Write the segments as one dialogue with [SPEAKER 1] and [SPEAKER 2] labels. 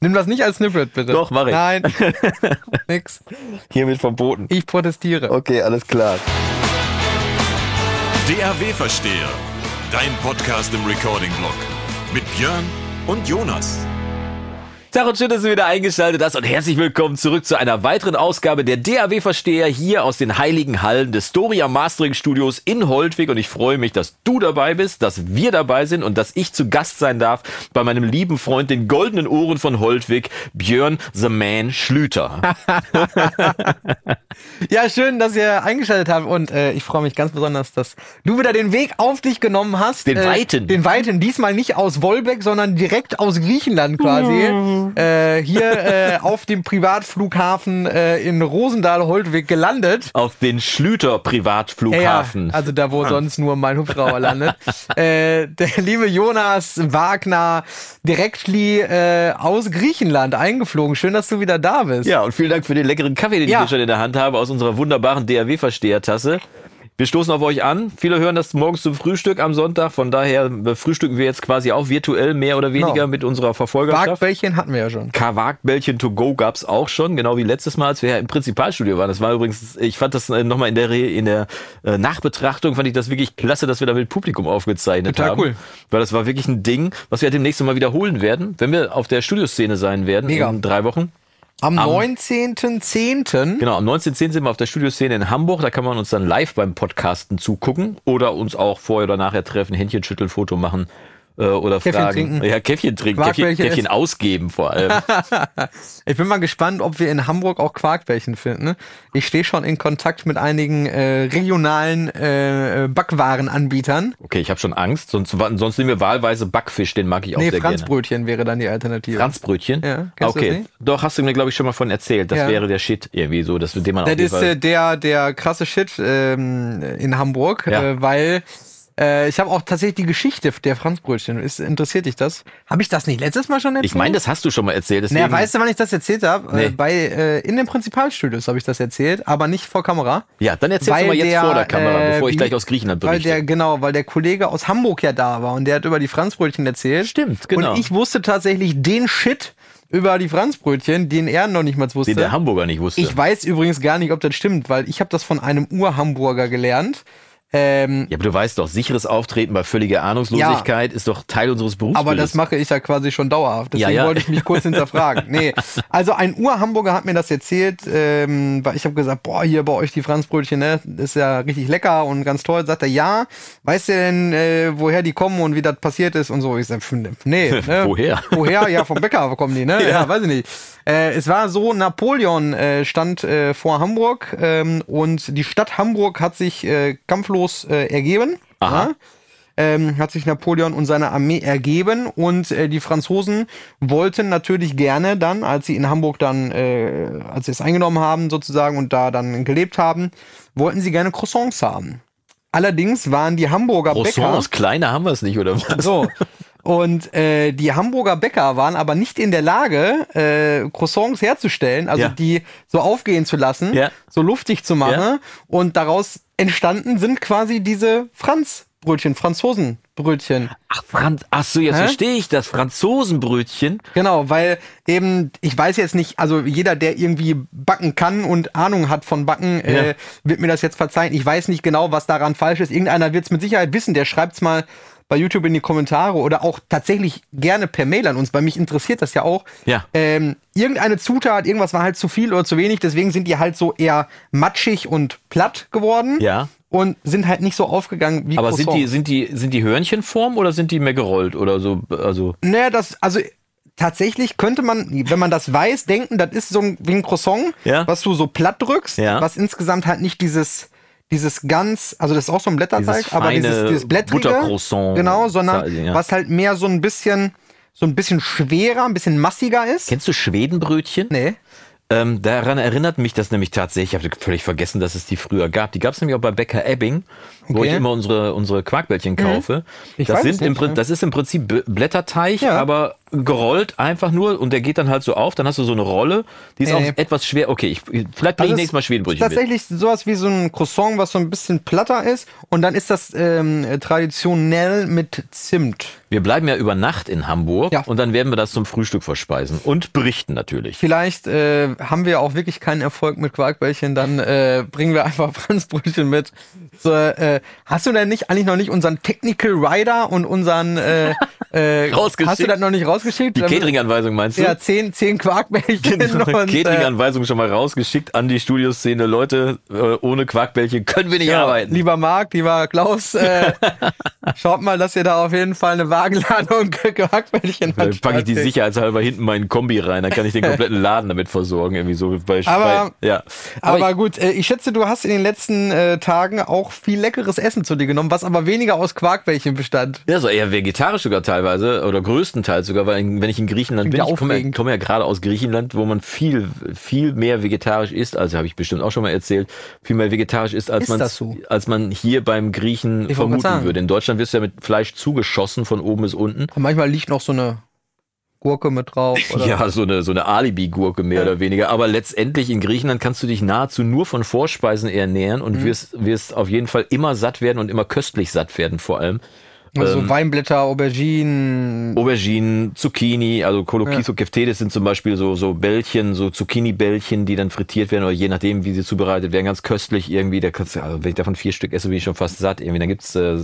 [SPEAKER 1] Nimm das nicht als Snippet, bitte.
[SPEAKER 2] Doch, mach ich.
[SPEAKER 1] Nein. Nix.
[SPEAKER 2] Hiermit verboten.
[SPEAKER 1] Ich protestiere.
[SPEAKER 2] Okay, alles klar.
[SPEAKER 3] DAW-Versteher. Dein Podcast im Recording-Blog. Mit Björn und Jonas.
[SPEAKER 2] Tag und schön, dass du wieder eingeschaltet hast und herzlich willkommen zurück zu einer weiteren Ausgabe der DAW-Versteher hier aus den heiligen Hallen des Storia Mastering Studios in Holtwig und ich freue mich, dass du dabei bist, dass wir dabei sind und dass ich zu Gast sein darf bei meinem lieben Freund, den goldenen Ohren von Holtwig, Björn The Man Schlüter.
[SPEAKER 1] Ja, schön, dass ihr eingeschaltet habt und äh, ich freue mich ganz besonders, dass du wieder den Weg auf dich genommen hast.
[SPEAKER 2] Den
[SPEAKER 1] äh,
[SPEAKER 2] weiten.
[SPEAKER 1] Den weiten, diesmal nicht aus Wolbeck, sondern direkt aus Griechenland quasi. Äh, hier äh, auf dem Privatflughafen äh, in Rosendahl-Holtwig gelandet.
[SPEAKER 2] Auf den Schlüter Privatflughafen.
[SPEAKER 1] Ja, also da, wo sonst nur mein Hubschrauber landet. äh, der liebe Jonas Wagner, directly äh, aus Griechenland eingeflogen. Schön, dass du wieder da bist.
[SPEAKER 2] Ja, und vielen Dank für den leckeren Kaffee, den
[SPEAKER 1] Ja.
[SPEAKER 2] ich hier schon in der Hand habe, aus unserer wunderbaren DAW-Verstehertasse. Wir stoßen auf euch an. Viele hören das morgens zum Frühstück am Sonntag. Von daher frühstücken wir jetzt quasi auch virtuell mehr oder weniger
[SPEAKER 1] Genau.
[SPEAKER 2] mit unserer Verfolgerschaft.
[SPEAKER 1] Wagbällchen hatten wir ja schon.
[SPEAKER 2] Quarkbällchen to go gab's auch schon, genau wie letztes Mal, als wir ja im Prinzipalstudio waren. Das war übrigens, ich fand das äh, nochmal in der, Re in der äh, Nachbetrachtung, fand ich das wirklich klasse, dass wir da mit Publikum aufgezeichnet
[SPEAKER 1] Total
[SPEAKER 2] haben.
[SPEAKER 1] cool.
[SPEAKER 2] Weil das war wirklich ein Ding, was wir demnächst mal wiederholen werden, wenn wir auf der Studioszene sein werden
[SPEAKER 1] Mega.
[SPEAKER 2] in drei Wochen.
[SPEAKER 1] Am 19.10.
[SPEAKER 2] Genau, am 19.10. sind wir auf der Studioszene in Hamburg. Da kann man uns dann live beim Podcasten zugucken oder uns auch vorher oder nachher treffen, Händchen schütteln, Foto machen äh, oder
[SPEAKER 1] Käffchen
[SPEAKER 2] fragen.
[SPEAKER 1] trinken.
[SPEAKER 2] Ja, Käffchen trinken, Käffchen, Käffchen ausgeben vor allem.
[SPEAKER 1] Ich bin mal gespannt, ob wir in Hamburg auch Quarkbällchen finden. Ich stehe schon in Kontakt mit einigen äh, regionalen äh, Backwarenanbietern.
[SPEAKER 2] Okay, ich habe schon Angst. Sonst, sonst nehmen wir wahlweise Backfisch, den mag ich auch
[SPEAKER 1] Nee,
[SPEAKER 2] sehr gerne.
[SPEAKER 1] Franzbrötchen wäre dann die Alternative.
[SPEAKER 2] Franzbrötchen?
[SPEAKER 1] Ja,
[SPEAKER 2] okay. Doch, hast du mir, glaube ich, schon mal von erzählt. Das
[SPEAKER 1] Ja.
[SPEAKER 2] wäre der Shit irgendwie so, dass wir den man
[SPEAKER 1] Das ist äh, der, der krasse Shit ähm, in Hamburg,
[SPEAKER 2] Ja.
[SPEAKER 1] äh, weil äh, ich habe auch tatsächlich die Geschichte der Franzbrötchen. Ist, interessiert dich das? Habe ich das nicht letztes Mal schon erzählt?
[SPEAKER 2] ich meine, das hast du schon mal erzählt. Deswegen,
[SPEAKER 1] Naja, weißt du, wann ich das erzählt habe?
[SPEAKER 2] Nee.
[SPEAKER 1] Äh, bei, äh, in den Prinzipalstudios habe ich das erzählt, aber nicht vor Kamera.
[SPEAKER 2] ja, dann erzählst
[SPEAKER 1] Weil
[SPEAKER 2] du mal jetzt
[SPEAKER 1] der,
[SPEAKER 2] vor der Kamera,
[SPEAKER 1] äh,
[SPEAKER 2] bevor ich gleich aus Griechenland
[SPEAKER 1] Weil
[SPEAKER 2] berichte.
[SPEAKER 1] der, genau, weil der Kollege aus Hamburg ja da war und der hat über die Franzbrötchen erzählt.
[SPEAKER 2] Stimmt, genau.
[SPEAKER 1] Und ich wusste tatsächlich den Shit über die Franzbrötchen, den er noch nicht mal wusste.
[SPEAKER 2] den der Hamburger nicht wusste.
[SPEAKER 1] ich weiß übrigens gar nicht, ob das stimmt, weil ich habe das von einem Ur-Hamburger gelernt. Ähm,
[SPEAKER 2] ja, aber du weißt doch, sicheres Auftreten bei völliger Ahnungslosigkeit ist doch Teil unseres Berufsbildes.
[SPEAKER 1] aber das mache ich ja quasi schon dauerhaft. Deswegen
[SPEAKER 2] Ja, ja.
[SPEAKER 1] wollte ich mich kurz hinterfragen. Nee, also ein Ur-Hamburger hat mir das erzählt, ähm, weil ich habe gesagt, boah, hier bei euch die Franzbrötchen, ne, ist ja richtig lecker und ganz toll. Sagt er, ja, weißt du denn, äh, woher die kommen und wie das passiert ist und so? Ich sag, nee. Ne?
[SPEAKER 2] Woher?
[SPEAKER 1] Woher? Ja, vom Bäcker kommen die, ne? Ja, weiß ich nicht. Äh, es war so, Napoleon äh, stand äh, vor Hamburg ähm, und die Stadt Hamburg hat sich äh, kampflos äh, ergeben.
[SPEAKER 2] Aha.
[SPEAKER 1] Ja? ähm, hat sich Napoleon und seine Armee ergeben und äh, die Franzosen wollten natürlich gerne dann, als sie in Hamburg dann, äh, als sie es eingenommen haben sozusagen und da dann gelebt haben, wollten sie gerne Croissants haben. Allerdings waren die Hamburger Bäcker
[SPEAKER 2] Croissants, kleiner haben wir es nicht, oder was?
[SPEAKER 1] so. Und äh, die Hamburger Bäcker waren aber nicht in der Lage, äh, Croissants herzustellen, also
[SPEAKER 2] Ja.
[SPEAKER 1] die so aufgehen zu lassen,
[SPEAKER 2] Ja.
[SPEAKER 1] so luftig zu machen.
[SPEAKER 2] Ja.
[SPEAKER 1] Und daraus entstanden sind quasi diese Franzbrötchen, Franzosenbrötchen.
[SPEAKER 2] Ach, Franz, ach so, jetzt
[SPEAKER 1] Hä?
[SPEAKER 2] verstehe ich das. Franzosenbrötchen.
[SPEAKER 1] Genau, weil eben, ich weiß jetzt nicht, also jeder, der irgendwie backen kann und Ahnung hat von Backen, äh,
[SPEAKER 2] Ja.
[SPEAKER 1] wird mir das jetzt verzeihen. Ich weiß nicht genau, was daran falsch ist. Irgendeiner wird es mit Sicherheit wissen, der schreibt's mal bei YouTube in die Kommentare oder auch tatsächlich gerne per Mail an uns, weil mich interessiert das ja auch.
[SPEAKER 2] Ja.
[SPEAKER 1] Ähm, irgendeine Zutat, irgendwas war halt zu viel oder zu wenig, deswegen sind die halt so eher matschig und platt geworden.
[SPEAKER 2] Ja.
[SPEAKER 1] Und sind halt nicht so aufgegangen wie
[SPEAKER 2] Aber sind die, sind die, sind die Hörnchenform oder sind die mehr gerollt oder so? Also,
[SPEAKER 1] Naja, das, also tatsächlich könnte man, wenn man das weiß, denken, das ist so ein, wie ein Croissant,
[SPEAKER 2] Ja.
[SPEAKER 1] was du so platt drückst,
[SPEAKER 2] Ja.
[SPEAKER 1] was insgesamt halt nicht dieses, dieses ganz, also das ist auch so ein Blätterteig,
[SPEAKER 2] Dieses
[SPEAKER 1] aber dieses, dieses blättrige, genau, sondern
[SPEAKER 2] Ja.
[SPEAKER 1] was halt mehr so ein bisschen, so ein bisschen schwerer, ein bisschen massiger ist.
[SPEAKER 2] kennst du Schwedenbrötchen?
[SPEAKER 1] Nee.
[SPEAKER 2] Ähm, daran erinnert mich das nämlich tatsächlich. Ich habe völlig vergessen, dass es die früher gab. Die gab es nämlich auch bei Bäcker Ebbing, wo
[SPEAKER 1] Okay. Mhm.
[SPEAKER 2] ich immer unsere, unsere Quarkbällchen kaufe.
[SPEAKER 1] Ich
[SPEAKER 2] das, sind im,
[SPEAKER 1] nicht, ja.
[SPEAKER 2] das ist im Prinzip Blätterteig,
[SPEAKER 1] Ja.
[SPEAKER 2] aber gerollt einfach nur und der geht dann halt so auf. Dann hast du so eine Rolle, die ist
[SPEAKER 1] Nee,
[SPEAKER 2] auch etwas schwer. Okay, ich, vielleicht bringe ich
[SPEAKER 1] es
[SPEAKER 2] nächstes Mal Schwedenbrötchen mit.
[SPEAKER 1] Tatsächlich sowas wie so ein Croissant, was so ein bisschen platter ist. Und dann ist das ähm, traditionell mit Zimt
[SPEAKER 2] Wir bleiben ja über Nacht in Hamburg
[SPEAKER 1] Ja.
[SPEAKER 2] und dann werden wir das zum Frühstück verspeisen und berichten natürlich.
[SPEAKER 1] Vielleicht äh, haben wir auch wirklich keinen Erfolg mit Quarkbällchen, dann äh, bringen wir einfach Franzbrötchen mit. So, äh, hast du denn nicht eigentlich noch nicht unseren Technical Rider und unseren äh. Hast du das noch nicht rausgeschickt?
[SPEAKER 2] Die Catering-Anweisung meinst du?
[SPEAKER 1] Ja, zehn, zehn Quarkbällchen.
[SPEAKER 2] Genau,
[SPEAKER 1] äh,
[SPEAKER 2] Catering-Anweisung schon mal rausgeschickt an die Studioszene. Leute, äh, ohne Quarkbällchen können wir nicht
[SPEAKER 1] ja,
[SPEAKER 2] arbeiten.
[SPEAKER 1] lieber Marc, lieber Klaus, äh, schaut mal, dass ihr da auf jeden Fall eine Wagenladung Quarkbällchen
[SPEAKER 2] Dann
[SPEAKER 1] habt.
[SPEAKER 2] packe ich die sicherheitshalber hinten meinen Kombi rein, dann kann ich den kompletten Laden damit versorgen. Irgendwie so bei,
[SPEAKER 1] Aber-
[SPEAKER 2] bei, ja.
[SPEAKER 1] Aber, gut, äh, ich schätze, du hast in den letzten äh, Tagen auch viel leckeres Essen zu dir genommen, was aber weniger aus Quarkbällchen bestand.
[SPEAKER 2] Ja, so eher vegetarisch sogar teilweise oder größtenteils sogar, weil wenn ich in Griechenland bin, ich komme komme ja gerade aus Griechenland, wo man viel, viel mehr vegetarisch isst, also habe ich bestimmt auch schon mal erzählt, viel mehr vegetarisch isst, als
[SPEAKER 1] Ist so?
[SPEAKER 2] als man hier beim Griechen
[SPEAKER 1] Ich
[SPEAKER 2] vermuten würde. In Deutschland wirst du ja mit Fleisch zugeschossen von oben bis unten.
[SPEAKER 1] Und manchmal liegt noch so eine Gurke mit drauf. Oder?
[SPEAKER 2] Ja, so eine, so eine Alibi-Gurke mehr
[SPEAKER 1] Ja.
[SPEAKER 2] oder weniger. Aber letztendlich in Griechenland kannst du dich nahezu nur von Vorspeisen ernähren
[SPEAKER 1] Mhm.
[SPEAKER 2] und wirst, wirst auf jeden Fall immer satt werden und immer köstlich satt werden vor allem.
[SPEAKER 1] Also
[SPEAKER 2] ähm,
[SPEAKER 1] Weinblätter, Auberginen.
[SPEAKER 2] Auberginen, Zucchini, also Kolokiso Keftedes sind zum Beispiel so, so Bällchen, so Zucchini-Bällchen, die dann frittiert werden oder je nachdem, wie sie zubereitet werden, ganz köstlich irgendwie. Da kannst also wenn ich davon vier Stück esse, bin ich schon fast satt. Irgendwie, dann gibt's äh,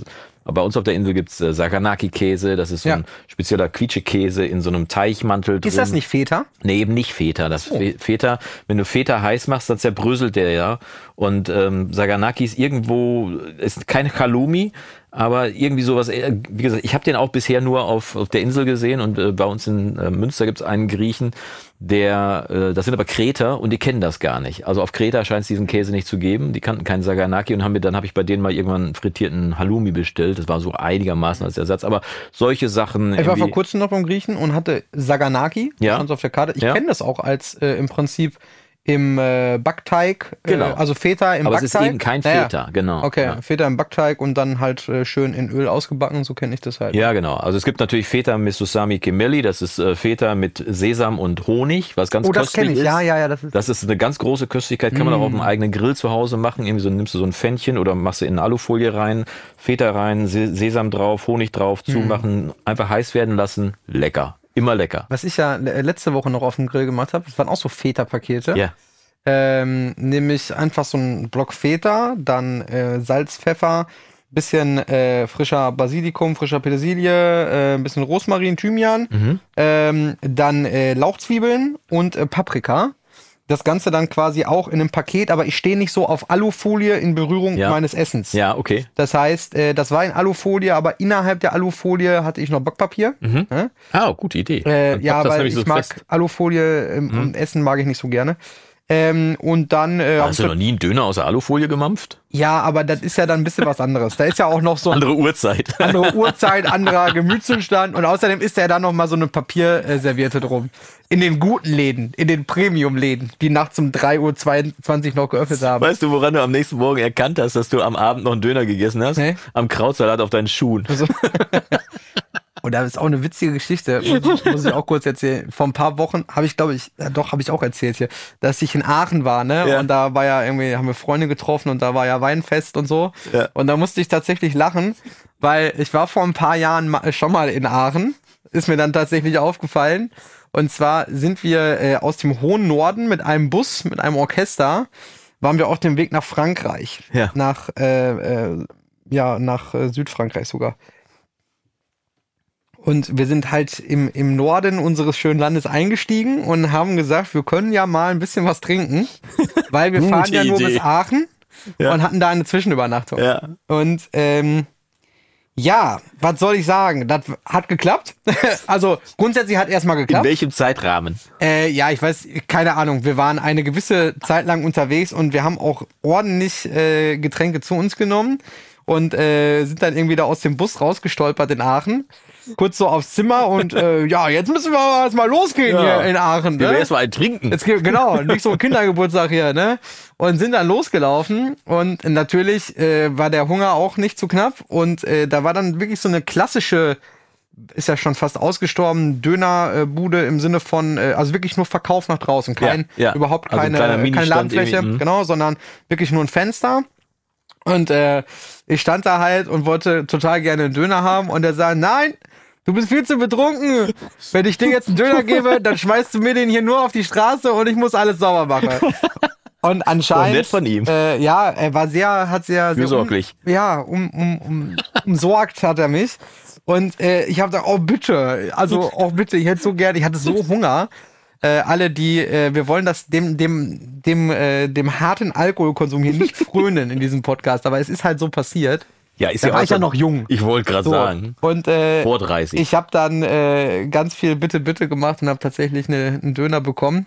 [SPEAKER 2] bei uns auf der Insel gibt's äh, Saganaki-Käse, das ist so
[SPEAKER 1] Ja.
[SPEAKER 2] ein spezieller Quietsche-Käse in so einem Teichmantel drin.
[SPEAKER 1] Ist das nicht Feta?
[SPEAKER 2] Nee, eben nicht Feta. Das Fe- Feta, wenn du Feta heiß machst, dann zerbröselt der ja. Und ähm, Saganaki ist irgendwo, ist kein Halloumi, aber irgendwie sowas. äh, Wie gesagt, ich habe den auch bisher nur auf, auf der Insel gesehen und äh, bei uns in äh, Münster gibt's einen Griechen, der, äh, das sind aber Kreter und die kennen das gar nicht. Also auf Kreta scheint es diesen Käse nicht zu geben. Die kannten keinen Saganaki und haben mir, dann habe ich bei denen mal irgendwann einen frittierten Halloumi bestellt. Das war so einigermaßen als Ersatz. Aber solche Sachen.
[SPEAKER 1] Ich war vor kurzem noch beim Griechen und hatte Saganaki.
[SPEAKER 2] Ja.
[SPEAKER 1] Stand's auf der Karte. Ich
[SPEAKER 2] Ja.
[SPEAKER 1] kenne das auch als äh, im Prinzip im äh, Backteig.
[SPEAKER 2] Genau.
[SPEAKER 1] Äh, also Feta im
[SPEAKER 2] aber es ist
[SPEAKER 1] Backteig.
[SPEAKER 2] eben kein
[SPEAKER 1] Naja.
[SPEAKER 2] Feta, genau.
[SPEAKER 1] Okay,
[SPEAKER 2] Ja.
[SPEAKER 1] Feta im Backteig und dann halt äh, schön in Öl ausgebacken. So kenne ich das halt.
[SPEAKER 2] Ja, genau. Also es gibt natürlich Feta mit Susami Kemelli, das ist äh, Feta mit Sesam und Honig, was ganz
[SPEAKER 1] Oh, das
[SPEAKER 2] köstlich
[SPEAKER 1] kenne ich.
[SPEAKER 2] ist.
[SPEAKER 1] Ja, ja, ja. Das ist
[SPEAKER 2] Das ist eine ganz große Köstlichkeit, kann man auch auf dem eigenen Grill zu Hause machen. Irgendwie so nimmst du so ein Pfännchen oder machst du in eine Alufolie rein, Feta rein, Se Sesam drauf, Honig drauf, zumachen, einfach heiß werden lassen. Lecker. Immer lecker.
[SPEAKER 1] Was ich ja le- letzte Woche noch auf dem Grill gemacht habe, das waren auch so Feta-Pakete.
[SPEAKER 2] Ja.
[SPEAKER 1] Ähm, nämlich einfach so ein Block Feta, dann äh, Salz, Pfeffer, bisschen äh, frischer Basilikum, frischer Petersilie, äh, ein bisschen Rosmarin, Thymian,
[SPEAKER 2] Mhm.
[SPEAKER 1] ähm, dann äh, Lauchzwiebeln und äh, Paprika. Das Ganze dann quasi auch in einem Paket, aber ich stehe nicht so auf Alufolie in Berührung
[SPEAKER 2] Ja.
[SPEAKER 1] meines Essens.
[SPEAKER 2] Ja, okay.
[SPEAKER 1] Das heißt, äh, das war in Alufolie, aber innerhalb der Alufolie hatte ich noch Backpapier. Ja?
[SPEAKER 2] Ah, gute Idee.
[SPEAKER 1] Äh, ja, weil ich
[SPEAKER 2] so
[SPEAKER 1] mag
[SPEAKER 2] fest.
[SPEAKER 1] Alufolie im, im Essen mag ich nicht so gerne. Ähm, und dann äh,
[SPEAKER 2] Hast du noch nie einen Döner aus der Alufolie gemampft?
[SPEAKER 1] ja, aber das ist ja dann ein bisschen was anderes. Da ist ja auch noch so eine
[SPEAKER 2] Andere Uhrzeit.
[SPEAKER 1] andere Uhrzeit, anderer Gemütszustand und außerdem ist da ja dann noch mal so eine Papierserviette drum. In den guten Läden, in den Premium-Läden, die nachts um 3.22 Uhr noch geöffnet haben.
[SPEAKER 2] Weißt du, woran du am nächsten Morgen erkannt hast, dass du am Abend noch einen Döner gegessen hast?
[SPEAKER 1] Nee.
[SPEAKER 2] Am Krautsalat auf deinen Schuhen.
[SPEAKER 1] Also, und da ist auch eine witzige Geschichte, muss ich, muss ich auch kurz erzählen. Vor ein paar Wochen habe ich, glaube ich, ja, doch, habe ich auch erzählt hier, dass ich in Aachen war, ne?
[SPEAKER 2] Ja.
[SPEAKER 1] Und da war ja irgendwie, haben wir Freunde getroffen und da war ja Weinfest und so.
[SPEAKER 2] Ja.
[SPEAKER 1] Und da musste ich tatsächlich lachen, weil ich war vor ein paar Jahren schon mal in Aachen. Ist mir dann tatsächlich aufgefallen. Und zwar sind wir äh, aus dem hohen Norden mit einem Bus, mit einem Orchester, waren wir auf dem Weg nach Frankreich.
[SPEAKER 2] Ja.
[SPEAKER 1] Nach, äh, äh, ja, nach äh, Südfrankreich sogar. Und wir sind halt im, im Norden unseres schönen Landes eingestiegen und haben gesagt, wir können ja mal ein bisschen was trinken, weil wir fahren ja nur
[SPEAKER 2] Idee.
[SPEAKER 1] bis Aachen
[SPEAKER 2] Ja.
[SPEAKER 1] und hatten da eine Zwischenübernachtung.
[SPEAKER 2] Ja.
[SPEAKER 1] Und ähm, ja, was soll ich sagen? Das hat geklappt. also grundsätzlich hat erstmal
[SPEAKER 2] In
[SPEAKER 1] geklappt.
[SPEAKER 2] welchem Zeitrahmen?
[SPEAKER 1] Äh, ja, ich weiß, keine Ahnung. Wir waren eine gewisse Zeit lang unterwegs und wir haben auch ordentlich äh, Getränke zu uns genommen und äh, sind dann irgendwie da aus dem Bus rausgestolpert in Aachen. Kurz so aufs Zimmer und äh, ja, jetzt müssen wir erst mal losgehen
[SPEAKER 2] Ja.
[SPEAKER 1] hier in Aachen. Ne?
[SPEAKER 2] erst mal ein Trinken.
[SPEAKER 1] Jetzt, ge- genau, nicht so ein Kindergeburtstag hier, ne? Und sind dann losgelaufen und natürlich äh, war der Hunger auch nicht zu knapp und äh, da war dann wirklich so eine klassische, ist ja schon fast ausgestorben, Dönerbude im Sinne von, äh, also wirklich nur Verkauf nach draußen, kein,
[SPEAKER 2] Ja, ja.
[SPEAKER 1] überhaupt
[SPEAKER 2] Also ein
[SPEAKER 1] keine,
[SPEAKER 2] kleiner
[SPEAKER 1] keine Ladenfläche,
[SPEAKER 2] irgendwie, mhm.
[SPEAKER 1] genau, sondern wirklich nur ein Fenster. Und äh, ich stand da halt und wollte total gerne einen Döner haben und er sagt, nein, du bist viel zu betrunken. Wenn ich dir jetzt einen Döner gebe, dann schmeißt du mir den hier nur auf die Straße und ich muss alles sauber machen. Und anscheinend.
[SPEAKER 2] nett von ihm.
[SPEAKER 1] Äh, ja, er war sehr, hat sehr. sehr
[SPEAKER 2] Fürsorglich.
[SPEAKER 1] Um, ja, um, um, um, umsorgt hat er mich. Und äh, ich habe gesagt, oh bitte, also oh bitte, ich hätte so gern, ich hatte so Hunger. Äh, alle, die, äh, wir wollen das dem, dem, dem, äh, dem harten Alkoholkonsum hier nicht frönen in diesem Podcast, aber es ist halt so passiert.
[SPEAKER 2] Ja, ist
[SPEAKER 1] Da
[SPEAKER 2] ja
[SPEAKER 1] war ich ja noch jung.
[SPEAKER 2] Ich wollte gerade
[SPEAKER 1] So.
[SPEAKER 2] sagen.
[SPEAKER 1] Und äh,
[SPEAKER 2] Vor 30.
[SPEAKER 1] ich habe dann äh, ganz viel Bitte, Bitte gemacht und habe tatsächlich eine, einen Döner bekommen.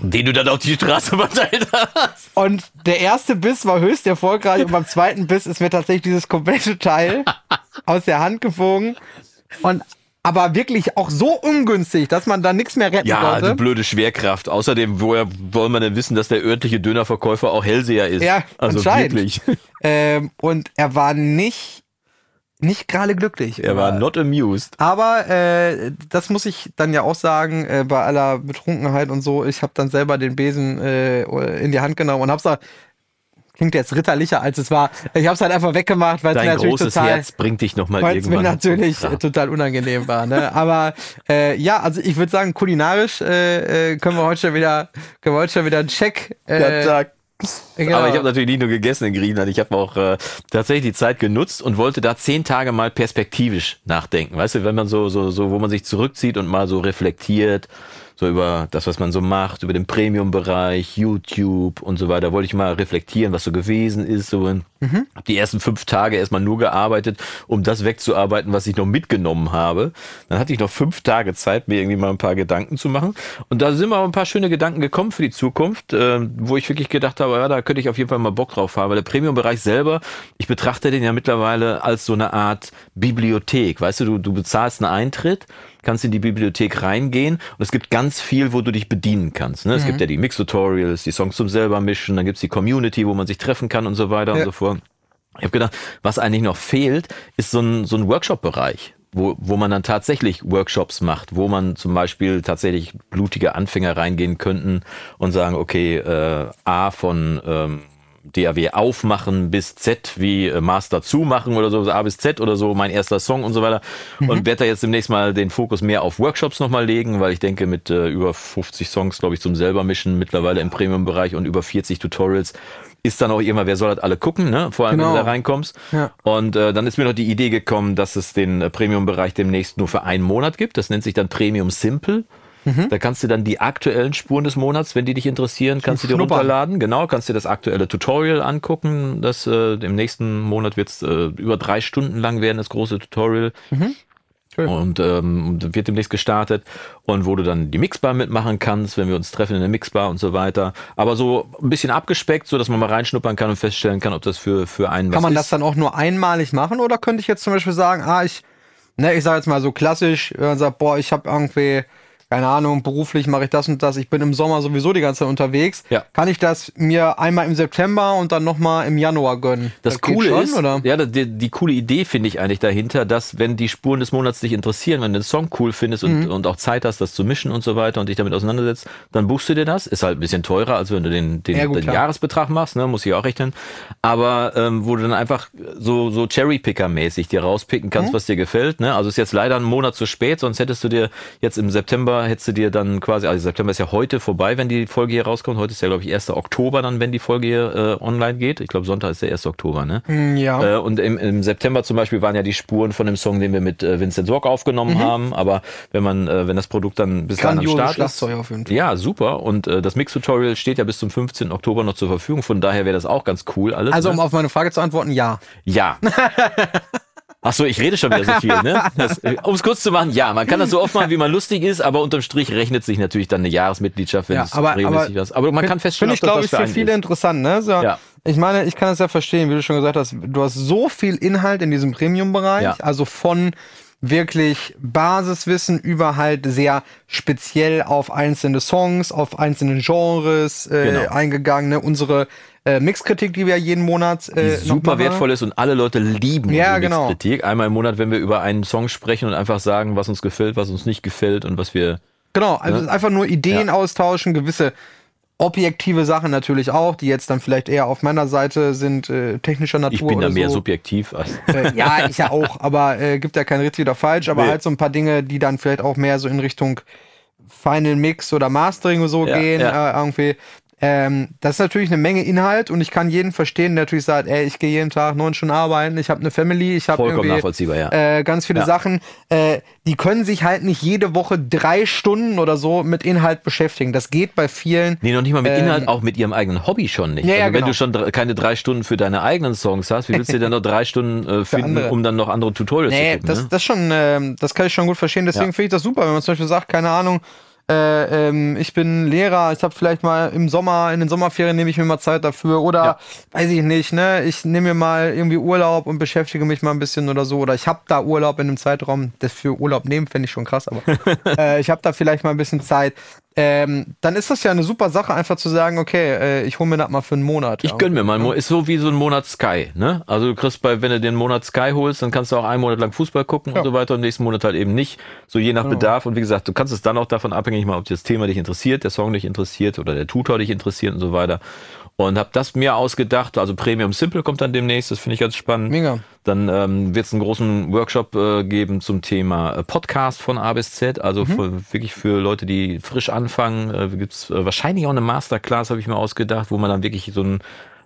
[SPEAKER 2] Den du dann auf die Straße verteilt hast.
[SPEAKER 1] Und der erste Biss war höchst erfolgreich und beim zweiten Biss ist mir tatsächlich dieses komplette Teil aus der Hand geflogen. Und aber wirklich auch so ungünstig, dass man da nichts mehr retten
[SPEAKER 2] Ja,
[SPEAKER 1] konnte.
[SPEAKER 2] du blöde Schwerkraft. Außerdem, woher wollen wir denn wissen, dass der örtliche Dönerverkäufer auch Hellseher ist?
[SPEAKER 1] Ja,
[SPEAKER 2] also wirklich.
[SPEAKER 1] Ähm, und er war nicht, nicht gerade glücklich.
[SPEAKER 2] Er war not amused.
[SPEAKER 1] Aber äh, das muss ich dann ja auch sagen, äh, bei aller Betrunkenheit und so, ich habe dann selber den Besen äh, in die Hand genommen und hab's da, klingt jetzt ritterlicher als es war, ich hab's halt einfach weggemacht, weil es mir natürlich
[SPEAKER 2] großes
[SPEAKER 1] total,
[SPEAKER 2] Herz bringt dich nochmal
[SPEAKER 1] weil es mir natürlich
[SPEAKER 2] Ja.
[SPEAKER 1] total unangenehm war. Ne? Aber äh, ja, also ich würde sagen, kulinarisch äh, äh, können wir heute schon wieder, können wir heute schon wieder einen Check. Äh, genau.
[SPEAKER 2] Aber ich habe natürlich nicht nur gegessen in Griechenland, ich habe auch äh, tatsächlich die Zeit genutzt und wollte da zehn Tage mal perspektivisch nachdenken. Weißt du, wenn man so, so, so, wo man sich zurückzieht und mal so reflektiert, so über das, was man so macht, über den Premium-Bereich, YouTube und so weiter, wollte ich mal reflektieren, was so gewesen ist. So in, hab die ersten fünf Tage erstmal nur gearbeitet, um das wegzuarbeiten, was ich noch mitgenommen habe. Dann hatte ich noch fünf Tage Zeit, mir irgendwie mal ein paar Gedanken zu machen. Und da sind mir auch ein paar schöne Gedanken gekommen für die Zukunft, äh, wo ich wirklich gedacht habe, ja, da könnte ich auf jeden Fall mal Bock drauf haben. Weil der Premium-Bereich selber, ich betrachte den ja mittlerweile als so eine Art Bibliothek. Weißt du, du, du bezahlst einen Eintritt, kannst in die Bibliothek reingehen und es gibt ganz viel, wo du dich bedienen kannst. Ne? Es gibt ja die Mix-Tutorials, die Songs zum selber mischen, dann gibt's die Community, wo man sich treffen kann und so weiter und
[SPEAKER 1] Ja.
[SPEAKER 2] so fort. Ich habe gedacht, was eigentlich noch fehlt, ist so ein, so ein Workshop-Bereich, wo, wo man dann tatsächlich Workshops macht, wo man zum Beispiel tatsächlich blutige Anfänger reingehen könnten und sagen, okay, äh, A von ähm, DAW aufmachen bis Z wie äh, Master zumachen oder so, A bis Z oder so, mein erster Song und so weiter. Und werde da jetzt demnächst mal den Fokus mehr auf Workshops nochmal legen, weil ich denke, mit äh, über 50 Songs, glaube ich, zum selber mischen, mittlerweile im Premium-Bereich und über 40 Tutorials, ist dann auch immer, wer soll das alle gucken, ne? Vor allem,
[SPEAKER 1] Genau.
[SPEAKER 2] wenn du da reinkommst.
[SPEAKER 1] Ja.
[SPEAKER 2] Und äh, dann ist mir noch die Idee gekommen, dass es den äh, Premium-Bereich demnächst nur für einen Monat gibt. Das nennt sich dann Premium Simple.
[SPEAKER 1] Mhm.
[SPEAKER 2] Da kannst du dann die aktuellen Spuren des Monats, wenn die dich interessieren, kannst du dir runterladen. Genau, kannst dir das aktuelle Tutorial angucken. Das äh, im nächsten Monat wird es äh, über drei Stunden lang werden, das große Tutorial.
[SPEAKER 1] Schön.
[SPEAKER 2] Und ähm, wird demnächst gestartet und wo du dann die Mixbar mitmachen kannst, wenn wir uns treffen in der Mixbar und so weiter. Aber so ein bisschen abgespeckt, so dass man mal reinschnuppern kann und feststellen kann, ob das für, für einen
[SPEAKER 1] Kann man
[SPEAKER 2] ist.
[SPEAKER 1] das dann auch nur einmalig machen oder könnte ich jetzt zum Beispiel sagen, ah, ich, ne, ich sage jetzt mal so klassisch, wenn man sagt, boah, ich habe irgendwie, keine Ahnung, beruflich mache ich das und das, ich bin im Sommer sowieso die ganze Zeit unterwegs,
[SPEAKER 2] Ja.
[SPEAKER 1] kann ich das mir einmal im September und dann nochmal im Januar gönnen?
[SPEAKER 2] Das,
[SPEAKER 1] geht
[SPEAKER 2] Coole
[SPEAKER 1] schon,
[SPEAKER 2] ist,
[SPEAKER 1] oder?
[SPEAKER 2] ja, die, die coole Idee finde ich eigentlich dahinter, dass wenn die Spuren des Monats dich interessieren, wenn du den Song cool findest und,
[SPEAKER 1] Mhm.
[SPEAKER 2] und auch Zeit hast, das zu mischen und so weiter und dich damit auseinandersetzt, dann buchst du dir das. Ist halt ein bisschen teurer, als wenn du den, den,
[SPEAKER 1] Ja, gut,
[SPEAKER 2] den. Jahresbetrag machst, ne, muss ich auch rechnen. Aber ähm, wo du dann einfach so, so Cherry-Picker-mäßig dir rauspicken
[SPEAKER 1] Mhm.
[SPEAKER 2] kannst, was dir gefällt. Ne? Also ist jetzt leider ein Monat zu spät, sonst hättest du dir jetzt im September, hättest du dir dann quasi, also September ist ja heute vorbei, wenn die Folge hier rauskommt. Heute ist ja, glaube ich, 1. Oktober dann, wenn die Folge hier äh, online geht. Ich glaube, Sonntag ist der 1. Oktober, ne?
[SPEAKER 1] Hm, ja.
[SPEAKER 2] Äh, und im, im September zum Beispiel waren ja die Spuren von dem Song, den wir mit äh, Vincent Sorg aufgenommen haben. Aber wenn man, äh, wenn das Produkt dann bis dahin am Start ist.
[SPEAKER 1] Auf jeden Fall.
[SPEAKER 2] Ja, super. Und äh, das Mix-Tutorial steht ja bis zum 15. Oktober noch zur Verfügung. Von daher wäre das auch ganz cool alles.
[SPEAKER 1] Also, um
[SPEAKER 2] ne?
[SPEAKER 1] auf meine Frage zu antworten, ja.
[SPEAKER 2] Ja. Ach so, ich rede schon wieder so viel, ne? Um es kurz zu machen, ja, man kann das so oft machen, wie man lustig ist, aber unterm Strich rechnet sich natürlich dann eine Jahresmitgliedschaft, wenn
[SPEAKER 1] Ja,
[SPEAKER 2] es
[SPEAKER 1] aber-
[SPEAKER 2] regelmäßig
[SPEAKER 1] aber
[SPEAKER 2] was. Aber man kann feststellen,
[SPEAKER 1] Finde ich,
[SPEAKER 2] das
[SPEAKER 1] glaube ich,
[SPEAKER 2] für
[SPEAKER 1] viele
[SPEAKER 2] ist.
[SPEAKER 1] interessant, ne? So,
[SPEAKER 2] Ja.
[SPEAKER 1] Ich meine, ich kann es ja verstehen, wie du schon gesagt hast, du hast so viel Inhalt in diesem Premium-Bereich,
[SPEAKER 2] Ja.
[SPEAKER 1] also von wirklich Basiswissen über halt sehr speziell auf einzelne Songs, auf einzelne Genres äh,
[SPEAKER 2] Genau.
[SPEAKER 1] eingegangen, ne? Unsere äh, Mixkritik, die wir jeden Monat äh,
[SPEAKER 2] super wertvoll ist und alle Leute lieben
[SPEAKER 1] Ja,
[SPEAKER 2] unsere
[SPEAKER 1] genau.
[SPEAKER 2] Mixkritik. Einmal im Monat, wenn wir über einen Song sprechen und einfach sagen, was uns gefällt, was uns nicht gefällt und was wir
[SPEAKER 1] Genau, also
[SPEAKER 2] Ne?
[SPEAKER 1] es ist einfach nur Ideen
[SPEAKER 2] Ja.
[SPEAKER 1] austauschen, gewisse objektive Sachen natürlich auch, die jetzt dann vielleicht eher auf meiner Seite sind, äh, technischer Natur.
[SPEAKER 2] Ich bin da mehr
[SPEAKER 1] so.
[SPEAKER 2] subjektiv als.
[SPEAKER 1] Äh, ja, ich ja auch, aber äh, gibt ja kein richtig oder falsch, aber
[SPEAKER 2] Nee.
[SPEAKER 1] halt so ein paar Dinge, die dann vielleicht auch mehr so in Richtung Final Mix oder Mastering und so
[SPEAKER 2] Ja,
[SPEAKER 1] gehen,
[SPEAKER 2] ja.
[SPEAKER 1] Äh, irgendwie. Ähm, das ist natürlich eine Menge Inhalt und ich kann jeden verstehen, der natürlich sagt, ey, ich gehe jeden Tag neun Stunden arbeiten, ich habe eine Family, ich habe irgendwie
[SPEAKER 2] ja.
[SPEAKER 1] äh, ganz viele
[SPEAKER 2] Ja.
[SPEAKER 1] Sachen. Äh, die können sich halt nicht jede Woche drei Stunden oder so mit Inhalt beschäftigen. Das geht bei vielen.
[SPEAKER 2] Nee, noch nicht mal mit
[SPEAKER 1] Ähm,
[SPEAKER 2] Inhalt, auch mit ihrem eigenen Hobby schon nicht.
[SPEAKER 1] Ja,
[SPEAKER 2] also wenn
[SPEAKER 1] genau.
[SPEAKER 2] du schon keine drei Stunden für deine eigenen Songs hast, wie willst du denn noch drei Stunden äh, finden, um dann noch andere Tutorials
[SPEAKER 1] Nee,
[SPEAKER 2] zu gucken?
[SPEAKER 1] das,
[SPEAKER 2] ne?
[SPEAKER 1] das schon, ähm, das kann ich schon gut verstehen. Deswegen finde ich das super, wenn man zum Beispiel sagt, keine Ahnung, äh, ähm, ich bin Lehrer, ich habe vielleicht mal im Sommer, in den Sommerferien nehme ich mir mal Zeit dafür. Oder
[SPEAKER 2] Ja.
[SPEAKER 1] weiß ich nicht, ne, ich nehme mir mal irgendwie Urlaub und beschäftige mich mal ein bisschen oder so. Oder ich habe da Urlaub in einem Zeitraum, das für Urlaub nehmen fände ich schon krass, aber äh, ich habe da vielleicht mal ein bisschen Zeit. Ähm, dann ist das ja eine super Sache, einfach zu sagen, okay, äh, ich hole mir das mal für einen Monat.
[SPEAKER 2] Ich gönn mir mal, einen Mo- ist so wie so ein Monat Sky, ne? Also du kriegst bei, wenn du den Monat Sky holst, dann kannst du auch einen Monat lang Fußball gucken
[SPEAKER 1] Ja.
[SPEAKER 2] und so weiter, und im nächsten Monat halt eben nicht. So je nach Bedarf. Und wie gesagt, du kannst es dann auch davon abhängig machen, ob das Thema dich interessiert, der Song dich interessiert oder der Tutor dich interessiert und so weiter. Und habe das mir ausgedacht, also Premium Simple kommt dann demnächst, das finde ich ganz spannend.
[SPEAKER 1] Mega.
[SPEAKER 2] Dann ähm, wird es einen großen Workshop äh, geben zum Thema äh, Podcast von A bis Z, also für, wirklich für Leute, die frisch anfangen. Äh, gibt's äh, wahrscheinlich auch eine Masterclass, habe ich mir ausgedacht, wo man dann wirklich so ein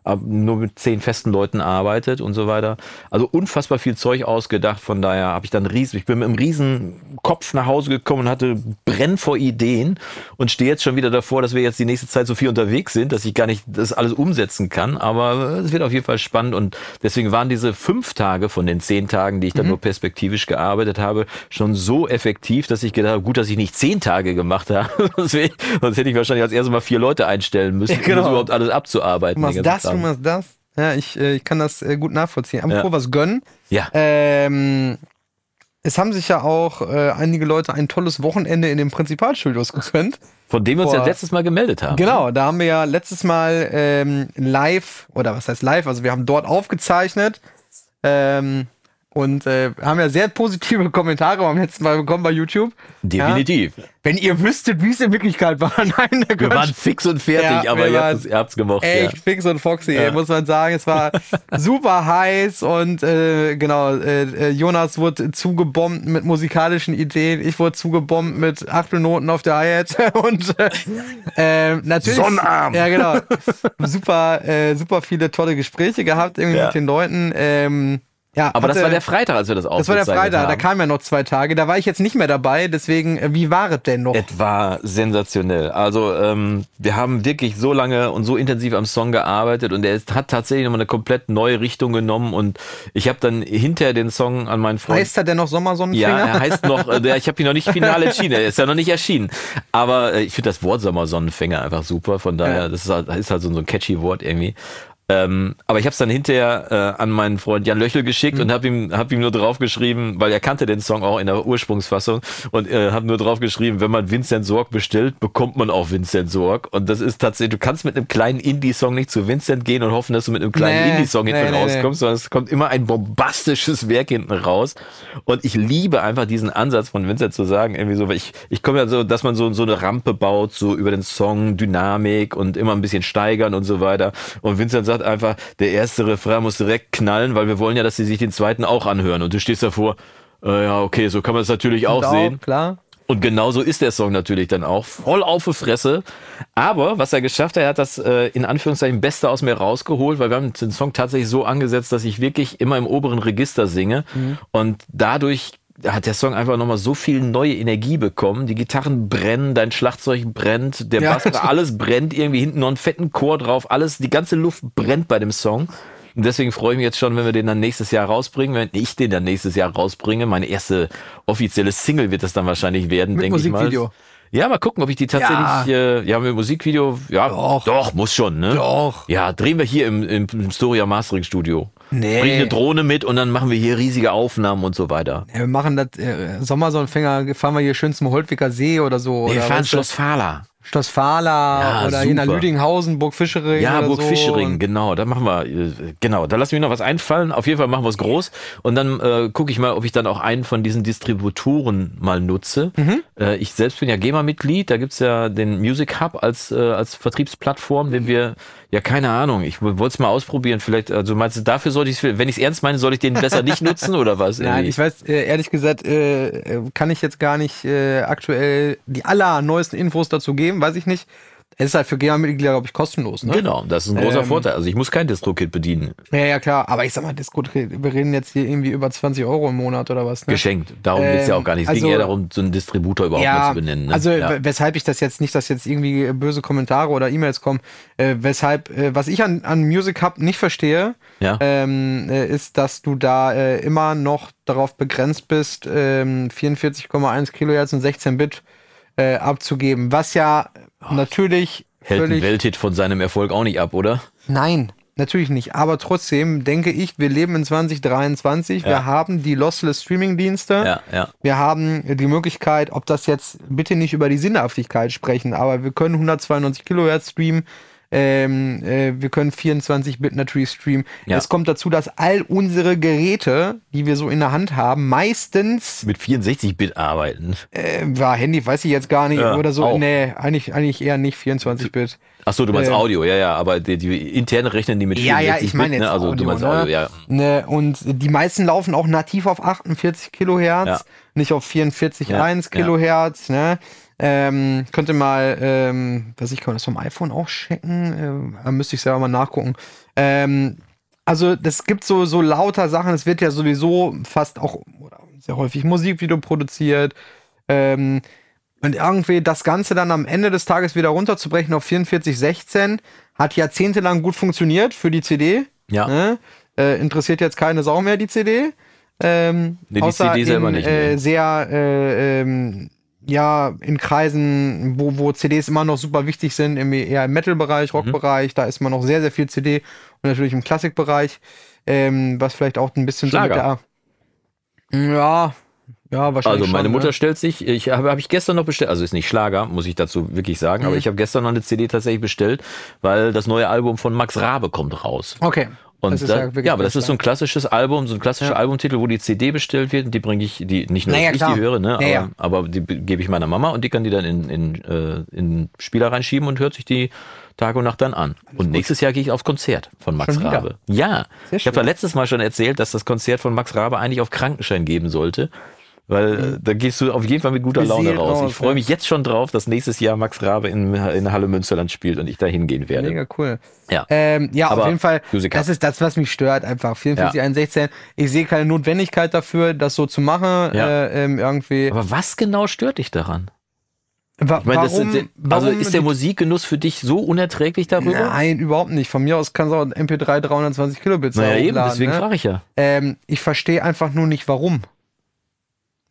[SPEAKER 2] nur mit zehn festen Leuten arbeitet und so weiter. Also unfassbar viel Zeug ausgedacht. Von daher habe ich dann riesen, ich bin mit einem riesen Kopf nach Hause gekommen und hatte brenn vor Ideen und stehe jetzt schon wieder davor, dass wir jetzt die nächste Zeit so viel unterwegs sind, dass ich gar nicht das alles umsetzen kann. Aber es wird auf jeden Fall spannend und deswegen waren diese fünf Tage von den zehn Tagen, die ich dann nur perspektivisch gearbeitet habe, schon so effektiv, dass ich gedacht habe, gut, dass ich nicht zehn Tage gemacht habe. sonst, hätte ich wahrscheinlich als erstes mal vier Leute einstellen müssen,
[SPEAKER 1] Ja, genau.
[SPEAKER 2] um das überhaupt alles abzuarbeiten. Ganzen
[SPEAKER 1] das, Du machst das. Ja, ich, äh, ich kann das äh, gut nachvollziehen. Apropos
[SPEAKER 2] Ja.
[SPEAKER 1] was gönnen.
[SPEAKER 2] Ja.
[SPEAKER 1] Ähm, es haben sich ja auch äh, einige Leute ein tolles Wochenende in den Prinzipalstudios gegönnt.
[SPEAKER 2] Von dem wir uns
[SPEAKER 1] Vor-
[SPEAKER 2] ja letztes Mal gemeldet haben.
[SPEAKER 1] Genau, da haben wir ja letztes Mal ähm, live, oder was heißt live, also wir haben dort aufgezeichnet ähm, und äh, haben ja sehr positive Kommentare beim letzten Mal bekommen bei YouTube.
[SPEAKER 2] Definitiv.
[SPEAKER 1] Ja? Wenn ihr wüsstet, wie es in Wirklichkeit war. Nein,
[SPEAKER 2] Wir waren fix und fertig,
[SPEAKER 1] Ja,
[SPEAKER 2] aber ihr habt es ihr habt's gemocht.
[SPEAKER 1] Echt fix und foxy, ey, muss man sagen. Es war super heiß und äh, genau, äh, äh, Jonas wurde zugebombt mit musikalischen Ideen. Ich wurde zugebombt mit Achtelnoten auf der Hi-Hat und äh, äh, natürlich.
[SPEAKER 2] Sonnenarm.
[SPEAKER 1] Ja, genau. super, äh, super viele tolle Gespräche gehabt irgendwie
[SPEAKER 2] Ja.
[SPEAKER 1] mit den Leuten. Ähm, ja,
[SPEAKER 2] Aber das
[SPEAKER 1] hatte-
[SPEAKER 2] war der Freitag, als wir das
[SPEAKER 1] das war der Freitag, da
[SPEAKER 2] haben.
[SPEAKER 1] kamen ja noch zwei Tage. Da war ich jetzt nicht mehr dabei, deswegen, äh, wie war es denn noch?
[SPEAKER 2] Es war sensationell. Also ähm, wir haben wirklich so lange und so intensiv am Song gearbeitet und er hat tatsächlich nochmal eine komplett neue Richtung genommen und ich habe dann hinterher den Song an meinen Freund
[SPEAKER 1] Heißt er denn noch Sommersonnenfinger?
[SPEAKER 2] Ja, er heißt noch, äh, ich habe ihn noch nicht final entschieden, er ist ja noch nicht erschienen. Aber äh, ich finde das Wort Sommersonnenfänger einfach super, von daher,
[SPEAKER 1] Ja.
[SPEAKER 2] das ist halt, ist halt so, so ein catchy Wort irgendwie. Ähm, aber ich habe es dann hinterher äh, an meinen Freund Jan Löchel geschickt
[SPEAKER 1] Mhm.
[SPEAKER 2] und habe ihm, hab ihm nur draufgeschrieben, weil er kannte den Song auch in der Ursprungsfassung und äh, habe nur draufgeschrieben, wenn man Vincent Sorg bestellt, bekommt man auch Vincent Sorg. Und das ist tatsächlich, du kannst mit einem kleinen Indie-Song nicht zu Vincent gehen und hoffen, dass du mit einem kleinen
[SPEAKER 1] Nee,
[SPEAKER 2] Indie-Song hinten
[SPEAKER 1] nee, nee, nee.
[SPEAKER 2] rauskommst, sondern es kommt immer ein bombastisches Werk hinten raus. Und ich liebe einfach diesen Ansatz von Vincent zu sagen, irgendwie so, weil ich, ich komme ja so, dass man so, so eine Rampe baut, so über den Song, Dynamik und immer ein bisschen steigern und so weiter. Und Vincent sagt einfach, der erste Refrain muss direkt knallen, weil wir wollen ja, dass sie sich den zweiten auch anhören. Und du stehst davor, äh, ja, okay, so kann man es natürlich auch
[SPEAKER 1] Und
[SPEAKER 2] sehen.
[SPEAKER 1] Klar.
[SPEAKER 2] Und genauso ist der Song natürlich dann auch. Voll auf die Fresse. Aber was er geschafft hat, er hat das äh, in Anführungszeichen Beste aus mir rausgeholt, weil wir haben den Song tatsächlich so angesetzt, dass ich wirklich immer im oberen Register singe. Und dadurch hat der Song einfach nochmal so viel neue Energie bekommen. Die Gitarren brennen, dein Schlagzeug brennt, der
[SPEAKER 1] Ja.
[SPEAKER 2] Bass, alles brennt, irgendwie hinten noch einen fetten Chor drauf, alles, die ganze Luft brennt bei dem Song. Und deswegen freue ich mich jetzt schon, wenn wir den dann nächstes Jahr rausbringen, wenn ich den dann nächstes Jahr rausbringe. Meine erste offizielle Single wird das dann wahrscheinlich werden,
[SPEAKER 1] Mit
[SPEAKER 2] denke ich mal. Ja, mal gucken, ob ich die tatsächlich,
[SPEAKER 1] Ja.
[SPEAKER 2] ja, äh, ja mit Musikvideo, ja,
[SPEAKER 1] Doch.
[SPEAKER 2] doch, muss schon, ne?
[SPEAKER 1] Doch.
[SPEAKER 2] Ja, drehen wir hier im, im, im Storia Mastering Studio.
[SPEAKER 1] Nee.
[SPEAKER 2] Bring eine Drohne mit und dann machen wir hier riesige Aufnahmen und so weiter.
[SPEAKER 1] Ja, wir machen das äh, Sommersonnenfänger, fahren wir hier schön zum Holtwicker See oder so.
[SPEAKER 2] Nee, wir
[SPEAKER 1] oder
[SPEAKER 2] fahren? Schloss Fahler.
[SPEAKER 1] Schloss Fahler
[SPEAKER 2] Ja,
[SPEAKER 1] oder hier nach. Lüdinghausen, Burg Fischering.
[SPEAKER 2] Ja, Burg
[SPEAKER 1] so.
[SPEAKER 2] Fischering, genau. Da machen wir, äh, genau, da lassen wir noch was einfallen. Auf jeden Fall machen wir es groß. Und dann äh, gucke ich mal, ob ich dann auch einen von diesen Distributoren mal nutze.
[SPEAKER 1] Mhm.
[SPEAKER 2] Äh, ich selbst bin ja GEMA-Mitglied. Da gibt's ja den Music Hub als, äh, als Vertriebsplattform, den wir, ja, keine Ahnung, ich wollte es mal ausprobieren. Vielleicht, also meinst du, dafür sollte ich wenn ich es ernst meine, soll ich den besser nicht nutzen oder was?
[SPEAKER 1] Nein,
[SPEAKER 2] Irgendwie?
[SPEAKER 1] ich weiß, äh, ehrlich gesagt, äh, äh, kann ich jetzt gar nicht äh, aktuell die allerneuesten Infos dazu geben, weiß ich nicht. Es ist halt für GEMA-Mitglieder, glaube ich, kostenlos, ne?
[SPEAKER 2] Genau, das ist ein großer
[SPEAKER 1] Ähm,
[SPEAKER 2] Vorteil. Also ich muss kein Distro-Kit bedienen.
[SPEAKER 1] Ja, ja, klar. Aber ich sag mal, Disco, wir reden jetzt hier irgendwie über 20 Euro im Monat oder was, ne?
[SPEAKER 2] Geschenkt. Darum geht's ja
[SPEAKER 1] Ähm,
[SPEAKER 2] auch gar nicht. Es ging
[SPEAKER 1] also-
[SPEAKER 2] eher darum, so einen Distributor überhaupt mal zu benennen. Ne?
[SPEAKER 1] Also
[SPEAKER 2] ja.
[SPEAKER 1] weshalb ich das jetzt nicht, dass jetzt irgendwie böse Kommentare oder E-Mails kommen, äh, weshalb, äh, was ich an, an Music Hub nicht verstehe,
[SPEAKER 2] Ja.
[SPEAKER 1] ähm, äh, ist, dass du da äh, immer noch darauf begrenzt bist, ähm, 44,1 Kilohertz und 16 Bit äh, abzugeben, was ja natürlich
[SPEAKER 2] Hält ein Welthit von seinem Erfolg auch nicht ab, oder?
[SPEAKER 1] Nein, natürlich nicht. Aber trotzdem denke ich, wir leben in 2023. Wir
[SPEAKER 2] Ja.
[SPEAKER 1] haben die Lossless Streaming-Dienste.
[SPEAKER 2] Ja, ja.
[SPEAKER 1] Wir haben die Möglichkeit, ob das jetzt bitte nicht über die Sinnhaftigkeit sprechen, aber wir können 192 Kilohertz streamen. Ähm, äh, wir können 24-Bit natürlich streamen.
[SPEAKER 2] Ja.
[SPEAKER 1] Es kommt dazu, dass all unsere Geräte, die wir so in der Hand haben, meistens,
[SPEAKER 2] Mit 64-Bit arbeiten.
[SPEAKER 1] äh, war Handy, weiß ich jetzt gar nicht,
[SPEAKER 2] Ja,
[SPEAKER 1] oder so,
[SPEAKER 2] auch.
[SPEAKER 1] nee, eigentlich, eigentlich eher nicht 24-Bit.
[SPEAKER 2] Ach so, du meinst
[SPEAKER 1] Ähm,
[SPEAKER 2] Audio, ja, ja, aber die, die interne rechnen die mit
[SPEAKER 1] Ja,
[SPEAKER 2] 64
[SPEAKER 1] ja, ich meine jetzt
[SPEAKER 2] ne? Also
[SPEAKER 1] Audio,
[SPEAKER 2] du meinst
[SPEAKER 1] ne?
[SPEAKER 2] Audio, ja.
[SPEAKER 1] Ne, und die meisten laufen auch nativ auf 48 Kilohertz,
[SPEAKER 2] Ja.
[SPEAKER 1] nicht auf 44,1
[SPEAKER 2] Ja, ja.
[SPEAKER 1] Kilohertz. Ne? Ähm, könnte mal, ähm, was ich kann man das vom iPhone auch checken, ähm, da müsste ich selber mal nachgucken. Ähm, also das gibt so so lauter Sachen. Es wird ja sowieso fast auch sehr häufig Musikvideo produziert. Ähm, und irgendwie das Ganze dann am Ende des Tages wieder runterzubrechen auf 44,16 hat jahrzehntelang gut funktioniert für die CD.
[SPEAKER 2] Ja.
[SPEAKER 1] Ne? Äh, interessiert jetzt keine Sau mehr die CD. Ähm,
[SPEAKER 2] Nee, die
[SPEAKER 1] außer
[SPEAKER 2] CD selber
[SPEAKER 1] in,
[SPEAKER 2] nicht mehr.
[SPEAKER 1] Äh, sehr, äh, ähm, ja, in Kreisen, wo, wo CDs immer noch super wichtig sind, im, eher im
[SPEAKER 2] Mhm.
[SPEAKER 1] Metal-Bereich, Rock-Bereich, da ist immer noch sehr, sehr viel CD und natürlich im Klassikbereich, ähm, was vielleicht auch ein bisschen
[SPEAKER 2] Schlager.
[SPEAKER 1] so mit der. Ja, ja, wahrscheinlich.
[SPEAKER 2] Also meine
[SPEAKER 1] schon,
[SPEAKER 2] Mutter
[SPEAKER 1] ne?
[SPEAKER 2] stellt sich, ich habe hab ich gestern noch bestellt, also ist nicht Schlager, muss ich dazu wirklich sagen,
[SPEAKER 1] Mhm.
[SPEAKER 2] aber ich habe gestern noch eine CD tatsächlich bestellt, weil das neue Album von Max Rabe kommt raus.
[SPEAKER 1] Okay.
[SPEAKER 2] Und
[SPEAKER 1] Das ist
[SPEAKER 2] da,
[SPEAKER 1] ja
[SPEAKER 2] ja, aber das ist so ein klassisches Album, so ein klassischer
[SPEAKER 1] Ja.
[SPEAKER 2] Albumtitel, wo die CD bestellt wird und die bringe ich, die nicht nur
[SPEAKER 1] Naja,
[SPEAKER 2] dass ich
[SPEAKER 1] klar.
[SPEAKER 2] die höre, ne,
[SPEAKER 1] Ja, ja.
[SPEAKER 2] aber, aber die be- gebe ich meiner Mama und die kann die dann in, in, äh, in Spieler reinschieben und hört sich die Tag und Nacht dann an. und nächstes Jahr gehe ich aufs Konzert von Max
[SPEAKER 1] Schon wieder?
[SPEAKER 2] Rabe. Ja,
[SPEAKER 1] Sehr
[SPEAKER 2] ich habe ja letztes Mal schon erzählt, dass das Konzert von Max Rabe eigentlich auf Krankenschein geben sollte. Weil äh, da gehst du auf jeden Fall mit guter Laune raus.
[SPEAKER 1] raus,
[SPEAKER 2] Ich freue
[SPEAKER 1] ja.
[SPEAKER 2] mich jetzt schon drauf, dass nächstes Jahr Max Rabe in, in Halle Münsterland spielt und ich da hingehen werde.
[SPEAKER 1] Mega cool.
[SPEAKER 2] Ja.
[SPEAKER 1] Ähm, ja,
[SPEAKER 2] Aber
[SPEAKER 1] auf jeden Fall. Das ist das, was mich stört, einfach. 44, 116. Ich sehe keine Notwendigkeit dafür, das so zu machen.
[SPEAKER 2] Ja.
[SPEAKER 1] Äh, ähm, irgendwie.
[SPEAKER 2] Aber was genau stört dich daran?
[SPEAKER 1] Wa
[SPEAKER 2] Ich meine, das
[SPEAKER 1] warum,
[SPEAKER 2] sind, also ist der Musikgenuss für dich so unerträglich darüber?
[SPEAKER 1] Nein, überhaupt nicht. Von mir aus kann es auch ein MP3 320 Kilobits
[SPEAKER 2] naja, eben,
[SPEAKER 1] hochladen,
[SPEAKER 2] deswegen
[SPEAKER 1] ne?
[SPEAKER 2] frage ich ja.
[SPEAKER 1] ähm, Ich verstehe einfach nur nicht, warum.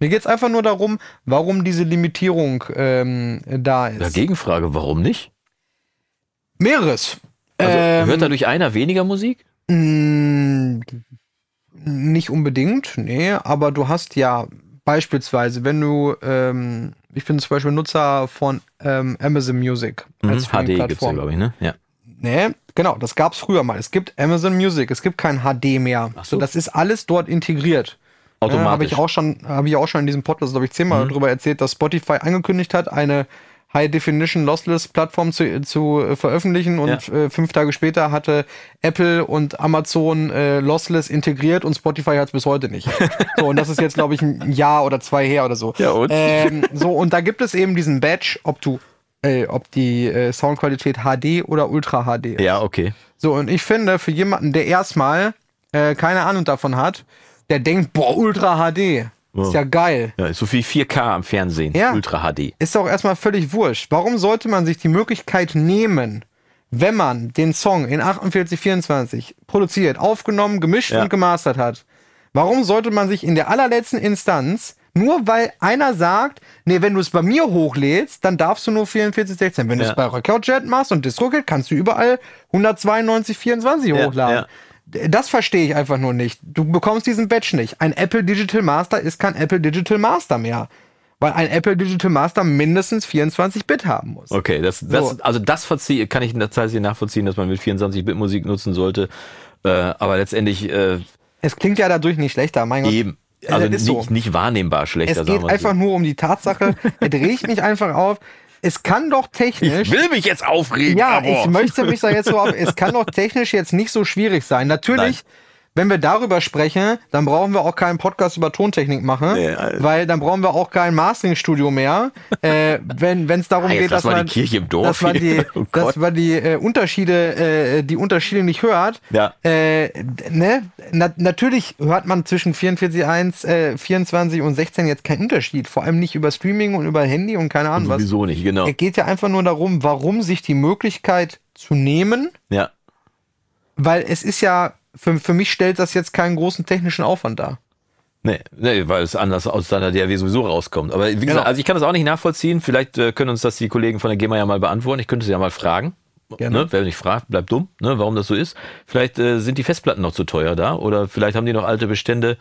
[SPEAKER 1] Mir geht es einfach nur darum, warum diese Limitierung ähm, da ist.
[SPEAKER 2] Ja, Gegenfrage, warum nicht?
[SPEAKER 1] Mehreres.
[SPEAKER 2] Also
[SPEAKER 1] Ähm,
[SPEAKER 2] hört dadurch einer weniger Musik?
[SPEAKER 1] Mm, Nicht unbedingt, nee, aber du hast ja beispielsweise, wenn du, ähm, ich bin zum Beispiel Nutzer von ähm, Amazon Music
[SPEAKER 2] Mhm,
[SPEAKER 1] als
[SPEAKER 2] HD gibt's ja, glaube ich, ne? Ja.
[SPEAKER 1] Nee, genau, das gab's früher mal. Es gibt Amazon Music, es gibt kein HD mehr.
[SPEAKER 2] Ach so.
[SPEAKER 1] das ist alles dort integriert. Ja, habe
[SPEAKER 2] Automatisch.
[SPEAKER 1] ich auch schon, habe ich auch schon in diesem Podcast, glaube ich, zehnmal
[SPEAKER 2] Mhm.
[SPEAKER 1] darüber erzählt, dass Spotify angekündigt hat, eine High Definition Lossless Plattform zu, zu veröffentlichen und äh, fünf Tage später hatte Apple und Amazon äh, Lossless integriert und Spotify hat es bis heute nicht. so, und das ist jetzt, glaube ich, ein Jahr oder zwei her oder so.
[SPEAKER 2] Ja, und?
[SPEAKER 1] Ähm, so, und da gibt es eben diesen Badge, ob du, äh, ob die äh, Soundqualität HD oder Ultra HD ist.
[SPEAKER 2] ja, okay.
[SPEAKER 1] So, und ich finde, für jemanden, der erstmal äh, keine Ahnung davon hat, der denkt, boah, Ultra HD. Ist ja geil.
[SPEAKER 2] Ja, ist so wie 4K am Fernsehen.
[SPEAKER 1] Ja.
[SPEAKER 2] Ultra HD.
[SPEAKER 1] Ist doch erstmal völlig wurscht. Warum sollte man sich die Möglichkeit nehmen, wenn man den Song in 4824 produziert, aufgenommen, gemischt
[SPEAKER 2] Ja.
[SPEAKER 1] und gemastert hat? Warum sollte man sich in der allerletzten Instanz, nur weil einer sagt, nee, wenn du es bei mir hochlädst, dann darfst du nur 4416. Wenn du
[SPEAKER 2] Ja.
[SPEAKER 1] es bei Recordjet machst und DistroKid, kannst du überall 192, 24
[SPEAKER 2] Ja,
[SPEAKER 1] hochladen.
[SPEAKER 2] ja.
[SPEAKER 1] Das verstehe ich einfach nur nicht. Du bekommst diesen Badge nicht. Ein Apple Digital Master ist kein Apple Digital Master mehr. weil ein Apple Digital Master mindestens 24-Bit haben muss.
[SPEAKER 2] Okay, das, das,
[SPEAKER 1] So.
[SPEAKER 2] also das kann ich in der Zeit nachvollziehen, dass man mit 24-Bit-Musik nutzen sollte. Äh, aber letztendlich äh,
[SPEAKER 1] Es klingt ja dadurch nicht schlechter, mein Gott.
[SPEAKER 2] eben,
[SPEAKER 1] Äh,
[SPEAKER 2] also nicht,
[SPEAKER 1] so.
[SPEAKER 2] nicht wahrnehmbar schlechter.
[SPEAKER 1] Es geht einfach
[SPEAKER 2] so.
[SPEAKER 1] nur um die Tatsache, er dreht mich einfach auf. Es kann doch technisch.
[SPEAKER 2] Ich will mich jetzt aufregen.
[SPEAKER 1] ja,
[SPEAKER 2] aber-
[SPEAKER 1] ich möchte mich da jetzt so auf. Es kann doch technisch jetzt nicht so schwierig sein. Natürlich, wenn wir darüber sprechen, dann brauchen wir auch keinen Podcast über Tontechnik machen,
[SPEAKER 2] Nee, Alter.
[SPEAKER 1] weil dann brauchen wir auch kein Mastering-Studio mehr. äh, wenn es darum
[SPEAKER 2] Ah,
[SPEAKER 1] geht, dass man,
[SPEAKER 2] die Kirche im Dorf
[SPEAKER 1] dass man die.
[SPEAKER 2] Oh
[SPEAKER 1] dass man die äh, Unterschiede, äh, die Unterschiede nicht hört.
[SPEAKER 2] Ja.
[SPEAKER 1] Äh, ne? Na, natürlich hört man zwischen 44.1, äh, 24 und 16 jetzt keinen Unterschied. Vor allem nicht über Streaming und über Handy und keine Ahnung was.
[SPEAKER 2] Sowieso nicht, genau.
[SPEAKER 1] Es geht ja einfach nur darum, warum sich die Möglichkeit zu nehmen,
[SPEAKER 2] Ja.
[SPEAKER 1] weil es ist ja, für, für mich stellt das jetzt keinen großen technischen Aufwand dar.
[SPEAKER 2] Nee, nee, weil es anders aus deiner DAW sowieso rauskommt. Aber wie gesagt,
[SPEAKER 1] Genau.
[SPEAKER 2] also ich kann das auch nicht nachvollziehen. Vielleicht äh, können uns das die Kollegen von der GEMA ja mal beantworten. Ich könnte sie ja mal fragen. Ne? Wer nicht fragt, bleibt dumm, ne? warum das so ist. Vielleicht äh, sind die Festplatten noch zu teuer da oder vielleicht haben die noch alte Bestände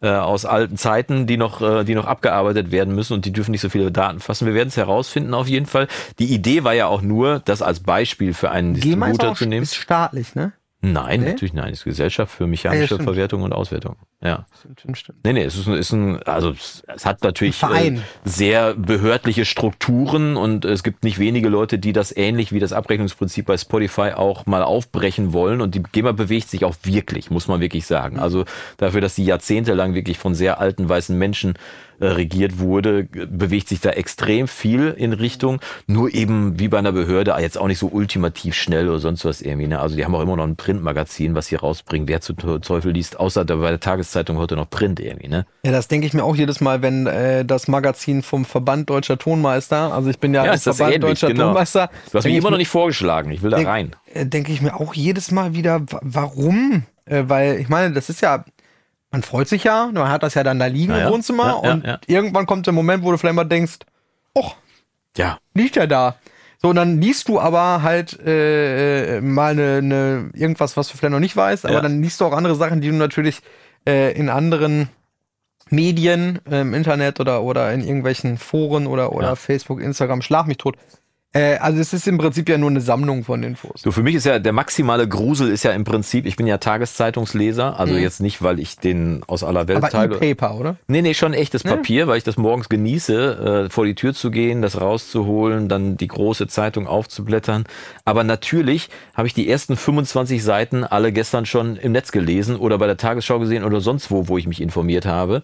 [SPEAKER 2] äh, aus alten Zeiten, die noch, äh, die noch abgearbeitet werden müssen und die dürfen nicht so viele Daten fassen. Wir werden es herausfinden auf jeden Fall. Die Idee war ja auch nur, das als Beispiel für einen
[SPEAKER 1] GEMA ist,
[SPEAKER 2] Distributor
[SPEAKER 1] auch,
[SPEAKER 2] zu nehmen.
[SPEAKER 1] ist staatlich, ne?
[SPEAKER 2] Nein,
[SPEAKER 1] Nee?
[SPEAKER 2] natürlich nein. Es ist Gesellschaft für mechanische
[SPEAKER 1] stimmt.
[SPEAKER 2] Verwertung und Auswertung. Ja.
[SPEAKER 1] Stimmt, stimmt, stimmt.
[SPEAKER 2] Nee, nee, es ist ein, ist ein also es, hat natürlich äh, sehr behördliche Strukturen und es gibt nicht wenige Leute, die das ähnlich wie das Abrechnungsprinzip bei Spotify auch mal aufbrechen wollen und die GEMA bewegt sich auch wirklich, muss man wirklich sagen. Also dafür, dass sie jahrzehntelang wirklich von sehr alten weißen Menschen regiert wurde, bewegt sich da extrem viel in Richtung, nur eben wie bei einer Behörde jetzt auch nicht so ultimativ schnell oder sonst was irgendwie. Ne? Also die haben auch immer noch ein Printmagazin, was sie rausbringen. Wer zu Teufel liest, außer da bei der Tageszeitung heute noch Print irgendwie, ne?
[SPEAKER 1] Ja, das denke ich mir auch jedes Mal, wenn äh, das Magazin vom Verband Deutscher Tonmeister, also ich bin ja,
[SPEAKER 2] Ja,
[SPEAKER 1] Verband
[SPEAKER 2] ähnlich,
[SPEAKER 1] Deutscher
[SPEAKER 2] genau.
[SPEAKER 1] Tonmeister.
[SPEAKER 2] Du hast mich
[SPEAKER 1] ich
[SPEAKER 2] immer noch nicht vorgeschlagen. Ich will da
[SPEAKER 1] denk-
[SPEAKER 2] rein.
[SPEAKER 1] äh, denke ich mir auch jedes Mal wieder, wa- warum? Äh, weil ich meine, das ist ja, man freut sich ja, man hat das ja dann da liegen
[SPEAKER 2] Ja,
[SPEAKER 1] im. Wohnzimmer
[SPEAKER 2] Ja,
[SPEAKER 1] und irgendwann kommt der Moment, wo du vielleicht mal denkst, och,
[SPEAKER 2] Ja.
[SPEAKER 1] liegt ja da. So, und dann liest du aber halt äh, äh, mal eine, eine, irgendwas, was du vielleicht noch nicht weißt, aber dann liest du auch andere Sachen, die du natürlich äh, in anderen Medien, im Internet oder, oder in irgendwelchen Foren oder, oder. Facebook, Instagram, schlag mich tot. Äh, also es ist im Prinzip ja nur eine Sammlung von Infos.
[SPEAKER 2] So, für mich ist ja der maximale Grusel ist ja im Prinzip, ich bin ja Tageszeitungsleser, also
[SPEAKER 1] Mhm.
[SPEAKER 2] jetzt nicht, weil ich den aus aller Welt
[SPEAKER 1] Aber
[SPEAKER 2] teile.
[SPEAKER 1] E-Paper, oder?
[SPEAKER 2] Nee, nee, schon echtes
[SPEAKER 1] Ja.
[SPEAKER 2] Papier, weil ich das morgens genieße, äh, vor die Tür zu gehen, das rauszuholen, dann die große Zeitung aufzublättern. Aber natürlich habe ich die ersten 25 Seiten alle gestern schon im Netz gelesen oder bei der Tagesschau gesehen oder sonst wo, wo ich mich informiert habe.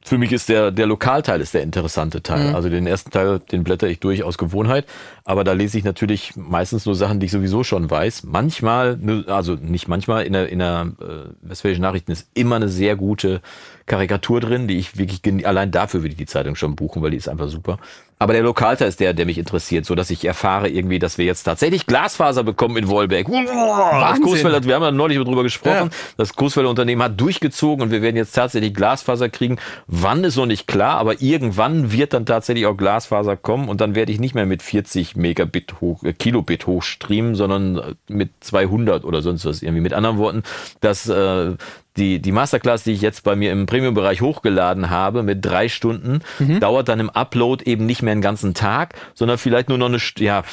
[SPEAKER 2] Für mich ist der, der Lokalteil ist der interessante Teil.
[SPEAKER 1] Mhm.
[SPEAKER 2] Also den ersten Teil, den blätter ich durch aus Gewohnheit. Aber da lese ich natürlich meistens nur Sachen, die ich sowieso schon weiß. Manchmal, nur- also nicht manchmal, in der, in der äh, Westfälischen Nachrichten ist immer eine sehr gute Karikatur drin, die ich wirklich, allein dafür würde ich die Zeitung schon buchen, weil die ist einfach super. Aber der Lokalteil ist der, der mich interessiert, so dass ich erfahre irgendwie, dass wir jetzt tatsächlich Glasfaser bekommen in Wolbeck. Das. Coesfelder, wir haben ja neulich drüber gesprochen.
[SPEAKER 1] Ja.
[SPEAKER 2] Das Coesfelder Unternehmen hat durchgezogen und wir werden jetzt tatsächlich Glasfaser kriegen. Wann ist noch nicht klar, aber irgendwann wird dann tatsächlich auch Glasfaser kommen und dann werde ich nicht mehr mit 40 Megabit hoch, äh, Kilobit hochstreamen, sondern äh, mit 200 oder sonst was irgendwie. Mit anderen Worten, dass äh, die, die Masterclass, die ich jetzt bei mir im Premium-Bereich hochgeladen habe, mit drei Stunden,
[SPEAKER 1] Mhm.
[SPEAKER 2] dauert dann im Upload eben nicht mehr einen ganzen Tag, sondern vielleicht nur noch eine, ja,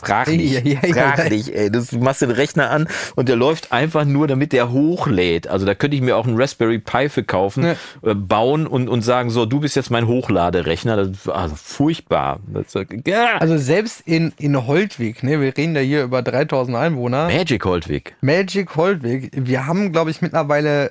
[SPEAKER 2] frag nicht,
[SPEAKER 1] Ja, ja, ja,
[SPEAKER 2] frag nicht, ey. Das, du machst den Rechner an und der läuft einfach nur, damit der hochlädt. Also da könnte ich mir auch einen Raspberry Pi für kaufen,
[SPEAKER 1] Ja.
[SPEAKER 2] äh, bauen und, und sagen, so, du bist jetzt mein Hochladerechner. Das ist also furchtbar. Das, äh.
[SPEAKER 1] Also selbst in, in Holtwig, ne, wir reden ja hier über 3000 Einwohner,
[SPEAKER 2] Magic Holdwig.
[SPEAKER 1] Magic Holtwig, wir haben, glaube ich, mittlerweile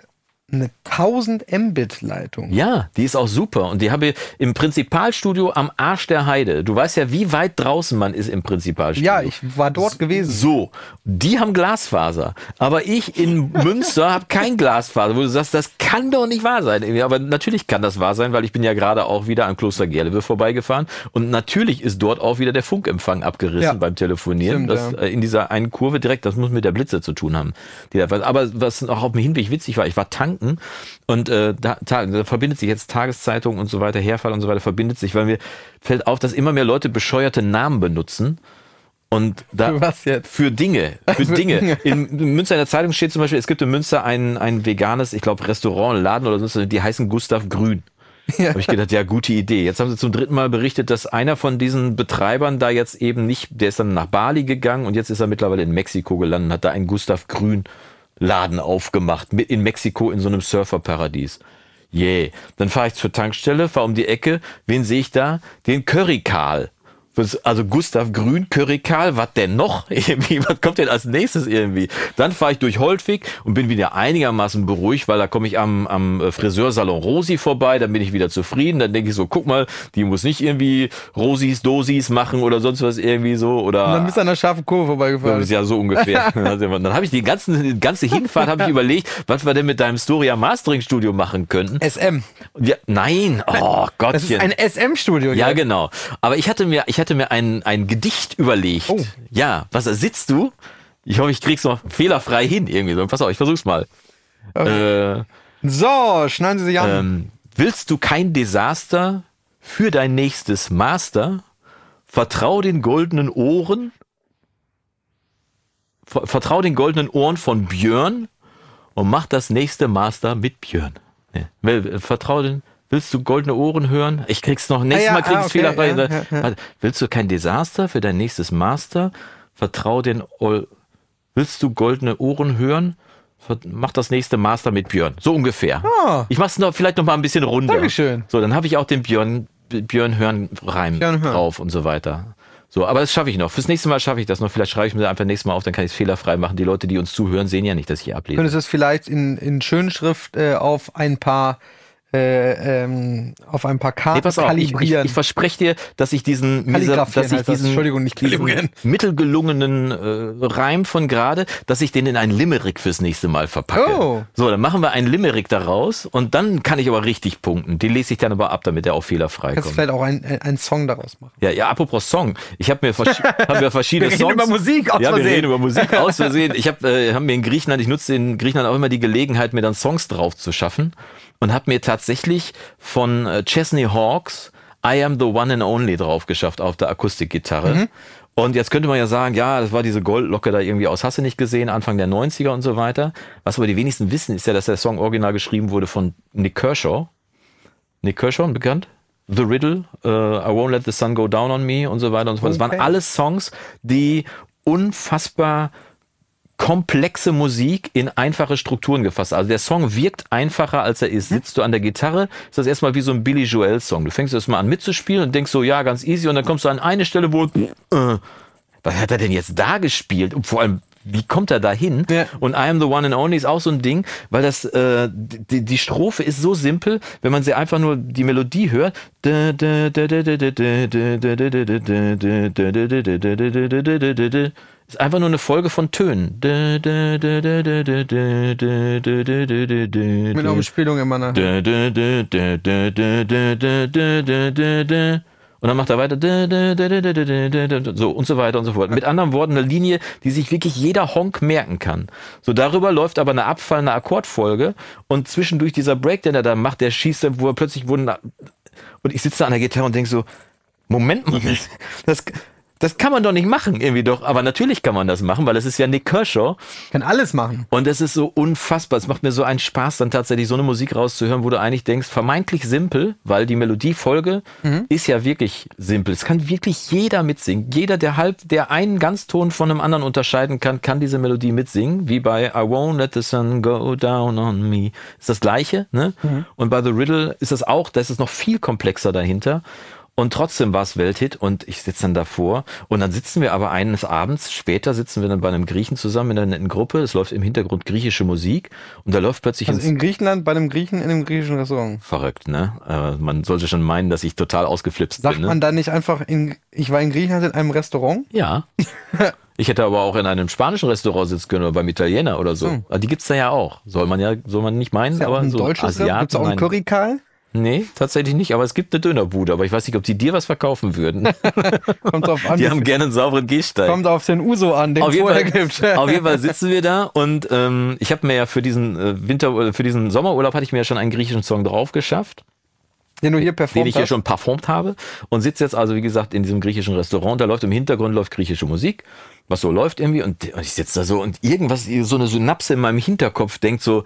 [SPEAKER 1] eine 1000 Mbit Leitung.
[SPEAKER 2] Ja, die ist auch super. Und die habe ich im Prinzipalstudio am Arsch der Heide. Du weißt ja, wie weit draußen man ist im Prinzipalstudio.
[SPEAKER 1] Ja, ich war dort gewesen.
[SPEAKER 2] So, die haben Glasfaser. Aber ich in Münster habe kein Glasfaser, wo du sagst, das kann doch nicht wahr sein. Aber natürlich kann das wahr sein, weil ich bin ja gerade auch wieder an Kloster Gerlewe vorbeigefahren. Und natürlich ist dort auch wieder der Funkempfang abgerissen
[SPEAKER 1] Ja.
[SPEAKER 2] beim Telefonieren.
[SPEAKER 1] Stimmt,
[SPEAKER 2] das,
[SPEAKER 1] ja.
[SPEAKER 2] äh, in dieser einen Kurve direkt, das muss mit der Blitze zu tun haben. Aber was auch auf dem Hinweg witzig war, ich war tanken und äh, da, da verbindet sich jetzt Tageszeitung und so weiter, Herfall und so weiter, verbindet sich, weil mir fällt auf, dass immer mehr Leute bescheuerte Namen benutzen. Und da,
[SPEAKER 1] Für was jetzt?
[SPEAKER 2] Für Dinge. Für,
[SPEAKER 1] Für
[SPEAKER 2] Dinge.
[SPEAKER 1] Dinge.
[SPEAKER 2] In, Münster in der Zeitung steht zum Beispiel, es gibt in Münster ein, ein veganes, ich glaube, Restaurant, Laden oder was, die heißen Gustav Grün. Ja. Habe ich gedacht, ja, gute Idee. Jetzt haben sie zum dritten Mal berichtet, dass einer von diesen Betreibern da jetzt eben nicht, der ist dann nach Bali gegangen und jetzt ist er mittlerweile in Mexiko gelandet, hat da einen Gustav Grün Laden aufgemacht, mit in Mexiko in so einem Surferparadies. Yeah. Dann fahre ich zur Tankstelle, fahre um die Ecke. Wen sehe ich da? Den Curry Karl. Also Gustav Grün, Currykal, was denn noch? Irgendwie, was kommt denn als nächstes irgendwie? Dann fahre ich durch Holtwig und bin wieder einigermaßen beruhigt, weil da komme ich am, am Friseursalon Rosi vorbei, dann bin ich wieder zufrieden. Dann denke ich so, guck mal, die muss nicht irgendwie Rosis, Dosis machen oder sonst was irgendwie so. Oder
[SPEAKER 1] und dann bist du an einer scharfen Kurve vorbeigefahren.
[SPEAKER 2] Ja, so ungefähr. dann habe ich die, ganzen, die ganze Hinfahrt habe ich überlegt, was wir denn mit deinem Storia Mastering Studio machen könnten.
[SPEAKER 1] SM.
[SPEAKER 2] Ja, nein, oh Gott.
[SPEAKER 1] Das ist ein SM-Studio.
[SPEAKER 2] Ja, genau. Aber ich hatte mir, ich hatte mir ein, ein Gedicht überlegt. Oh. Ja, was sitzt du? Ich hoffe, ich krieg's noch fehlerfrei hin irgendwie so. Pass auf, ich versuch's mal.
[SPEAKER 1] Okay. Äh, so, schneiden Sie sich an.
[SPEAKER 2] Ähm, willst du kein Desaster für dein nächstes Master? Vertrau den goldenen Ohren. Vertrau den goldenen Ohren von Björn und mach das nächste Master mit Björn. Nee. Vertrau den Willst du goldene Ohren hören? Ich krieg's noch. Nächstes ah, ja, Mal kriegst ah, okay, Fehler bei. Ja, ja, Willst du kein Desaster für dein nächstes Master? Vertrau den. Willst du goldene Ohren hören? Mach das nächste Master mit Björn. So ungefähr. Ah. Ich mach's noch vielleicht noch mal ein bisschen runder.
[SPEAKER 1] Dankeschön.
[SPEAKER 2] So, dann habe ich auch den Björn Björn Hören Reim Björn Hören. drauf und so weiter. So, aber das schaffe ich noch. Fürs nächste Mal schaffe ich das noch. Vielleicht schreibe ich mir einfach nächstes Mal auf, dann kann ich es fehlerfrei machen. Die Leute, die uns zuhören, sehen ja nicht, dass ich hier ablese.
[SPEAKER 1] Könntest du es vielleicht in, in Schönschrift äh, auf ein paar äh, ähm, auf ein paar Karten nee,
[SPEAKER 2] pass auf, kalibrieren. Ich, ich, ich verspreche dir, dass ich diesen, dass ich diesen
[SPEAKER 1] Entschuldigung, nicht kalibrieren.
[SPEAKER 2] mittelgelungenen äh, Reim von gerade, dass ich den in ein Limerick fürs nächste Mal verpacke. Oh. So, dann machen wir einen Limerick daraus und dann kann ich aber richtig punkten. Den lese ich dann aber ab, damit er auch fehlerfrei Kannst
[SPEAKER 1] kommt. Kannst vielleicht auch einen Song daraus machen.
[SPEAKER 2] Ja, ja, apropos Song. Ich habe mir, hab mir verschiedene
[SPEAKER 1] wir
[SPEAKER 2] Songs.
[SPEAKER 1] Reden über Musik aus
[SPEAKER 2] Ja, wir reden über Musik aus Versehen. Ich habe äh, hab mir in Griechenland, ich nutze in Griechenland auch immer die Gelegenheit, mir dann Songs drauf zu schaffen und habe mir tatsächlich von äh, Chesney Hawks I Am the One and Only drauf geschafft auf der Akustikgitarre. Mhm. Und jetzt könnte man ja sagen, ja, das war diese Goldlocke da irgendwie aus Hasse nicht gesehen, Anfang der 90er und so weiter. Was aber die wenigsten wissen, ist ja, dass der Song original geschrieben wurde von Nick Kershaw. Nick Kershaw, bekannt? The Riddle, uh, I Won't Let the Sun Go Down on Me und so weiter und so fort. Okay. Das waren alles Songs, die unfassbar komplexe Musik in einfache Strukturen gefasst. Also der Song wirkt einfacher, als er ist. Sitzt du an der Gitarre, ist das erstmal wie so ein Billy Joel Song. Du fängst erstmal an mitzuspielen und denkst so, ja, ganz easy. Und dann kommst du an eine Stelle, wo, äh, was hat er denn jetzt da gespielt? Und vor allem, wie kommt er da hin? Ja. Und I am the one and only ist auch so ein Ding, weil das äh, die, die Strophe ist so simpel, wenn man sie einfach nur die Melodie hört. Ist einfach nur eine Folge von Tönen. Mit
[SPEAKER 1] einer Umspielung immer nachher.
[SPEAKER 2] Und dann macht er weiter, so und so weiter und so fort. Mit anderen Worten, eine Linie, die sich wirklich jeder Honk merken kann. So darüber läuft aber eine abfallende Akkordfolge und zwischendurch dieser Break, den er da macht, der schießt dann, wo er plötzlich wurden und ich sitze da an der Gitarre und denke so, Moment, Moment, das, das kann man doch nicht machen, irgendwie doch. Aber natürlich kann man das machen, weil es ist ja Nick Kershaw.
[SPEAKER 1] Kann alles machen.
[SPEAKER 2] Und es ist so unfassbar. Es macht mir so einen Spaß, dann tatsächlich so eine Musik rauszuhören, wo du eigentlich denkst, vermeintlich simpel, weil die Melodiefolge mhm. ist ja wirklich simpel. Es kann wirklich jeder mitsingen. Jeder, der halb, der einen Ganzton von einem anderen unterscheiden kann, kann diese Melodie mitsingen. Wie bei I won't let the sun go down on me. Ist das gleiche, ne? Mhm. Und bei The Riddle ist das auch, da ist es noch viel komplexer dahinter. Und trotzdem war es Welthit und ich sitze dann davor und dann sitzen wir aber eines Abends, später sitzen wir dann bei einem Griechen zusammen in einer netten Gruppe, es läuft im Hintergrund griechische Musik und da läuft plötzlich...
[SPEAKER 1] Also in Griechenland bei einem Griechen in einem griechischen Restaurant.
[SPEAKER 2] Verrückt, ne? Äh, man sollte schon meinen, dass ich total ausgeflipst
[SPEAKER 1] Sagt
[SPEAKER 2] bin. Sagt
[SPEAKER 1] ne? man da nicht einfach, in, ich war in Griechenland in einem Restaurant?
[SPEAKER 2] Ja. Ich hätte aber auch in einem spanischen Restaurant sitzen können oder beim Italiener oder so. Hm. Die gibt's da ja auch. Soll man ja, soll man nicht meinen,
[SPEAKER 1] ja
[SPEAKER 2] aber
[SPEAKER 1] ein so deutsches Asiaten. Gibt's auch einen Currykal?
[SPEAKER 2] Nee, tatsächlich nicht, aber es gibt eine Dönerbude, aber ich weiß nicht, ob die dir was verkaufen würden.
[SPEAKER 1] Kommt drauf an.
[SPEAKER 2] Die haben gerne einen sauberen Gehsteig.
[SPEAKER 1] Kommt auf den Uso an, den
[SPEAKER 2] es vorher gibt. auf jeden Fall sitzen wir da und ähm, ich habe mir ja für diesen äh, Winter, für diesen Sommerurlaub hatte ich mir ja schon einen griechischen Song drauf geschafft.
[SPEAKER 1] Den du hier performt
[SPEAKER 2] Den ich hier schon performt habe und sitze jetzt also, wie gesagt, in diesem griechischen Restaurant. Da läuft im Hintergrund läuft griechische Musik, was so läuft irgendwie und, und ich sitze da so und irgendwas, so eine Synapse in meinem Hinterkopf denkt so,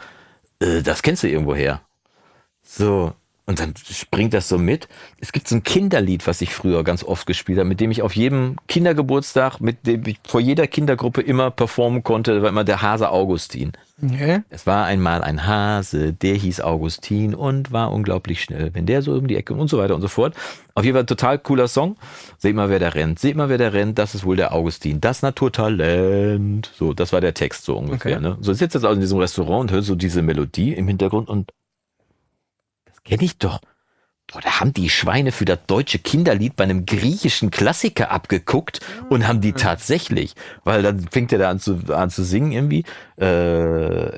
[SPEAKER 2] äh, das kennst du irgendwo her. So, und dann springt das so mit. Es gibt so ein Kinderlied, was ich früher ganz oft gespielt habe, mit dem ich auf jedem Kindergeburtstag, mit dem ich vor jeder Kindergruppe immer performen konnte, war immer der Hase Augustin.
[SPEAKER 1] Okay.
[SPEAKER 2] Es war einmal ein Hase, der hieß Augustin und war unglaublich schnell. Wenn der so um die Ecke und so weiter und so fort. Auf jeden Fall total cooler Song. Seht mal, wer da rennt. Seht mal, wer da rennt. Das ist wohl der Augustin. Das Naturtalent. So, das war der Text so ungefähr.
[SPEAKER 1] Okay.
[SPEAKER 2] Ne? So sitzt jetzt also in diesem Restaurant und hört so diese Melodie im Hintergrund und kenne ich doch. Boah, da haben die Schweine für das deutsche Kinderlied bei einem griechischen Klassiker abgeguckt und haben die ah. tatsächlich, weil dann fängt er da an zu, an zu singen irgendwie. Äh,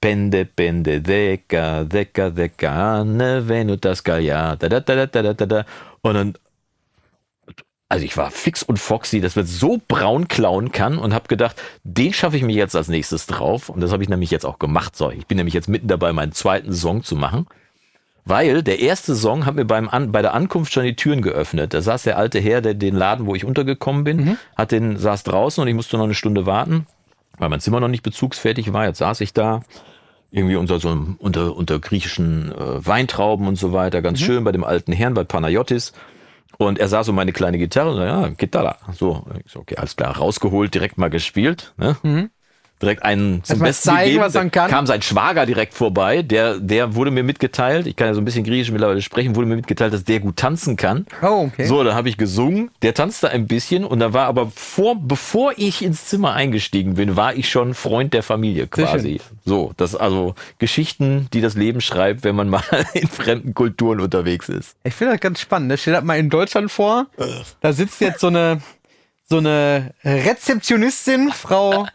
[SPEAKER 2] Pende, Bende, deka, deka, Deca, ne, wenn du ja, da, da, da, da, da, da, da. Und dann, also ich war fix und foxy, dass man so braun klauen kann und habe gedacht, den schaffe ich mir jetzt als nächstes drauf. Und das habe ich nämlich jetzt auch gemacht. So, ich bin nämlich jetzt mitten dabei, meinen zweiten Song zu machen. Weil der erste Song hat mir beim An bei der Ankunft schon die Türen geöffnet. Da saß der alte Herr, der den Laden, wo ich untergekommen bin, hat den, saß draußen und ich musste noch eine Stunde warten, weil mein Zimmer noch nicht bezugsfertig war. Jetzt saß ich da, irgendwie unter so einem, unter, unter griechischen äh, Weintrauben und so weiter, ganz schön bei dem alten Herrn, bei Panayotis. Und er sah so meine kleine Gitarre und so, ja, Gitarre. So, so, okay, alles klar, rausgeholt, direkt mal gespielt. Ne? Direkt einen zum
[SPEAKER 1] Erstmal
[SPEAKER 2] Besten
[SPEAKER 1] zeigen,
[SPEAKER 2] gegeben.
[SPEAKER 1] was man kann.
[SPEAKER 2] Kam sein Schwager direkt vorbei, der, der wurde mir mitgeteilt, ich kann ja so ein bisschen Griechisch mittlerweile sprechen, wurde mir mitgeteilt, dass der gut tanzen kann.
[SPEAKER 1] Oh, okay.
[SPEAKER 2] So, dann habe ich gesungen, der tanzte ein bisschen und da war aber vor, bevor ich ins Zimmer eingestiegen bin, war ich schon Freund der Familie quasi. So, das also Geschichten, die das Leben schreibt, wenn man mal in fremden Kulturen unterwegs ist.
[SPEAKER 1] Ich finde das ganz spannend. Ne? Stell dir das mal in Deutschland vor. Da sitzt jetzt so eine, so eine Rezeptionistin, Frau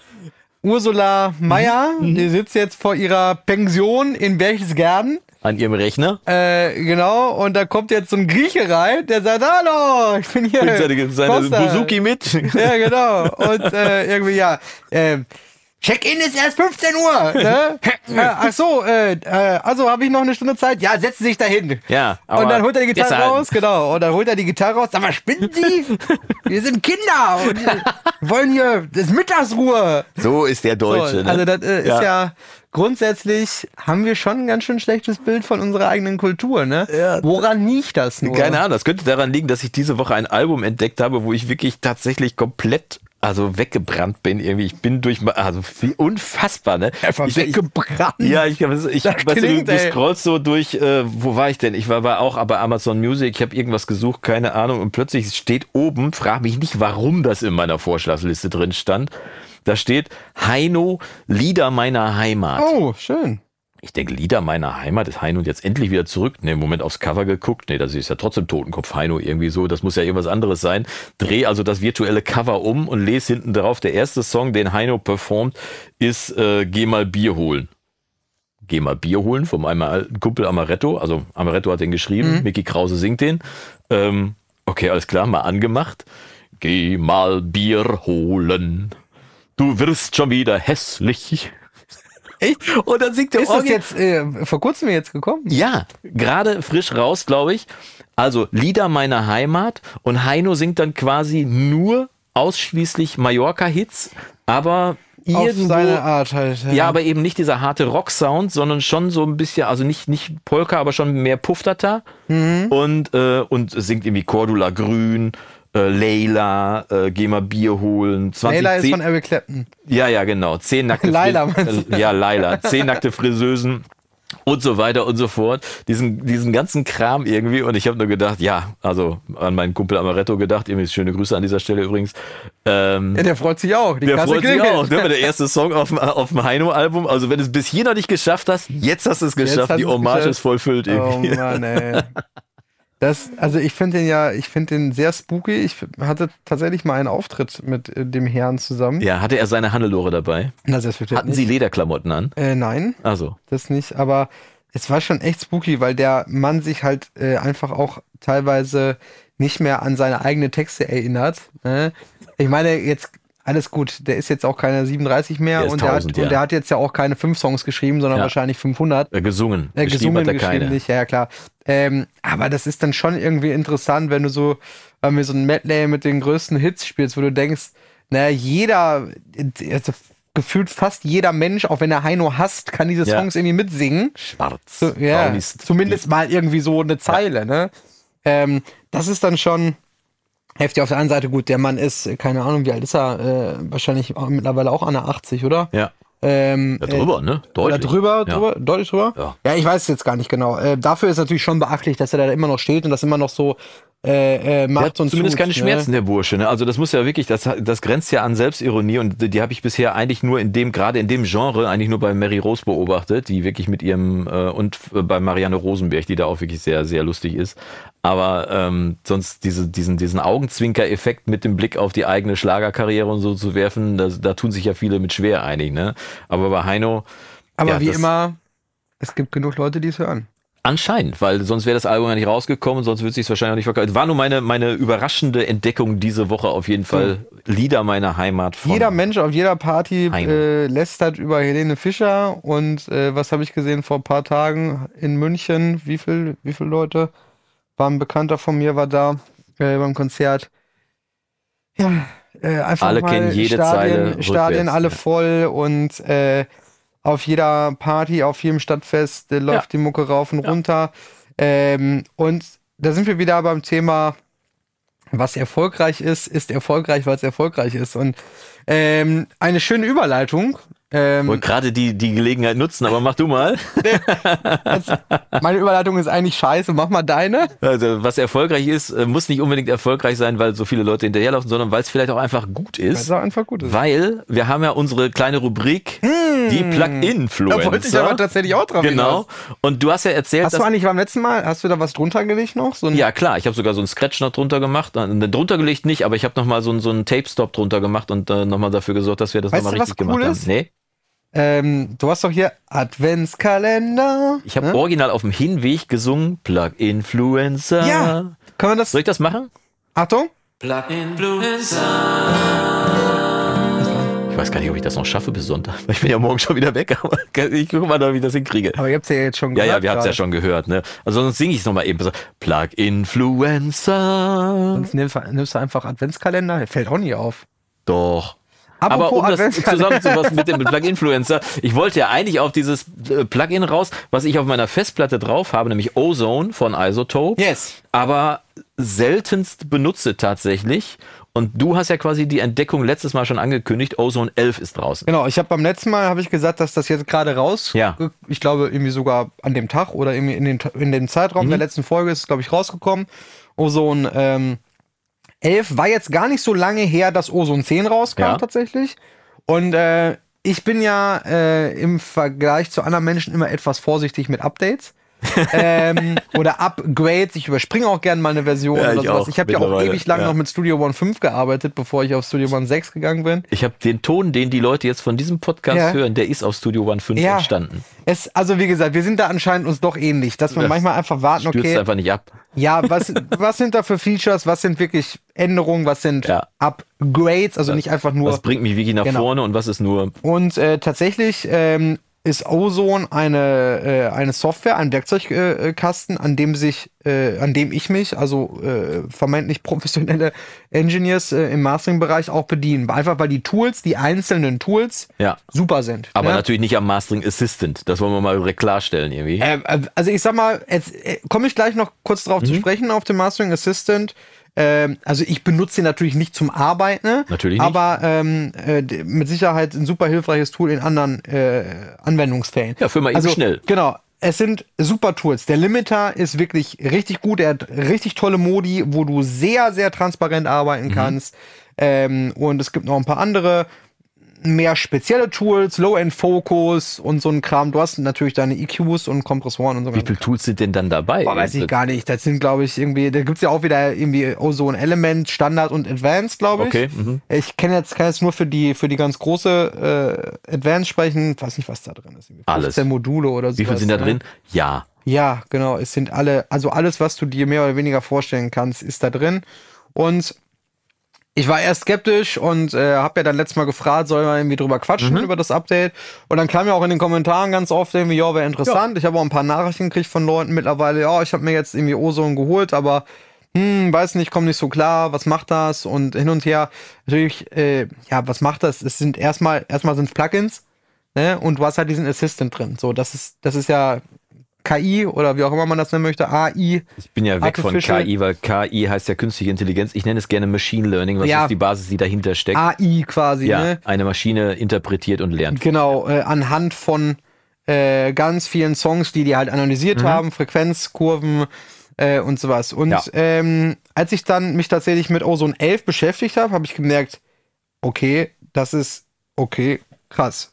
[SPEAKER 1] Ursula Meyer. Die sitzt jetzt vor ihrer Pension in Berchtesgaden.
[SPEAKER 2] An ihrem Rechner.
[SPEAKER 1] Äh, genau. Und da kommt jetzt so ein Grieche rein, der sagt, hallo, ich bin hier.
[SPEAKER 2] Bringt seine, seine
[SPEAKER 1] Costa."
[SPEAKER 2] Buzuki mit.
[SPEAKER 1] Ja, genau. Und äh, irgendwie, ja. Ähm, Check-in ist erst 15 Uhr. Ne? äh, ach so, äh, äh, also habe ich noch eine Stunde Zeit? Ja, setzen Sie sich da hin.
[SPEAKER 2] Ja,
[SPEAKER 1] Und
[SPEAKER 2] aber
[SPEAKER 1] dann holt er die Gitarre raus, genau. Und dann holt er die Gitarre raus. Mal, spinnen Sie? Wir sind Kinder und wir wollen hier, das ist Mittagsruhe.
[SPEAKER 2] So ist der Deutsche.
[SPEAKER 1] So,
[SPEAKER 2] ne?
[SPEAKER 1] Also das äh, ist
[SPEAKER 2] Ja.
[SPEAKER 1] ja. grundsätzlich haben wir schon ein ganz schön schlechtes Bild von unserer eigenen Kultur, ne?
[SPEAKER 2] Ja.
[SPEAKER 1] Woran liegt das nur?
[SPEAKER 2] Keine Ahnung, das könnte daran liegen, dass ich diese Woche ein Album entdeckt habe, wo ich wirklich tatsächlich komplett also weggebrannt bin irgendwie. Ich bin durch, also wie unfassbar, ne?
[SPEAKER 1] Einfach
[SPEAKER 2] ich,
[SPEAKER 1] weggebrannt.
[SPEAKER 2] Ja, ich, ich, ich
[SPEAKER 1] Das
[SPEAKER 2] weißt du, du,
[SPEAKER 1] klingt,
[SPEAKER 2] du
[SPEAKER 1] ey.
[SPEAKER 2] scrollst so durch, äh, wo war ich denn? Ich war, war auch aber Amazon Music, ich habe irgendwas gesucht, keine Ahnung, und plötzlich steht oben, frag mich nicht, warum das in meiner Vorschlagsliste drin stand. Da steht Heino, Lieder meiner Heimat.
[SPEAKER 1] Oh, schön.
[SPEAKER 2] Ich denke, Lieder meiner Heimat ist Heino jetzt endlich wieder zurück. Ne, im Moment aufs Cover geguckt. Ne, das ist ja trotzdem Totenkopf Heino irgendwie so. Das muss ja irgendwas anderes sein. Dreh also das virtuelle Cover um und lese hinten drauf. Der erste Song, den Heino performt, ist äh, Geh mal Bier holen. Geh mal Bier holen von meinem alten Kumpel Amaretto. Also Amaretto hat den geschrieben. Mickey Krause singt den. Ähm, okay, alles klar, mal angemacht. Geh mal Bier holen. Du wirst schon wieder hässlich.
[SPEAKER 1] Echt?
[SPEAKER 2] Und dann singt der
[SPEAKER 1] Ist das
[SPEAKER 2] Orgi-
[SPEAKER 1] jetzt äh, vor kurzem jetzt gekommen?
[SPEAKER 2] ja, gerade frisch raus, glaube ich. Also Lieder meiner Heimat und Heino singt dann quasi nur ausschließlich Mallorca-Hits, aber
[SPEAKER 1] Auf
[SPEAKER 2] irgendwo,
[SPEAKER 1] seine Art halt.
[SPEAKER 2] ja, aber eben nicht dieser harte Rock-Sound, sondern schon so ein bisschen, also nicht, nicht Polka, aber schon mehr Puftata
[SPEAKER 1] Mhm.
[SPEAKER 2] und, äh, und singt irgendwie Cordula Grün, äh, Leila, äh, geh mal Bier holen, 20
[SPEAKER 1] Layla ist von Eric Clapton.
[SPEAKER 2] ja, ja, genau. Zehn nackte
[SPEAKER 1] Laila,
[SPEAKER 2] Fris- äh, Ja, Laila. Zehn nackte Friseusen und so weiter und so fort. Diesen, diesen ganzen Kram irgendwie. Und ich habe nur gedacht, ja, also an meinen Kumpel Amaretto gedacht, irgendwie schöne Grüße an dieser Stelle übrigens. Ähm,
[SPEAKER 1] Ja, der freut sich auch. Die
[SPEAKER 2] der
[SPEAKER 1] Kasse
[SPEAKER 2] freut sich
[SPEAKER 1] klingelt.
[SPEAKER 2] auch. Ne? Der erste Song auf, dem- auf dem Heino-Album. Also wenn du es bis hier noch nicht geschafft hast, jetzt hast du es geschafft. Die Hommage
[SPEAKER 1] geschafft.
[SPEAKER 2] ist vollfüllt
[SPEAKER 1] Oh
[SPEAKER 2] irgendwie.
[SPEAKER 1] Mann, ey. Das, also ich finde den ja, ich finde den sehr spooky. Ich hatte tatsächlich mal einen Auftritt mit äh, dem Herrn zusammen.
[SPEAKER 2] Ja, hatte er seine Hannelore dabei?
[SPEAKER 1] Na, selbstverständlich.
[SPEAKER 2] Hatten sie Lederklamotten an?
[SPEAKER 1] Äh, nein,
[SPEAKER 2] Also.
[SPEAKER 1] das nicht. Aber es war schon echt spooky, weil der Mann sich halt äh, einfach auch teilweise nicht mehr an seine eigenen Texte erinnert. Ne? Ich meine, jetzt alles gut. Der ist jetzt auch keine 37 mehr
[SPEAKER 2] Der
[SPEAKER 1] und, der
[SPEAKER 2] 1000,
[SPEAKER 1] hat,
[SPEAKER 2] ja.
[SPEAKER 1] und der hat jetzt ja auch keine fünf Songs geschrieben, sondern
[SPEAKER 2] Ja.
[SPEAKER 1] wahrscheinlich 500.
[SPEAKER 2] Äh, gesungen.
[SPEAKER 1] Äh, gesungen,
[SPEAKER 2] hat er
[SPEAKER 1] geschrieben
[SPEAKER 2] keine.
[SPEAKER 1] nicht, ja, ja klar. Ähm, aber das ist dann schon irgendwie interessant, wenn du so, wenn wir so ein Medley mit den größten Hits spielst, wo du denkst, naja, jeder, also gefühlt fast jeder Mensch, auch wenn er Heino hasst, kann diese
[SPEAKER 2] Ja.
[SPEAKER 1] Songs irgendwie mitsingen.
[SPEAKER 2] Schwarz.
[SPEAKER 1] So, ja, zumindest mal irgendwie so eine Zeile, ne? Ähm, das ist dann schon heftig. Auf der anderen Seite, gut, der Mann ist, äh, keine Ahnung, wie alt ist er? Äh, wahrscheinlich auch mittlerweile auch an der 80, oder?
[SPEAKER 2] Ja.
[SPEAKER 1] Ähm,
[SPEAKER 2] Da drüber, ne?
[SPEAKER 1] äh, oder
[SPEAKER 2] Deutlich.
[SPEAKER 1] drüber,
[SPEAKER 2] Ja.
[SPEAKER 1] drüber, deutlich drüber?
[SPEAKER 2] Ja.
[SPEAKER 1] ja, ich weiß es jetzt gar nicht genau. Äh, dafür ist natürlich schon beachtlich, dass er da immer noch steht und das immer noch so äh, äh, macht und
[SPEAKER 2] zumindest
[SPEAKER 1] tut,
[SPEAKER 2] keine
[SPEAKER 1] ne?
[SPEAKER 2] Schmerzen, der Bursche. Ne? Also das muss ja wirklich, das, das grenzt ja an Selbstironie und die, die habe ich bisher eigentlich nur in dem, gerade in dem Genre, eigentlich nur bei Mary Rose beobachtet, die wirklich mit ihrem äh, und bei Marianne Rosenberg, die da auch wirklich sehr, sehr lustig ist. Aber ähm, sonst diese, diesen, diesen Augenzwinker-Effekt mit dem Blick auf die eigene Schlagerkarriere und so zu werfen, da, da tun sich ja viele mit schwer einig. Ne? Aber bei Heino
[SPEAKER 1] Aber
[SPEAKER 2] Ja,
[SPEAKER 1] wie
[SPEAKER 2] das-
[SPEAKER 1] immer, es gibt genug Leute, die es hören.
[SPEAKER 2] Anscheinend, weil sonst wäre das Album ja nicht rausgekommen, sonst würde es sich wahrscheinlich auch nicht verkaufen. War nur meine, meine überraschende Entdeckung diese Woche auf jeden Fall. Lieder meiner Heimat.
[SPEAKER 1] Jeder Mensch auf jeder Party äh, lästert über Helene Fischer und äh, was habe ich gesehen vor ein paar Tagen in München? Wie viel, wie viele Leute? War ein Bekannter von mir, war da äh, beim Konzert. Ja, äh, einfach
[SPEAKER 2] Alle
[SPEAKER 1] mal
[SPEAKER 2] kennen jede
[SPEAKER 1] Stadien,
[SPEAKER 2] Zeile
[SPEAKER 1] Stadien alle voll und äh, auf jeder Party, auf jedem Stadtfest äh, läuft
[SPEAKER 2] Ja.
[SPEAKER 1] die Mucke rauf und runter. Ähm, und da sind wir wieder beim Thema was erfolgreich ist, ist erfolgreich, weil es erfolgreich ist. Und ähm, eine schöne Überleitung.
[SPEAKER 2] Ich
[SPEAKER 1] Ähm,
[SPEAKER 2] wollte gerade die, die Gelegenheit nutzen, aber mach du mal.
[SPEAKER 1] meine Überleitung ist eigentlich scheiße, mach mal deine.
[SPEAKER 2] Also, was erfolgreich ist, äh, muss nicht unbedingt erfolgreich sein, weil so viele Leute hinterherlaufen, sondern weil es vielleicht auch einfach gut ist.
[SPEAKER 1] auch einfach gut. ist.
[SPEAKER 2] Weil wir haben ja unsere kleine Rubrik, die
[SPEAKER 1] Da
[SPEAKER 2] Plug-In-Influencer.
[SPEAKER 1] wollte ich aber tatsächlich auch drauf
[SPEAKER 2] Genau. Und du hast ja erzählt,
[SPEAKER 1] Hast du eigentlich beim letzten Mal, hast du da was drunter gelegt noch? So
[SPEAKER 2] Ja, klar. Ich habe sogar so einen Scratch noch drunter gemacht. Äh, drunter gelegt nicht, aber ich habe nochmal so, einen- so einen Tape-Stop drunter gemacht und äh, nochmal dafür gesorgt, dass wir das nochmal richtig gemacht
[SPEAKER 1] cool
[SPEAKER 2] haben.
[SPEAKER 1] ist?
[SPEAKER 2] Nee,
[SPEAKER 1] Ähm, du hast doch hier Adventskalender.
[SPEAKER 2] ich habe
[SPEAKER 1] ne?
[SPEAKER 2] original auf dem Hinweg gesungen, Plug-Influencer.
[SPEAKER 1] Ja. Können wir das?
[SPEAKER 2] Soll ich das machen?
[SPEAKER 1] Achtung.
[SPEAKER 2] Ich weiß gar nicht, ob ich das noch schaffe bis Sonntag. Ich bin ja morgen schon wieder weg, aber ich gucke mal, ob ich das hinkriege.
[SPEAKER 1] Aber ihr habt ja jetzt schon
[SPEAKER 2] Ja, ja,
[SPEAKER 1] gehört
[SPEAKER 2] wir haben es ja schon gehört. Ne? Also sonst singe ich es nochmal eben. So, Plug-Influencer.
[SPEAKER 1] Sonst nimmst, du- einfach Adventskalender. Der fällt auch nie auf.
[SPEAKER 2] Doch. Aber um das zusammenzufassen mit dem Plug-Influencer, ich wollte ja eigentlich auf dieses äh, Plugin raus, was ich auf meiner Festplatte drauf habe, nämlich Ozone von Isotope,
[SPEAKER 1] Yes.
[SPEAKER 2] aber seltenst benutze tatsächlich. Und du hast ja quasi die Entdeckung letztes Mal schon angekündigt, Ozone 11 ist draußen.
[SPEAKER 1] Genau, ich habe beim letzten Mal habe ich gesagt, dass das jetzt gerade raus.
[SPEAKER 2] Ja.
[SPEAKER 1] Ich glaube irgendwie sogar an dem Tag oder irgendwie in, den, in dem Zeitraum
[SPEAKER 2] Mhm.
[SPEAKER 1] der letzten Folge ist es glaube ich rausgekommen. Ozone ähm, 11 war jetzt gar nicht so lange her, dass Ozone 10 rauskam
[SPEAKER 2] Ja.
[SPEAKER 1] tatsächlich. Und äh, ich bin ja äh, im Vergleich zu anderen Menschen immer etwas vorsichtig mit Updates. Ähm, oder Upgrades. Ich überspringe auch gerne mal eine Version
[SPEAKER 2] Ja,
[SPEAKER 1] oder
[SPEAKER 2] ich
[SPEAKER 1] sowas.
[SPEAKER 2] auch,
[SPEAKER 1] Ich habe ja auch ewig lang
[SPEAKER 2] ja.
[SPEAKER 1] noch mit Studio One 5 gearbeitet, bevor ich auf Studio One 6 gegangen bin.
[SPEAKER 2] Ich habe den Ton, den die Leute jetzt von diesem Podcast
[SPEAKER 1] Ja.
[SPEAKER 2] hören, der ist auf Studio One 5
[SPEAKER 1] Ja.
[SPEAKER 2] entstanden.
[SPEAKER 1] Es, also wie gesagt, wir sind da anscheinend uns doch ähnlich, dass wir
[SPEAKER 2] Das
[SPEAKER 1] manchmal einfach warten,
[SPEAKER 2] Stürzt
[SPEAKER 1] okay,
[SPEAKER 2] einfach nicht ab.
[SPEAKER 1] ja, was, was sind da für Features, was sind wirklich Änderungen, was sind. Upgrades, also nicht einfach nur.
[SPEAKER 2] Was bringt mich wirklich nach
[SPEAKER 1] Genau.
[SPEAKER 2] vorne und was ist nur
[SPEAKER 1] Und äh, tatsächlich ähm, ist Ozone eine, äh, eine Software, ein Werkzeugkasten, äh, Kasten, an dem sich, äh, an dem ich mich, also äh, vermeintlich professionelle Engineers äh, im Mastering-Bereich auch bedienen. Einfach weil die Tools, die einzelnen Tools,
[SPEAKER 2] Ja.
[SPEAKER 1] super sind.
[SPEAKER 2] Aber
[SPEAKER 1] ne?
[SPEAKER 2] natürlich nicht am Mastering Assistant. Das wollen wir mal klarstellen irgendwie.
[SPEAKER 1] Äh, äh, also ich sag mal, jetzt äh, komme ich gleich noch kurz drauf
[SPEAKER 2] Mhm.
[SPEAKER 1] zu sprechen auf den Mastering Assistant. Ähm, also ich benutze ihn natürlich nicht zum Arbeiten, ne?
[SPEAKER 2] Natürlich nicht.
[SPEAKER 1] aber ähm, äh, mit Sicherheit ein super hilfreiches Tool in anderen äh, Anwendungsfällen.
[SPEAKER 2] Ja, für mal eben
[SPEAKER 1] also,
[SPEAKER 2] schnell.
[SPEAKER 1] Genau. Es sind super Tools. Der Limiter ist wirklich richtig gut. Er hat richtig tolle Modi, wo du sehr, sehr transparent arbeiten
[SPEAKER 2] Mhm.
[SPEAKER 1] kannst. Ähm, und es gibt noch ein paar andere mehr spezielle Tools, Low-End-Focus und so ein Kram. Du hast natürlich deine EQs und Kompressoren und so.
[SPEAKER 2] Wie viele Tools sind denn dann dabei?
[SPEAKER 1] Boah, weiß ich gar nicht. Das sind, glaube ich, irgendwie, da gibt's ja auch wieder irgendwie Ozone Element, Standard und Advanced, glaube ich.
[SPEAKER 2] Okay, mhm.
[SPEAKER 1] Ich kenne jetzt, kann jetzt nur für die, für die ganz große äh, Advanced sprechen. Weiß nicht, was da drin ist.
[SPEAKER 2] Alles.
[SPEAKER 1] 15 Module oder so.
[SPEAKER 2] Wie viel sind da drin? Ja.
[SPEAKER 1] Ja, genau. Es sind alle, also alles, was du dir mehr oder weniger vorstellen kannst, ist da drin. Und ich war erst skeptisch und äh, habe ja dann letztes Mal gefragt, soll man irgendwie drüber quatschen über das Update. Und dann kam ja auch in den Kommentaren ganz oft irgendwie, ja, wäre interessant. Ich habe auch ein paar Nachrichten gekriegt von Leuten mittlerweile, ja, ich habe mir jetzt irgendwie Ozone geholt, aber hm, weiß nicht, komm nicht so klar, was macht das und hin und her. Natürlich, äh, ja, was macht das? Es sind erstmal, erstmal sind es Plugins, ne? Und du hast halt diesen Assistant drin. So, das ist, das ist ja KI oder wie auch immer man das nennen möchte, AI.
[SPEAKER 2] Ich bin ja weg von KI, weil KI heißt ja künstliche Intelligenz. Ich nenne es gerne Machine Learning, was
[SPEAKER 1] Ja.
[SPEAKER 2] ist die Basis, die dahinter steckt.
[SPEAKER 1] AI quasi,
[SPEAKER 2] ja,
[SPEAKER 1] ne?
[SPEAKER 2] eine Maschine interpretiert und lernt.
[SPEAKER 1] Genau, äh, anhand von äh, ganz vielen Songs, die die halt analysiert
[SPEAKER 2] Mhm.
[SPEAKER 1] haben, Frequenzkurven äh, und sowas. Und
[SPEAKER 2] Ja.
[SPEAKER 1] ähm, als ich dann mich tatsächlich mit Ozone 11 beschäftigt habe, habe ich gemerkt, okay, das ist okay, krass.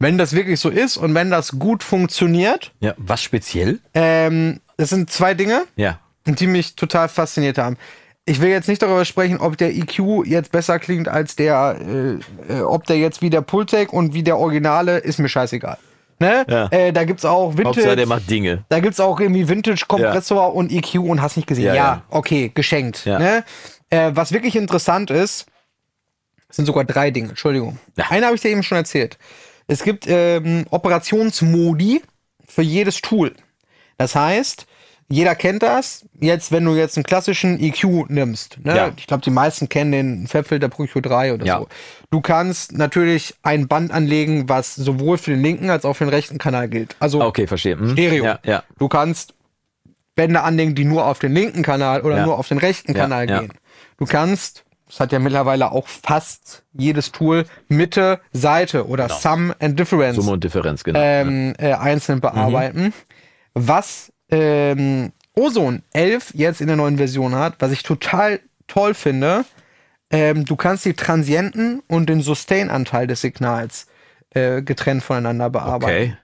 [SPEAKER 1] Wenn das wirklich so ist und wenn das gut funktioniert,
[SPEAKER 2] Ja, was speziell?
[SPEAKER 1] ähm, das sind zwei Dinge,
[SPEAKER 2] Ja.
[SPEAKER 1] die mich total fasziniert haben. Ich will jetzt nicht darüber sprechen, ob der EQ jetzt besser klingt als der, äh, äh, ob der jetzt wie der Pultec und wie der Originale, ist mir scheißegal. Ne?
[SPEAKER 2] Ja.
[SPEAKER 1] Äh, da gibt's auch
[SPEAKER 2] Hauptsache,
[SPEAKER 1] Vintage,
[SPEAKER 2] der macht Dinge.
[SPEAKER 1] da gibt's auch irgendwie Vintage-Kompressor und EQ und hast nicht gesehen.
[SPEAKER 2] Ja,
[SPEAKER 1] Ja,
[SPEAKER 2] ja.
[SPEAKER 1] okay, geschenkt.
[SPEAKER 2] Ja.
[SPEAKER 1] Ne? Äh, was wirklich interessant ist, es sind sogar drei Dinge, Entschuldigung.
[SPEAKER 2] Ja.
[SPEAKER 1] Eine habe ich dir eben schon erzählt. Es gibt ähm, Operationsmodi für jedes Tool. Das heißt, jeder kennt das. Jetzt, wenn du jetzt einen klassischen EQ nimmst, ne?
[SPEAKER 2] Ja.
[SPEAKER 1] ich glaube, die meisten kennen den Fabfilter Pro Q3 oder
[SPEAKER 2] Ja.
[SPEAKER 1] so. Du kannst natürlich ein Band anlegen, was sowohl für den linken als auch für den rechten Kanal gilt. Also
[SPEAKER 2] Okay, verstehe. Hm?
[SPEAKER 1] Stereo.
[SPEAKER 2] Ja, ja.
[SPEAKER 1] Du kannst Bänder anlegen, die nur auf den linken Kanal oder nur auf den rechten Kanal gehen. Du kannst, das hat ja mittlerweile auch fast jedes Tool, Mitte, Seite oder Sum and Difference
[SPEAKER 2] Summe und Differenz, genau.
[SPEAKER 1] ähm, äh, einzeln bearbeiten. Was ähm, Ozone 11 jetzt in der neuen Version hat, was ich total toll finde, ähm, du kannst die Transienten und den Sustain-Anteil des Signals äh, getrennt voneinander bearbeiten.
[SPEAKER 2] okay.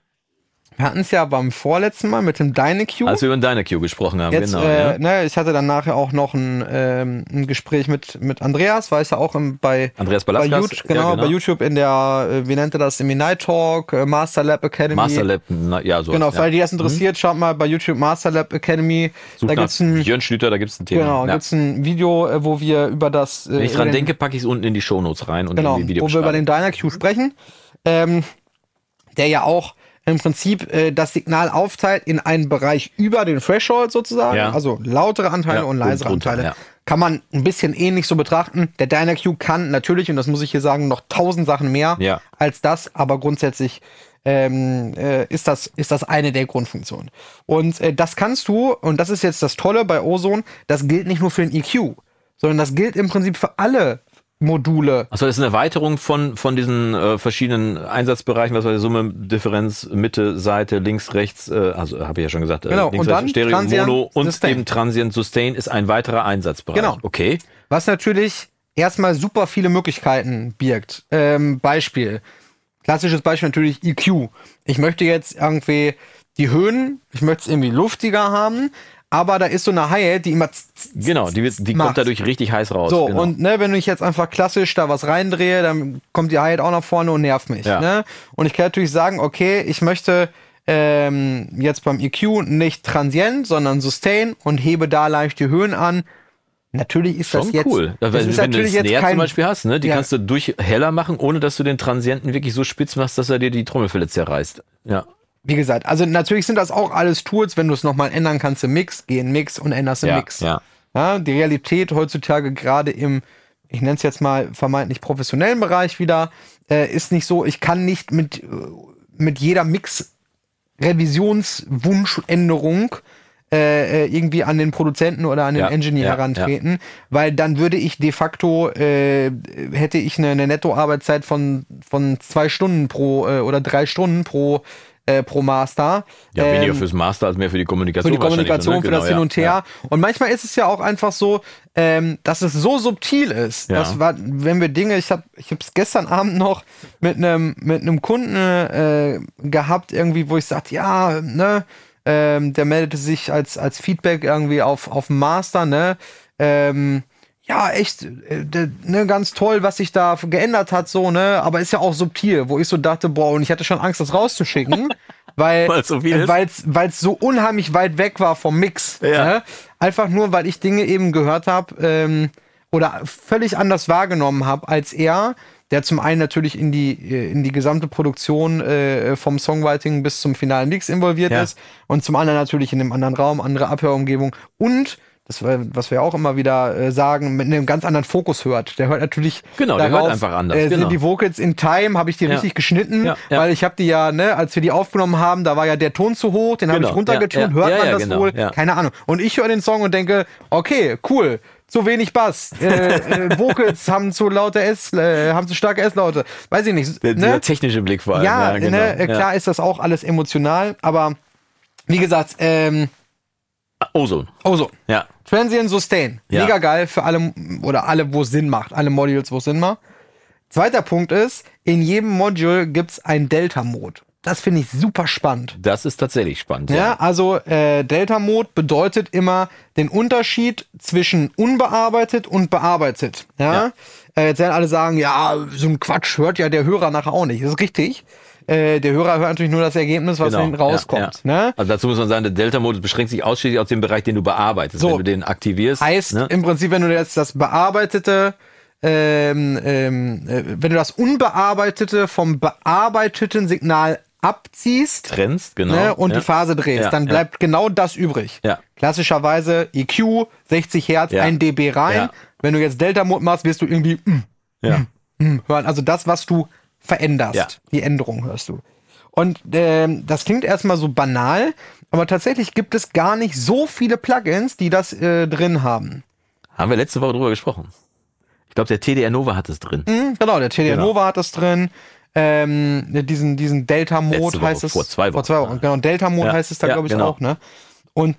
[SPEAKER 1] Wir hatten es ja beim vorletzten Mal mit dem DynaQ.
[SPEAKER 2] Als wir über deine Q gesprochen haben,
[SPEAKER 1] Jetzt,
[SPEAKER 2] genau.
[SPEAKER 1] äh,
[SPEAKER 2] ja.
[SPEAKER 1] ne, ich hatte dann nachher auch noch ein, ähm, ein Gespräch mit, mit Andreas, war ich ja auch im, bei,
[SPEAKER 2] Andreas
[SPEAKER 1] bei. YouTube, genau, bei YouTube in der, äh, wie nennt er das, im Night Talk, äh, Master Lab Academy.
[SPEAKER 2] Master Lab, na, ja, so.
[SPEAKER 1] Genau,
[SPEAKER 2] ja.
[SPEAKER 1] falls die das interessiert, schaut mal bei YouTube Master Lab Academy.
[SPEAKER 2] Such
[SPEAKER 1] da gibt's ein,
[SPEAKER 2] Jörn Schlüter, da gibt's ein Thema.
[SPEAKER 1] genau,
[SPEAKER 2] ja.
[SPEAKER 1] gibt's ein Video, äh, wo wir über das,
[SPEAKER 2] Wenn ich dran
[SPEAKER 1] den-
[SPEAKER 2] denke, packe ich es unten in die Shownotes rein und
[SPEAKER 1] genau,
[SPEAKER 2] in die
[SPEAKER 1] wo wir über den. DynaQ sprechen, ähm, der ja auch im Prinzip äh, das Signal aufteilt in einen Bereich über den Threshold sozusagen,
[SPEAKER 2] Ja.
[SPEAKER 1] also lautere Anteile
[SPEAKER 2] Ja,
[SPEAKER 1] und leisere
[SPEAKER 2] und drunter,
[SPEAKER 1] Anteile.
[SPEAKER 2] ja.
[SPEAKER 1] Kann man ein bisschen ähnlich so betrachten. Der DynaQ kann natürlich, und das muss ich hier sagen, noch tausend Sachen mehr als das, aber grundsätzlich ähm, äh, ist, das, ist das eine der Grundfunktionen. Und äh, das kannst du, und das ist jetzt das Tolle bei Ozone, das gilt nicht nur für den EQ, sondern das gilt im Prinzip für alle Module.
[SPEAKER 2] Achso, das ist eine Erweiterung von, von diesen äh, verschiedenen Einsatzbereichen, was war die Summe, Differenz, Mitte, Seite, links, rechts, äh, also habe ich ja schon gesagt, äh,
[SPEAKER 1] Genau,
[SPEAKER 2] links,
[SPEAKER 1] und
[SPEAKER 2] rechts, Stereo,
[SPEAKER 1] Transient,
[SPEAKER 2] Mono und
[SPEAKER 1] Sustain.
[SPEAKER 2] eben Transient Sustain ist ein weiterer Einsatzbereich.
[SPEAKER 1] Genau.
[SPEAKER 2] Okay.
[SPEAKER 1] Was natürlich erstmal super viele Möglichkeiten birgt. Ähm, Beispiel. Klassisches Beispiel natürlich EQ. Ich möchte jetzt irgendwie die Höhen, ich möchte es irgendwie luftiger haben, aber da ist so eine Hi-Hat, die immer
[SPEAKER 2] Genau, die, die kommt dadurch richtig heiß raus.
[SPEAKER 1] so,
[SPEAKER 2] genau.
[SPEAKER 1] und ne, wenn ich jetzt einfach klassisch da was reindrehe, dann kommt die Hi-Hat auch nach vorne und nervt mich.
[SPEAKER 2] Ja.
[SPEAKER 1] Ne? Und ich kann natürlich sagen, okay, ich möchte ähm, jetzt beim EQ nicht transient, sondern sustain und hebe da leicht die Höhen an. Natürlich ist das
[SPEAKER 2] Schon
[SPEAKER 1] jetzt,
[SPEAKER 2] cool.
[SPEAKER 1] das
[SPEAKER 2] Wenn,
[SPEAKER 1] ist
[SPEAKER 2] wenn du
[SPEAKER 1] natürlich
[SPEAKER 2] das
[SPEAKER 1] jetzt
[SPEAKER 2] Snare
[SPEAKER 1] kein,
[SPEAKER 2] zum Beispiel hast, ne, die
[SPEAKER 1] Ja.
[SPEAKER 2] kannst du durch heller machen, ohne dass du den Transienten wirklich so spitz machst, dass er dir die Trommelfelle zerreißt. Ja.
[SPEAKER 1] Wie gesagt, also natürlich sind das auch alles Tools, wenn du es nochmal ändern kannst im Mix, geh in Mix und änderst im
[SPEAKER 2] Ja,
[SPEAKER 1] Mix.
[SPEAKER 2] ja.
[SPEAKER 1] Ja, die Realität heutzutage gerade im, ich nenne es jetzt mal vermeintlich professionellen Bereich wieder, äh, ist nicht so, ich kann nicht mit, äh, mit jeder Mix-Revisionswunschänderung äh, äh, irgendwie an den Produzenten oder an den
[SPEAKER 2] Ja,
[SPEAKER 1] Engineer
[SPEAKER 2] ja,
[SPEAKER 1] herantreten, weil dann würde ich de facto, äh, hätte ich eine, eine Nettoarbeitszeit von, von zwei Stunden pro äh, oder drei Stunden pro, äh, pro Master.
[SPEAKER 2] Ja, weniger
[SPEAKER 1] Ähm,
[SPEAKER 2] fürs Master als mehr für die Kommunikation.
[SPEAKER 1] für die
[SPEAKER 2] wahrscheinlich,
[SPEAKER 1] Kommunikation,
[SPEAKER 2] ne?
[SPEAKER 1] für das
[SPEAKER 2] Genau,
[SPEAKER 1] Hin
[SPEAKER 2] ja,
[SPEAKER 1] und Her.
[SPEAKER 2] Ja.
[SPEAKER 1] Und manchmal ist es ja auch einfach so, ähm, dass es so subtil ist.
[SPEAKER 2] Ja.
[SPEAKER 1] Das war, wenn wir Dinge, ich habe ich es gestern Abend noch mit einem mit einem Kunden äh, gehabt, irgendwie, wo ich sagte, ja, ne, ähm, der meldete sich als, als Feedback irgendwie auf, auf dem Master, ne, ähm, ja, echt, äh, ne, ganz toll, was sich da geändert hat, so, ne, aber ist ja auch subtil, wo ich so dachte, boah, und ich hatte schon Angst, das rauszuschicken, weil,
[SPEAKER 2] Weil es so
[SPEAKER 1] weil's, weil's so unheimlich weit weg war vom Mix.
[SPEAKER 2] Ja.
[SPEAKER 1] Ne? Einfach nur, weil ich Dinge eben gehört habe ähm, oder völlig anders wahrgenommen habe als er, der zum einen natürlich in die, äh, in die gesamte Produktion äh, vom Songwriting bis zum finalen Mix involviert
[SPEAKER 2] Ja.
[SPEAKER 1] ist und zum anderen natürlich in einem anderen Raum, andere Abhörumgebung und das was wir auch immer wieder äh, sagen, mit einem ganz anderen Fokus hört. Der hört natürlich
[SPEAKER 2] Genau, der hört einfach anders,
[SPEAKER 1] Äh,
[SPEAKER 2] genau.
[SPEAKER 1] Sind die Vocals in Time, habe ich die
[SPEAKER 2] Ja.
[SPEAKER 1] richtig geschnitten,
[SPEAKER 2] Ja, ja.
[SPEAKER 1] weil ich habe die ja, ne, als wir die aufgenommen haben, da war ja der Ton zu hoch, den habe
[SPEAKER 2] Genau,
[SPEAKER 1] ich runtergetunt,
[SPEAKER 2] ja, ja.
[SPEAKER 1] hört
[SPEAKER 2] Ja,
[SPEAKER 1] man
[SPEAKER 2] ja,
[SPEAKER 1] das
[SPEAKER 2] genau,
[SPEAKER 1] wohl?
[SPEAKER 2] ja.
[SPEAKER 1] Keine Ahnung. Und ich höre den Song und denke, okay, cool. Zu wenig Bass. Äh, äh, Vocals haben zu laute S, äh, haben zu starke S-Laute. Weiß ich nicht.
[SPEAKER 2] Der,
[SPEAKER 1] ne?
[SPEAKER 2] der technische Blick vor allem.
[SPEAKER 1] Ja,
[SPEAKER 2] genau.
[SPEAKER 1] ne, äh, klar ist das auch alles emotional, aber wie gesagt, ähm,
[SPEAKER 2] Ja. Ozone.
[SPEAKER 1] Ozone.
[SPEAKER 2] Ja.
[SPEAKER 1] Transient Sustain.
[SPEAKER 2] Ja.
[SPEAKER 1] Mega geil für alle oder alle, wo es Sinn macht. Alle Modules, wo es Sinn macht. Zweiter Punkt ist, in jedem Module gibt's einen Delta-Mode. Das finde ich super spannend.
[SPEAKER 2] Das ist tatsächlich spannend.
[SPEAKER 1] Ja, also äh, Delta-Mode bedeutet immer den Unterschied zwischen unbearbeitet und bearbeitet. Ja.
[SPEAKER 2] Ja.
[SPEAKER 1] Äh, jetzt werden alle sagen, ja, so ein Quatsch hört ja der Hörer nachher auch nicht. Das ist richtig. Äh, der Hörer hört natürlich nur das Ergebnis, was
[SPEAKER 2] Genau,
[SPEAKER 1] hinten rauskommt.
[SPEAKER 2] Ja, ja.
[SPEAKER 1] Ne?
[SPEAKER 2] Also dazu muss man sagen, der Delta-Modus beschränkt sich ausschließlich auf den Bereich, den du bearbeitest.
[SPEAKER 1] So.
[SPEAKER 2] Wenn du den aktivierst.
[SPEAKER 1] Heißt
[SPEAKER 2] ne?
[SPEAKER 1] im Prinzip, wenn du jetzt das bearbeitete, ähm, ähm, äh, wenn du das unbearbeitete vom bearbeiteten Signal abziehst
[SPEAKER 2] trennst, genau.
[SPEAKER 1] ne, und
[SPEAKER 2] ja.
[SPEAKER 1] die Phase drehst,
[SPEAKER 2] Ja,
[SPEAKER 1] dann
[SPEAKER 2] ja.
[SPEAKER 1] bleibt genau das übrig.
[SPEAKER 2] Ja.
[SPEAKER 1] Klassischerweise EQ, 60 Hertz,
[SPEAKER 2] Ja.
[SPEAKER 1] 1 dB rein.
[SPEAKER 2] Ja.
[SPEAKER 1] Wenn du jetzt Delta-Mode machst, wirst du irgendwie mm,
[SPEAKER 2] Ja.
[SPEAKER 1] mm hören. Also das, was du veränderst.
[SPEAKER 2] Ja.
[SPEAKER 1] Die Änderung hörst du. Und ähm, das klingt erstmal so banal, aber tatsächlich gibt es gar nicht so viele Plugins, die das äh, drin haben.
[SPEAKER 2] Haben wir letzte Woche drüber gesprochen. Ich glaube, der TDR Nova hat es drin.
[SPEAKER 1] Mhm, genau, der TDR
[SPEAKER 2] Genau.
[SPEAKER 1] Nova hat das drin. Ähm, diesen diesen Delta-Mode heißt es.
[SPEAKER 2] vor zwei
[SPEAKER 1] Vor zwei
[SPEAKER 2] Wochen.
[SPEAKER 1] Wochen. Genau, Delta-Mode
[SPEAKER 2] Ja,
[SPEAKER 1] heißt es da,
[SPEAKER 2] ja,
[SPEAKER 1] glaube ich,
[SPEAKER 2] genau.
[SPEAKER 1] auch. Ne? Und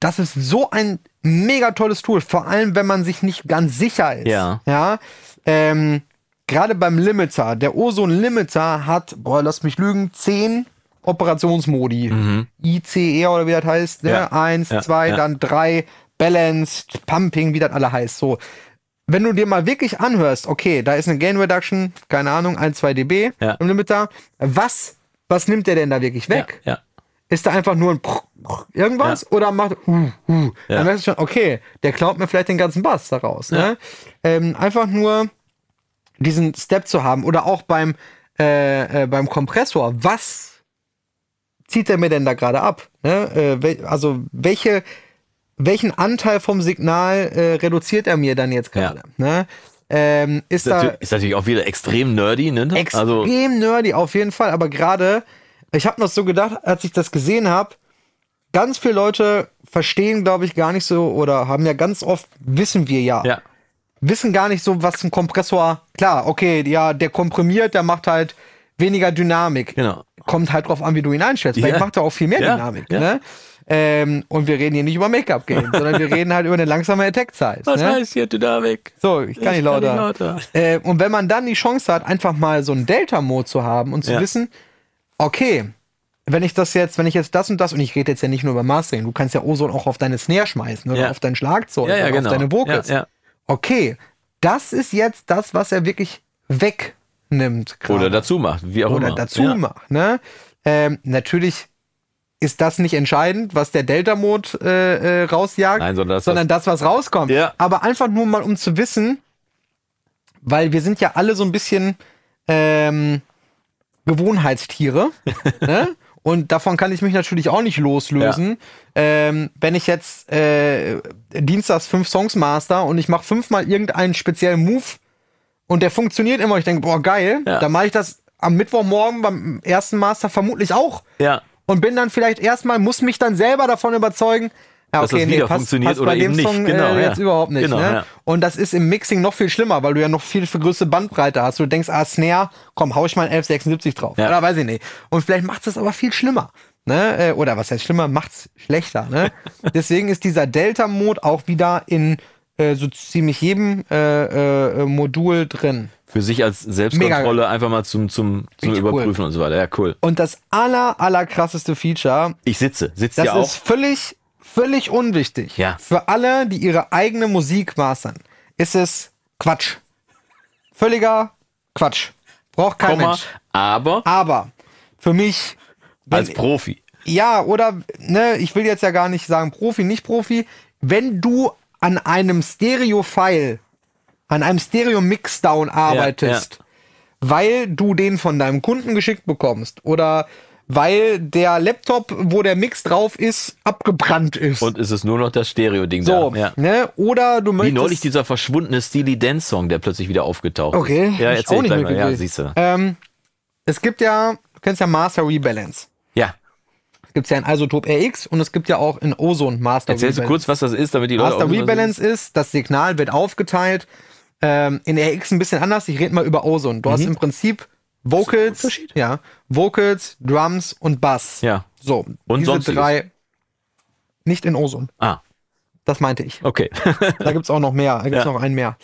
[SPEAKER 1] das ist so ein mega tolles Tool, vor allem wenn man sich nicht ganz sicher ist.
[SPEAKER 2] Ja.
[SPEAKER 1] Ja. Ähm, Gerade beim Limiter, der Ozone Limiter hat, boah, lass mich lügen, zehn Operationsmodi. ICE oder wie das heißt, ne?
[SPEAKER 2] Mhm. Ja.
[SPEAKER 1] Eins,
[SPEAKER 2] Ja,
[SPEAKER 1] zwei,
[SPEAKER 2] ja.
[SPEAKER 1] dann drei, Balanced, Pumping, wie das alle heißt. So. Wenn du dir mal wirklich anhörst, okay, da ist eine Gain Reduction, keine Ahnung, 1, 2 dB im Limiter. Was, was nimmt der denn da wirklich weg?
[SPEAKER 2] Ja.
[SPEAKER 1] Ist da einfach nur ein Prr, Prr, irgendwas oder macht uh, uh, dann weißt du schon, okay, der klaut mir vielleicht den ganzen Bass daraus. Ne? Ähm, einfach nur diesen Step zu haben oder auch beim äh, äh, beim Kompressor, was zieht er mir denn da gerade ab? Ne? Äh, wel, also welche welchen Anteil vom Signal äh, reduziert er mir dann jetzt gerade? Ne? Ähm, ist
[SPEAKER 2] Ist,
[SPEAKER 1] da
[SPEAKER 2] natürlich, ist natürlich auch wieder extrem nerdy, ne?
[SPEAKER 1] extrem
[SPEAKER 2] Also,
[SPEAKER 1] nerdy auf jeden Fall, aber gerade, ich habe noch so gedacht, als ich das gesehen habe, ganz viele Leute verstehen, glaube ich, gar nicht so oder haben ja ganz oft, wissen wir ja,
[SPEAKER 2] ja.
[SPEAKER 1] Wissen gar nicht so, was ein Kompressor, klar, okay, ja, der komprimiert, der macht halt weniger Dynamik.
[SPEAKER 2] Genau.
[SPEAKER 1] Kommt halt drauf an, wie du ihn einstellst. Vielleicht
[SPEAKER 2] Ja.
[SPEAKER 1] macht er auch viel mehr
[SPEAKER 2] Ja,
[SPEAKER 1] Dynamik.
[SPEAKER 2] ja.
[SPEAKER 1] Ne? Ähm, und wir reden hier nicht über Make-up-Game, sondern wir reden halt über eine langsame Attack-Zeit.
[SPEAKER 2] Was
[SPEAKER 1] ne?
[SPEAKER 2] heißt hier Dynamik?
[SPEAKER 1] So, ich kann nicht lauter. Äh, und wenn man dann die Chance hat, einfach mal so einen Delta-Mode zu haben und zu wissen, okay, wenn ich das jetzt, wenn ich jetzt das und das, und ich rede jetzt ja nicht nur über Mastering, du kannst ja Ozone auch auf deine Snare schmeißen oder auf dein Schlagzeug oder
[SPEAKER 2] genau.
[SPEAKER 1] auf deine Vocals.
[SPEAKER 2] Ja, ja.
[SPEAKER 1] Okay, das ist jetzt das, was er wirklich wegnimmt. gerade.
[SPEAKER 2] Oder dazu macht, wie auch
[SPEAKER 1] Oder
[SPEAKER 2] immer.
[SPEAKER 1] dazu
[SPEAKER 2] ja.
[SPEAKER 1] macht. Ne? Ähm, natürlich ist das nicht entscheidend, was der Delta-Mode äh, äh, rausjagt,
[SPEAKER 2] Nein, sondern das,
[SPEAKER 1] sondern das, was rauskommt.
[SPEAKER 2] Ja.
[SPEAKER 1] Aber einfach nur mal, um zu wissen, weil wir sind ja alle so ein bisschen ähm, Gewohnheitstiere. ne? Und davon kann ich mich natürlich auch nicht loslösen. Ähm, wenn ich jetzt äh, dienstags fünf Songs master und ich mache fünfmal irgendeinen speziellen Move und der funktioniert immer, ich denke, boah, geil,
[SPEAKER 2] Ja.
[SPEAKER 1] dann mache ich das am Mittwochmorgen beim ersten Master vermutlich auch
[SPEAKER 2] Ja.
[SPEAKER 1] und bin dann vielleicht erstmal, muss mich dann selber davon überzeugen, ja,
[SPEAKER 2] Dass das wieder funktioniert oder
[SPEAKER 1] bei dem
[SPEAKER 2] eben nicht.
[SPEAKER 1] Song
[SPEAKER 2] Genau,
[SPEAKER 1] äh,
[SPEAKER 2] ja.
[SPEAKER 1] jetzt überhaupt nicht.
[SPEAKER 2] Genau,
[SPEAKER 1] ne?
[SPEAKER 2] ja.
[SPEAKER 1] Und das ist im Mixing noch viel schlimmer, weil du ja noch viel, viel größere Bandbreite hast. Du denkst, ah, Snare, komm, hau ich mal ein 1176 drauf.
[SPEAKER 2] Ja.
[SPEAKER 1] Oder weiß ich nicht. Und vielleicht macht es aber viel schlimmer. Ne? Äh, Oder was heißt schlimmer, macht's schlechter. Ne? Deswegen ist dieser Delta-Mode auch wieder in äh, so ziemlich jedem äh, äh, Modul drin.
[SPEAKER 2] Für sich als Selbstkontrolle einfach mal zum, zum, zum
[SPEAKER 1] Richtig cool.
[SPEAKER 2] Überprüfen und so weiter. Ja, cool.
[SPEAKER 1] Und das aller, aller krasseste Feature,
[SPEAKER 2] Ich sitze. Sitzt
[SPEAKER 1] Das
[SPEAKER 2] ihr auch?
[SPEAKER 1] ist völlig, völlig unwichtig.
[SPEAKER 2] Ja.
[SPEAKER 1] Für alle, die ihre eigene Musik mastern, ist es Quatsch. Völliger Quatsch. Braucht kein
[SPEAKER 2] Komma,
[SPEAKER 1] Mensch.
[SPEAKER 2] aber
[SPEAKER 1] Aber für mich,
[SPEAKER 2] als Profi.
[SPEAKER 1] ja, oder, ne, ich will jetzt ja gar nicht sagen Profi, nicht Profi, wenn du an einem Stereo-File, an einem Stereo-Mixdown arbeitest, weil du den von deinem Kunden geschickt bekommst oder weil der Laptop, wo der Mix drauf ist, abgebrannt ist.
[SPEAKER 2] Und ist es nur noch das Stereo-Ding
[SPEAKER 1] so,
[SPEAKER 2] da. Ja.
[SPEAKER 1] ne? Oder du
[SPEAKER 2] Wie
[SPEAKER 1] möchtest.
[SPEAKER 2] neulich dieser verschwundene Steely Dan Song, der plötzlich wieder aufgetaucht
[SPEAKER 1] Okay,
[SPEAKER 2] ist. Ja,
[SPEAKER 1] hab ich auch nicht
[SPEAKER 2] gleich mal. Ja, siehst du.
[SPEAKER 1] ähm, es gibt ja, du kennst ja Master Rebalance.
[SPEAKER 2] Ja.
[SPEAKER 1] Es gibt ja in Isotop RX und es gibt ja auch in Ozone Master
[SPEAKER 2] Erzählst du
[SPEAKER 1] Rebalance.
[SPEAKER 2] kurz, was das ist, damit die Leute
[SPEAKER 1] Master Rebalance ist, das Signal wird aufgeteilt. Ähm, in RX ein bisschen anders. Ich rede mal über Ozone. Du hast im Prinzip Vocals, ja, Vocals, Drums und Bass.
[SPEAKER 2] Ja.
[SPEAKER 1] So,
[SPEAKER 2] Und
[SPEAKER 1] diese
[SPEAKER 2] sonstiges?
[SPEAKER 1] drei nicht in Ozone.
[SPEAKER 2] Ah,
[SPEAKER 1] Das meinte ich.
[SPEAKER 2] okay.
[SPEAKER 1] Da gibt's auch noch mehr. Da gibt's
[SPEAKER 2] Ja.
[SPEAKER 1] noch einen mehr.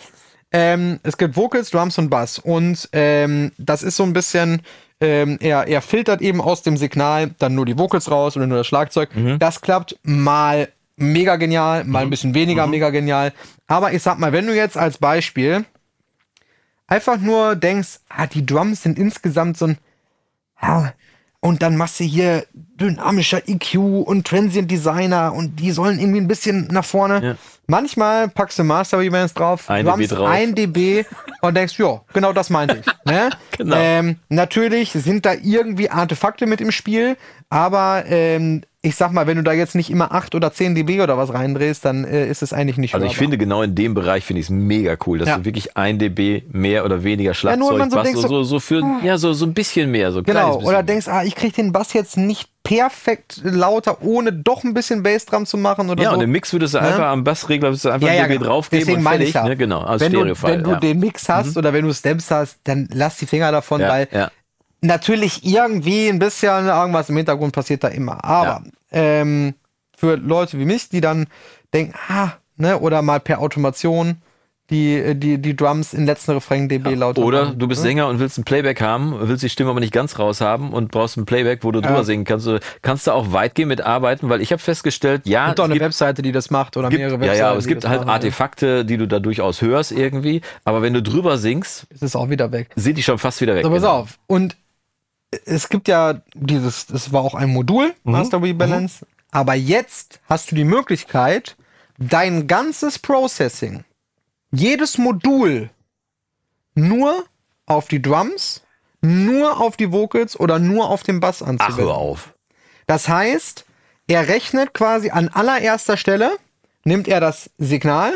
[SPEAKER 1] Ähm, es gibt Vocals, Drums und Bass. Und ähm, das ist so ein bisschen, ähm, er, er filtert eben aus dem Signal dann nur die Vocals raus oder nur das Schlagzeug. Das klappt mal mega genial, mal ein bisschen weniger mega genial. Aber ich sag mal, wenn du jetzt als Beispiel einfach nur denkst, ah, die Drums sind insgesamt so ein, ah, und dann machst du hier dynamischer EQ und Transient Designer und die sollen irgendwie ein bisschen nach vorne.
[SPEAKER 2] Ja.
[SPEAKER 1] Manchmal packst du Master Events drauf,
[SPEAKER 2] Ein
[SPEAKER 1] Drums
[SPEAKER 2] dB drauf.
[SPEAKER 1] 1 dB und denkst, ja, genau das meinte ich. ne?
[SPEAKER 2] Genau.
[SPEAKER 1] ähm, natürlich sind da irgendwie Artefakte mit im Spiel, aber ähm, ich sag mal, wenn du da jetzt nicht immer 8 oder 10 dB oder was reindrehst, dann äh, ist es eigentlich nicht
[SPEAKER 2] Also ich finde genau in dem Bereich finde ich es mega cool, dass
[SPEAKER 1] Ja.
[SPEAKER 2] du wirklich ein dB mehr oder weniger
[SPEAKER 1] nur
[SPEAKER 2] Schlagzeug
[SPEAKER 1] wenn man so
[SPEAKER 2] Bass so,
[SPEAKER 1] so-
[SPEAKER 2] so, für ja so so ein bisschen mehr, so
[SPEAKER 1] Genau, oder denkst, ah, ich krieg den Bass jetzt nicht perfekt lauter, ohne doch ein bisschen Bass dran zu machen oder
[SPEAKER 2] ja,
[SPEAKER 1] so.
[SPEAKER 2] und im Mix würdest du
[SPEAKER 1] Ne?
[SPEAKER 2] einfach am Bassregler würdest du einfach ein dB
[SPEAKER 1] genau.
[SPEAKER 2] draufgeben
[SPEAKER 1] Deswegen
[SPEAKER 2] und fertig,
[SPEAKER 1] ich ja.
[SPEAKER 2] ne? genau, als
[SPEAKER 1] wenn du, wenn du
[SPEAKER 2] ja. Mhm.
[SPEAKER 1] den Mix hast oder wenn du Stems hast, dann lass die Finger davon,
[SPEAKER 2] ja,
[SPEAKER 1] weil
[SPEAKER 2] ja.
[SPEAKER 1] Natürlich irgendwie ein bisschen irgendwas im Hintergrund passiert da immer. Aber ähm, für Leute wie mich, die dann denken, ah, ne, oder mal per Automation die, die, die Drums in letzten Refrain dB lauter
[SPEAKER 2] Oder
[SPEAKER 1] machen,
[SPEAKER 2] du bist
[SPEAKER 1] ne?
[SPEAKER 2] Sänger und willst ein Playback haben, willst die Stimme aber nicht ganz raus haben und brauchst ein Playback, wo du drüber singen kannst. Du, kannst du auch weitgehend mitarbeiten, weil ich habe festgestellt, ja,
[SPEAKER 1] Gibt auch
[SPEAKER 2] es
[SPEAKER 1] eine
[SPEAKER 2] gibt,
[SPEAKER 1] Webseite, die das macht oder
[SPEAKER 2] gibt,
[SPEAKER 1] mehrere
[SPEAKER 2] ja,
[SPEAKER 1] Webseiten.
[SPEAKER 2] ja, aber es gibt halt
[SPEAKER 1] machen.
[SPEAKER 2] Artefakte, die du da durchaus hörst irgendwie. Aber wenn du drüber singst,
[SPEAKER 1] Es ist auch wieder weg.
[SPEAKER 2] sind die schon fast wieder weg.
[SPEAKER 1] So, pass
[SPEAKER 2] genau.
[SPEAKER 1] auf. Und es gibt ja dieses, das war auch ein Modul,
[SPEAKER 2] Mhm.
[SPEAKER 1] Master Rebalance. Aber jetzt hast du die Möglichkeit, dein ganzes Processing, jedes Modul nur auf die Drums, nur auf die Vocals oder nur auf den Bass
[SPEAKER 2] Ach,
[SPEAKER 1] anzuwenden.
[SPEAKER 2] hör auf.
[SPEAKER 1] Das heißt, er rechnet quasi an allererster Stelle, nimmt er das Signal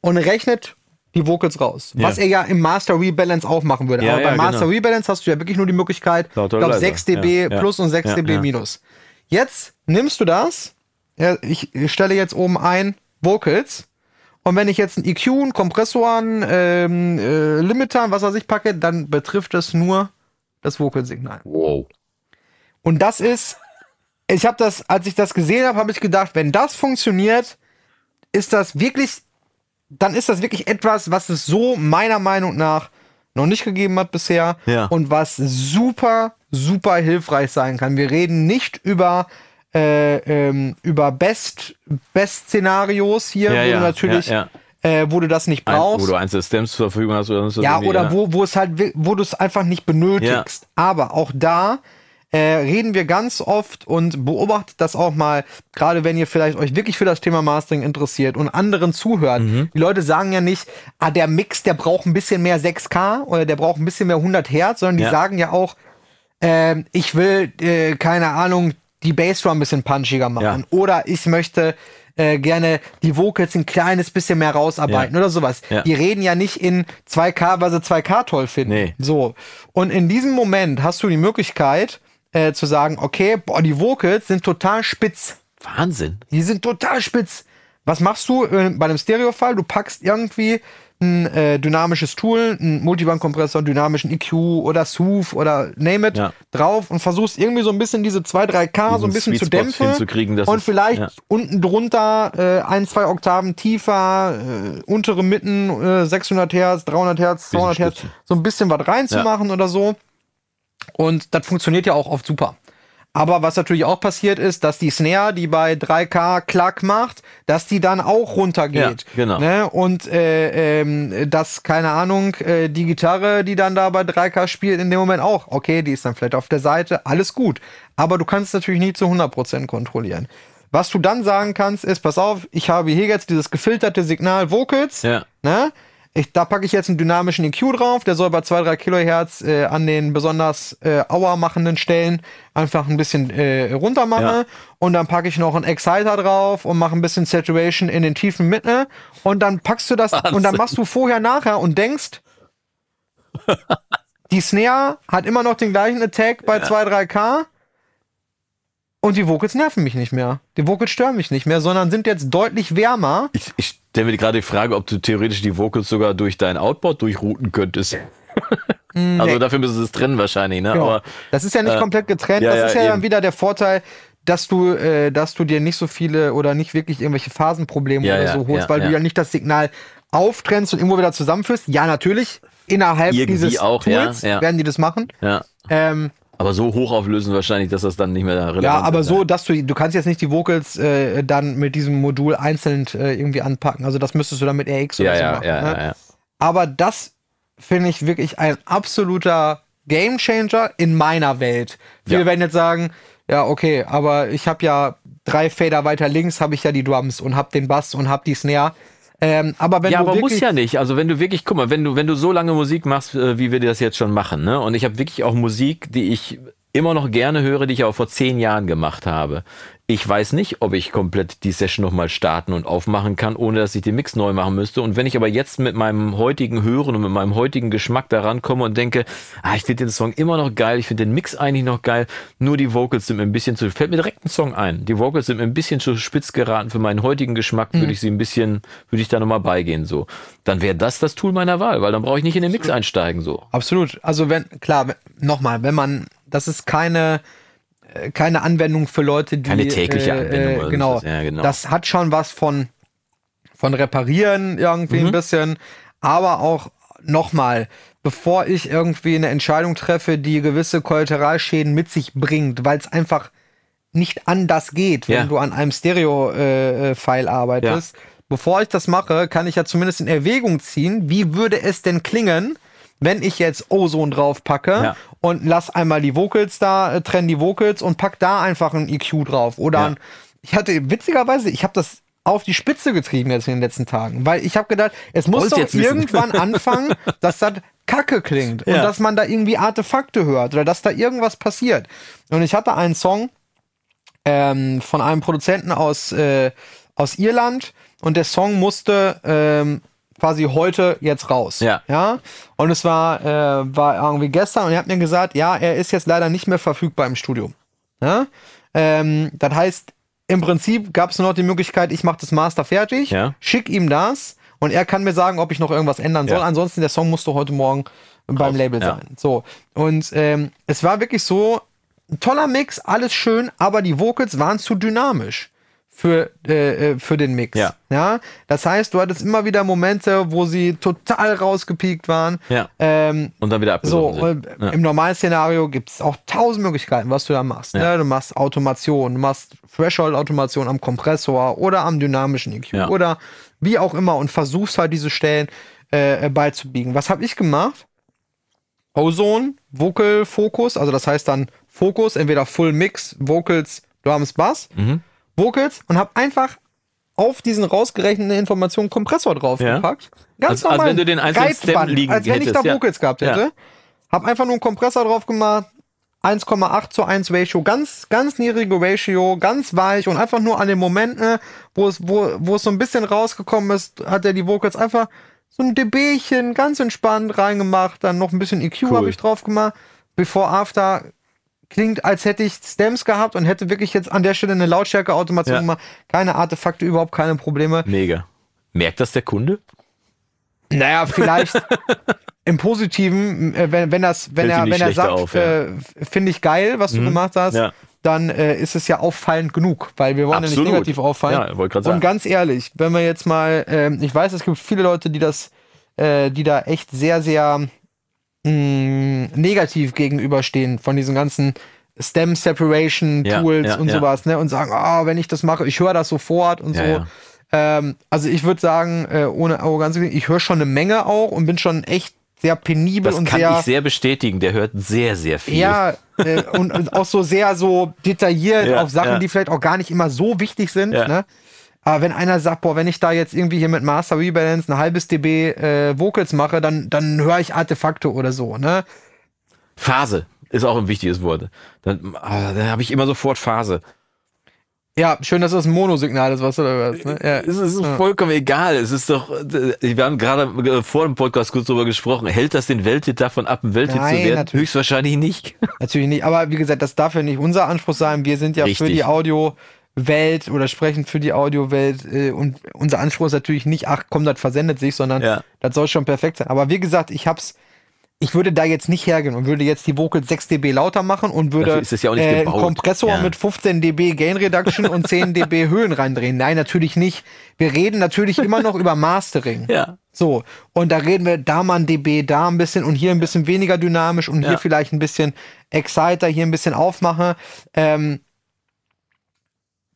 [SPEAKER 1] und rechnet die Vocals raus.
[SPEAKER 2] Ja.
[SPEAKER 1] Was er ja im Master Rebalance auch machen würde.
[SPEAKER 2] Ja,
[SPEAKER 1] Aber
[SPEAKER 2] ja,
[SPEAKER 1] beim Master
[SPEAKER 2] genau.
[SPEAKER 1] Rebalance hast du ja wirklich nur die Möglichkeit, ich
[SPEAKER 2] Lauter
[SPEAKER 1] glaube
[SPEAKER 2] leiser.
[SPEAKER 1] 6 dB
[SPEAKER 2] Ja, ja.
[SPEAKER 1] plus und 6
[SPEAKER 2] Ja,
[SPEAKER 1] dB
[SPEAKER 2] ja.
[SPEAKER 1] minus. Jetzt nimmst du das, ja, ich stelle jetzt oben ein Vocals und wenn ich jetzt einen EQ, einen Kompressor, einen ähm, äh, Limiter, was weiß ich packe, dann betrifft es nur das Vocalsignal.
[SPEAKER 2] Wow.
[SPEAKER 1] Und das ist, ich habe das, als ich das gesehen habe, habe ich gedacht, wenn das funktioniert, ist das wirklich, dann ist das wirklich etwas, was es so meiner Meinung nach noch nicht gegeben hat bisher
[SPEAKER 2] Ja.
[SPEAKER 1] und was super, super hilfreich sein kann. Wir reden nicht über äh, ähm, über Best Best Szenarios hier,
[SPEAKER 2] Ja,
[SPEAKER 1] wo
[SPEAKER 2] ja,
[SPEAKER 1] du natürlich,
[SPEAKER 2] ja,
[SPEAKER 1] Äh, wo du das nicht
[SPEAKER 2] Ein,
[SPEAKER 1] brauchst.
[SPEAKER 2] wo du einzelne Stems zur Verfügung hast oder so.
[SPEAKER 1] Ja, oder wo, wo es halt, wo du es einfach nicht benötigst. Aber auch da äh, reden wir ganz oft und beobachtet das auch mal, gerade wenn ihr vielleicht euch wirklich für das Thema Mastering interessiert und anderen zuhört.
[SPEAKER 2] Mhm.
[SPEAKER 1] Die Leute sagen ja nicht, ah, der Mix, der braucht ein bisschen mehr 6K oder der braucht ein bisschen mehr 100 Hertz, sondern die
[SPEAKER 2] Ja.
[SPEAKER 1] sagen ja auch, ähm, ich will, äh, keine Ahnung, die Bassdrum ein bisschen punchiger machen.
[SPEAKER 2] Ja.
[SPEAKER 1] Oder ich möchte äh, gerne die Vocals ein kleines bisschen mehr rausarbeiten
[SPEAKER 2] Ja.
[SPEAKER 1] oder sowas.
[SPEAKER 2] Ja.
[SPEAKER 1] Die reden ja nicht in 2K, weil sie 2K toll finden.
[SPEAKER 2] Nee.
[SPEAKER 1] So. Und in diesem Moment hast du die Möglichkeit äh, zu sagen, okay, boah, die Vocals sind total spitz.
[SPEAKER 2] Wahnsinn.
[SPEAKER 1] Die sind total spitz. Was machst du äh, bei einem Stereo-Fall? Du packst irgendwie ein äh, dynamisches Tool, einen Multiband-Kompressor, einen dynamischen EQ oder Sooth oder name it
[SPEAKER 2] Ja.
[SPEAKER 1] drauf und versuchst irgendwie so ein bisschen diese 2, 3K so ein bisschen
[SPEAKER 2] Sweet
[SPEAKER 1] zu dämpfen und vielleicht
[SPEAKER 2] ja.
[SPEAKER 1] unten drunter äh, ein, zwei Oktaven tiefer, äh, untere Mitten, äh, 600 Hertz, 300 Hertz, 200 Hertz, so ein bisschen was reinzumachen oder so. Und das funktioniert ja auch oft super. Aber was natürlich auch passiert ist, dass die Snare, die bei 3K Klack macht, dass die dann auch runtergeht.
[SPEAKER 2] Ja, genau.
[SPEAKER 1] Ne? Und äh, ähm, dass, keine Ahnung, äh, die Gitarre, die dann da bei 3K spielt, in dem Moment auch, okay, die ist dann vielleicht auf der Seite, alles gut. Aber du kannst es natürlich nie zu 100% kontrollieren. Was du dann sagen kannst, ist, pass auf, ich habe hier jetzt dieses gefilterte Signal Vocals,
[SPEAKER 2] Ja.
[SPEAKER 1] ne? Ich, da packe ich jetzt einen dynamischen EQ drauf, der soll bei 2, 3 Kilohertz äh, an den besonders äh, Auer machenden Stellen einfach ein bisschen äh, runter machen.
[SPEAKER 2] Ja.
[SPEAKER 1] Und dann packe ich noch einen Exciter drauf und mache ein bisschen Saturation in den tiefen Mitte. Und dann packst du das und dann machst du vorher, nachher und denkst, die Snare hat immer noch den gleichen Attack bei 2, 3K. Und die Vocals nerven mich nicht mehr. Die Vocals stören mich nicht mehr, sondern sind jetzt deutlich wärmer.
[SPEAKER 2] Ich, ich stelle mir gerade die Frage, ob du theoretisch die Vocals sogar durch dein Outboard durchrouten könntest. Also dafür müssen sie es trennen wahrscheinlich, ne?
[SPEAKER 1] Genau.
[SPEAKER 2] Aber
[SPEAKER 1] das ist ja nicht
[SPEAKER 2] äh,
[SPEAKER 1] komplett getrennt.
[SPEAKER 2] ja,
[SPEAKER 1] das
[SPEAKER 2] ja,
[SPEAKER 1] ist ja dann
[SPEAKER 2] eben.
[SPEAKER 1] wieder der Vorteil, dass du, äh, dass du dir nicht so viele oder nicht wirklich irgendwelche Phasenprobleme
[SPEAKER 2] Ja,
[SPEAKER 1] oder
[SPEAKER 2] ja,
[SPEAKER 1] so holst,
[SPEAKER 2] ja,
[SPEAKER 1] weil
[SPEAKER 2] ja.
[SPEAKER 1] du ja nicht das Signal auftrennst und irgendwo wieder zusammenführst. Ja, natürlich. Innerhalb
[SPEAKER 2] Irgendwie
[SPEAKER 1] dieses
[SPEAKER 2] auch, ja,
[SPEAKER 1] Tools
[SPEAKER 2] ja.
[SPEAKER 1] werden die das machen.
[SPEAKER 2] ja.
[SPEAKER 1] Ähm,
[SPEAKER 2] Aber so hochauflösend wahrscheinlich, dass das dann nicht mehr relevant
[SPEAKER 1] ja, aber
[SPEAKER 2] ist.
[SPEAKER 1] so, dass du, du kannst jetzt nicht die Vocals äh, dann mit diesem Modul einzeln äh, irgendwie anpacken. Also das müsstest du dann mit RX oder
[SPEAKER 2] Ja,
[SPEAKER 1] so
[SPEAKER 2] ja,
[SPEAKER 1] machen.
[SPEAKER 2] ja,
[SPEAKER 1] ne?
[SPEAKER 2] ja, ja.
[SPEAKER 1] Aber das finde ich wirklich ein absoluter Gamechanger in meiner Welt. Viele
[SPEAKER 2] Ja.
[SPEAKER 1] werden jetzt sagen, ja, okay, aber ich habe ja drei Fader weiter links, habe ich ja die Drums und habe den Bass und habe die Snare. Ähm, aber wenn
[SPEAKER 2] ja,
[SPEAKER 1] du
[SPEAKER 2] aber muss ja nicht. Also wenn du wirklich, guck mal, wenn du, wenn du so lange Musik machst, äh, wie wir das jetzt schon machen, ne? Und ich habe wirklich auch Musik, die ich immer noch gerne höre, die ich auch vor zehn Jahren gemacht habe. Ich weiß nicht, ob ich komplett die Session nochmal starten und aufmachen kann, ohne dass ich den Mix neu machen müsste. Und wenn ich aber jetzt mit meinem heutigen Hören und mit meinem heutigen Geschmack da rankomme und denke, ah, ich finde den Song immer noch geil, ich finde den Mix eigentlich noch geil, nur die Vocals sind mir ein bisschen zu, fällt mir direkt ein Song ein. Die Vocals sind mir ein bisschen zu spitz geraten für meinen heutigen Geschmack, würde ich sie ein bisschen, würde ich da nochmal beigehen, so. Dann wäre das das Tool meiner Wahl, weil dann brauche ich nicht in den Mix einsteigen, so.
[SPEAKER 1] Absolut. Also wenn, klar, nochmal, wenn man, das ist keine, keine Anwendung für Leute, die.
[SPEAKER 2] Keine tägliche
[SPEAKER 1] äh,
[SPEAKER 2] Anwendung
[SPEAKER 1] Äh, genau.
[SPEAKER 2] Ja, genau.
[SPEAKER 1] Das hat schon was von, von Reparieren irgendwie
[SPEAKER 2] Mhm.
[SPEAKER 1] ein bisschen. Aber auch nochmal, bevor ich irgendwie eine Entscheidung treffe, die gewisse Kollateralschäden mit sich bringt, weil es einfach nicht anders geht, wenn
[SPEAKER 2] Ja.
[SPEAKER 1] du an einem Stereo-File arbeitest. Bevor ich das mache, kann ich ja zumindest in Erwägung ziehen, wie würde es denn klingen, wenn ich jetzt Ozone drauf packe
[SPEAKER 2] Ja.
[SPEAKER 1] und lass einmal die Vocals da, äh, trenn die Vocals und pack da einfach ein EQ drauf. Oder
[SPEAKER 2] Ja.
[SPEAKER 1] ein, ich hatte witzigerweise, ich habe das auf die Spitze getrieben jetzt in den letzten Tagen, weil ich habe gedacht, es muss
[SPEAKER 2] Wollt's
[SPEAKER 1] doch irgendwann anfangen, dass das Kacke klingt und
[SPEAKER 2] Ja.
[SPEAKER 1] dass man da irgendwie Artefakte hört oder dass da irgendwas passiert. Und ich hatte einen Song ähm, von einem Produzenten aus, äh, aus Irland und der Song musste ähm, quasi heute jetzt raus.
[SPEAKER 2] Ja.
[SPEAKER 1] ja? Und es war, äh, war irgendwie gestern und er hat mir gesagt, ja, er ist jetzt leider nicht mehr verfügbar im Studio. Ja? Ähm, das heißt, im Prinzip gab es nur noch die Möglichkeit, ich mache das Master fertig,
[SPEAKER 2] Ja.
[SPEAKER 1] schick ihm das und er kann mir sagen, ob ich noch irgendwas ändern soll.
[SPEAKER 2] Ja.
[SPEAKER 1] Ansonsten, der Song musste heute Morgen beim Label
[SPEAKER 2] ja.
[SPEAKER 1] sein. So. Und ähm, es war wirklich so, ein toller Mix, alles schön, aber die Vocals waren zu dynamisch für, äh, äh, für den Mix.
[SPEAKER 2] Ja.
[SPEAKER 1] ja. Das heißt, du hattest immer wieder Momente, wo sie total rausgepiekt waren.
[SPEAKER 2] Ja.
[SPEAKER 1] Ähm,
[SPEAKER 2] Und dann wieder
[SPEAKER 1] so,
[SPEAKER 2] abgesoffen
[SPEAKER 1] äh,
[SPEAKER 2] sind. Ja.
[SPEAKER 1] im normalen Szenario gibt es auch tausend Möglichkeiten, was du da machst.
[SPEAKER 2] Ja.
[SPEAKER 1] Ne? Du machst Automation, du machst Threshold-Automation am Kompressor oder am dynamischen EQ oder wie auch immer und versuchst halt diese Stellen äh, beizubiegen. Was habe ich gemacht? Ozone, Vocal Focus, also das heißt dann Fokus, entweder Full Mix, Vocals, Drums, Bass,
[SPEAKER 2] Mhm.
[SPEAKER 1] Vocals und habe einfach auf diesen rausgerechneten Informationen Kompressor draufgepackt. Ganz
[SPEAKER 2] Als- als
[SPEAKER 1] normal.
[SPEAKER 2] wenn du den einzelnen Stem liegen
[SPEAKER 1] als wenn ich da
[SPEAKER 2] hättest, ja.
[SPEAKER 1] Vocals gehabt
[SPEAKER 2] Ja.
[SPEAKER 1] hätte. Hab einfach nur einen Kompressor drauf gemacht, 1,8 zu 1 Ratio, ganz, ganz niedrige Ratio, ganz weich und einfach nur an den Momenten, wo es, wo, wo es so ein bisschen rausgekommen ist, hat er die Vocals einfach so ein dBchen ganz entspannt reingemacht, dann noch ein bisschen EQ
[SPEAKER 2] Cool.
[SPEAKER 1] habe ich drauf gemacht. Before After klingt, als hätte ich Stems gehabt und hätte wirklich jetzt an der Stelle eine Lautstärke-Automation
[SPEAKER 2] Ja.
[SPEAKER 1] gemacht. Keine Artefakte, überhaupt keine Probleme.
[SPEAKER 2] Mega. Merkt das der Kunde?
[SPEAKER 1] Naja, vielleicht im Positiven, äh, wenn, wenn, das, wenn
[SPEAKER 2] Fällt
[SPEAKER 1] er, wenn er sagt,
[SPEAKER 2] auf, ja.
[SPEAKER 1] äh, finde ich geil, was du gemacht hast,
[SPEAKER 2] Ja.
[SPEAKER 1] dann äh, ist es ja auffallend genug, weil wir wollen ja
[SPEAKER 2] Absolut.
[SPEAKER 1] nicht negativ auffallen.
[SPEAKER 2] Ja, wollte grad sagen.
[SPEAKER 1] Und ganz ehrlich, wenn wir jetzt mal, ähm, ich weiß, es gibt viele Leute, die das, äh, die da echt sehr, sehr mh, negativ gegenüberstehen von diesen ganzen Stem Separation Tools
[SPEAKER 2] ja,
[SPEAKER 1] und
[SPEAKER 2] ja.
[SPEAKER 1] sowas, ne? Und sagen, ah, wenn ich das mache, ich höre das sofort und so. Ähm, also ich würde sagen, äh, ohne Arroganz, ich höre schon eine Menge auch und bin schon echt sehr penibel
[SPEAKER 2] Das
[SPEAKER 1] und
[SPEAKER 2] kann
[SPEAKER 1] sehr,
[SPEAKER 2] ich sehr bestätigen. Der hört sehr, sehr viel.
[SPEAKER 1] ja, äh, und, und auch so sehr so detailliert
[SPEAKER 2] Ja,
[SPEAKER 1] auf Sachen,
[SPEAKER 2] ja.
[SPEAKER 1] die vielleicht auch gar nicht immer so wichtig sind.
[SPEAKER 2] Ja.
[SPEAKER 1] Ne? Aber wenn einer sagt, boah, wenn ich da jetzt irgendwie hier mit Master Rebalance ein halbes dB äh, Vocals mache, dann, dann höre ich Artefakte oder so, ne?
[SPEAKER 2] Phase ist auch ein wichtiges Wort. Dann, ah, dann habe ich immer sofort Phase.
[SPEAKER 1] Ja, schön, dass das ein Monosignal ist, was du da hörst. Ne? Ja.
[SPEAKER 2] Es ist
[SPEAKER 1] Ja.
[SPEAKER 2] vollkommen egal. Es ist doch, äh, wir haben gerade äh, vor dem Podcast kurz drüber gesprochen. Hält das den Welthit davon ab, ein Welthit
[SPEAKER 1] Nein,
[SPEAKER 2] zu werden?
[SPEAKER 1] natürlich.
[SPEAKER 2] Höchstwahrscheinlich nicht.
[SPEAKER 1] Natürlich nicht, aber wie gesagt, das darf ja nicht unser Anspruch sein. Wir sind ja für
[SPEAKER 2] Richtig.
[SPEAKER 1] die Audiowelt oder sprechen für die Audiowelt äh, und unser Anspruch ist natürlich nicht, ach komm, das versendet sich, sondern
[SPEAKER 2] Ja.
[SPEAKER 1] das soll schon perfekt sein. Aber wie gesagt, ich hab's, ich würde da jetzt nicht hergehen und würde jetzt die Vocals 6 dB lauter machen und würde
[SPEAKER 2] ist es ja auch nicht
[SPEAKER 1] äh, einen. Kompressor
[SPEAKER 2] Ja.
[SPEAKER 1] mit 15 dB Gain Reduction und 10 dB Höhen reindrehen. Nein, natürlich nicht. Wir reden natürlich immer noch über Mastering.
[SPEAKER 2] Ja.
[SPEAKER 1] So, und da reden wir da mal ein dB, da ein bisschen und hier ein bisschen weniger dynamisch und
[SPEAKER 2] Ja.
[SPEAKER 1] hier vielleicht ein bisschen Exciter, hier ein bisschen Aufmache. Ähm,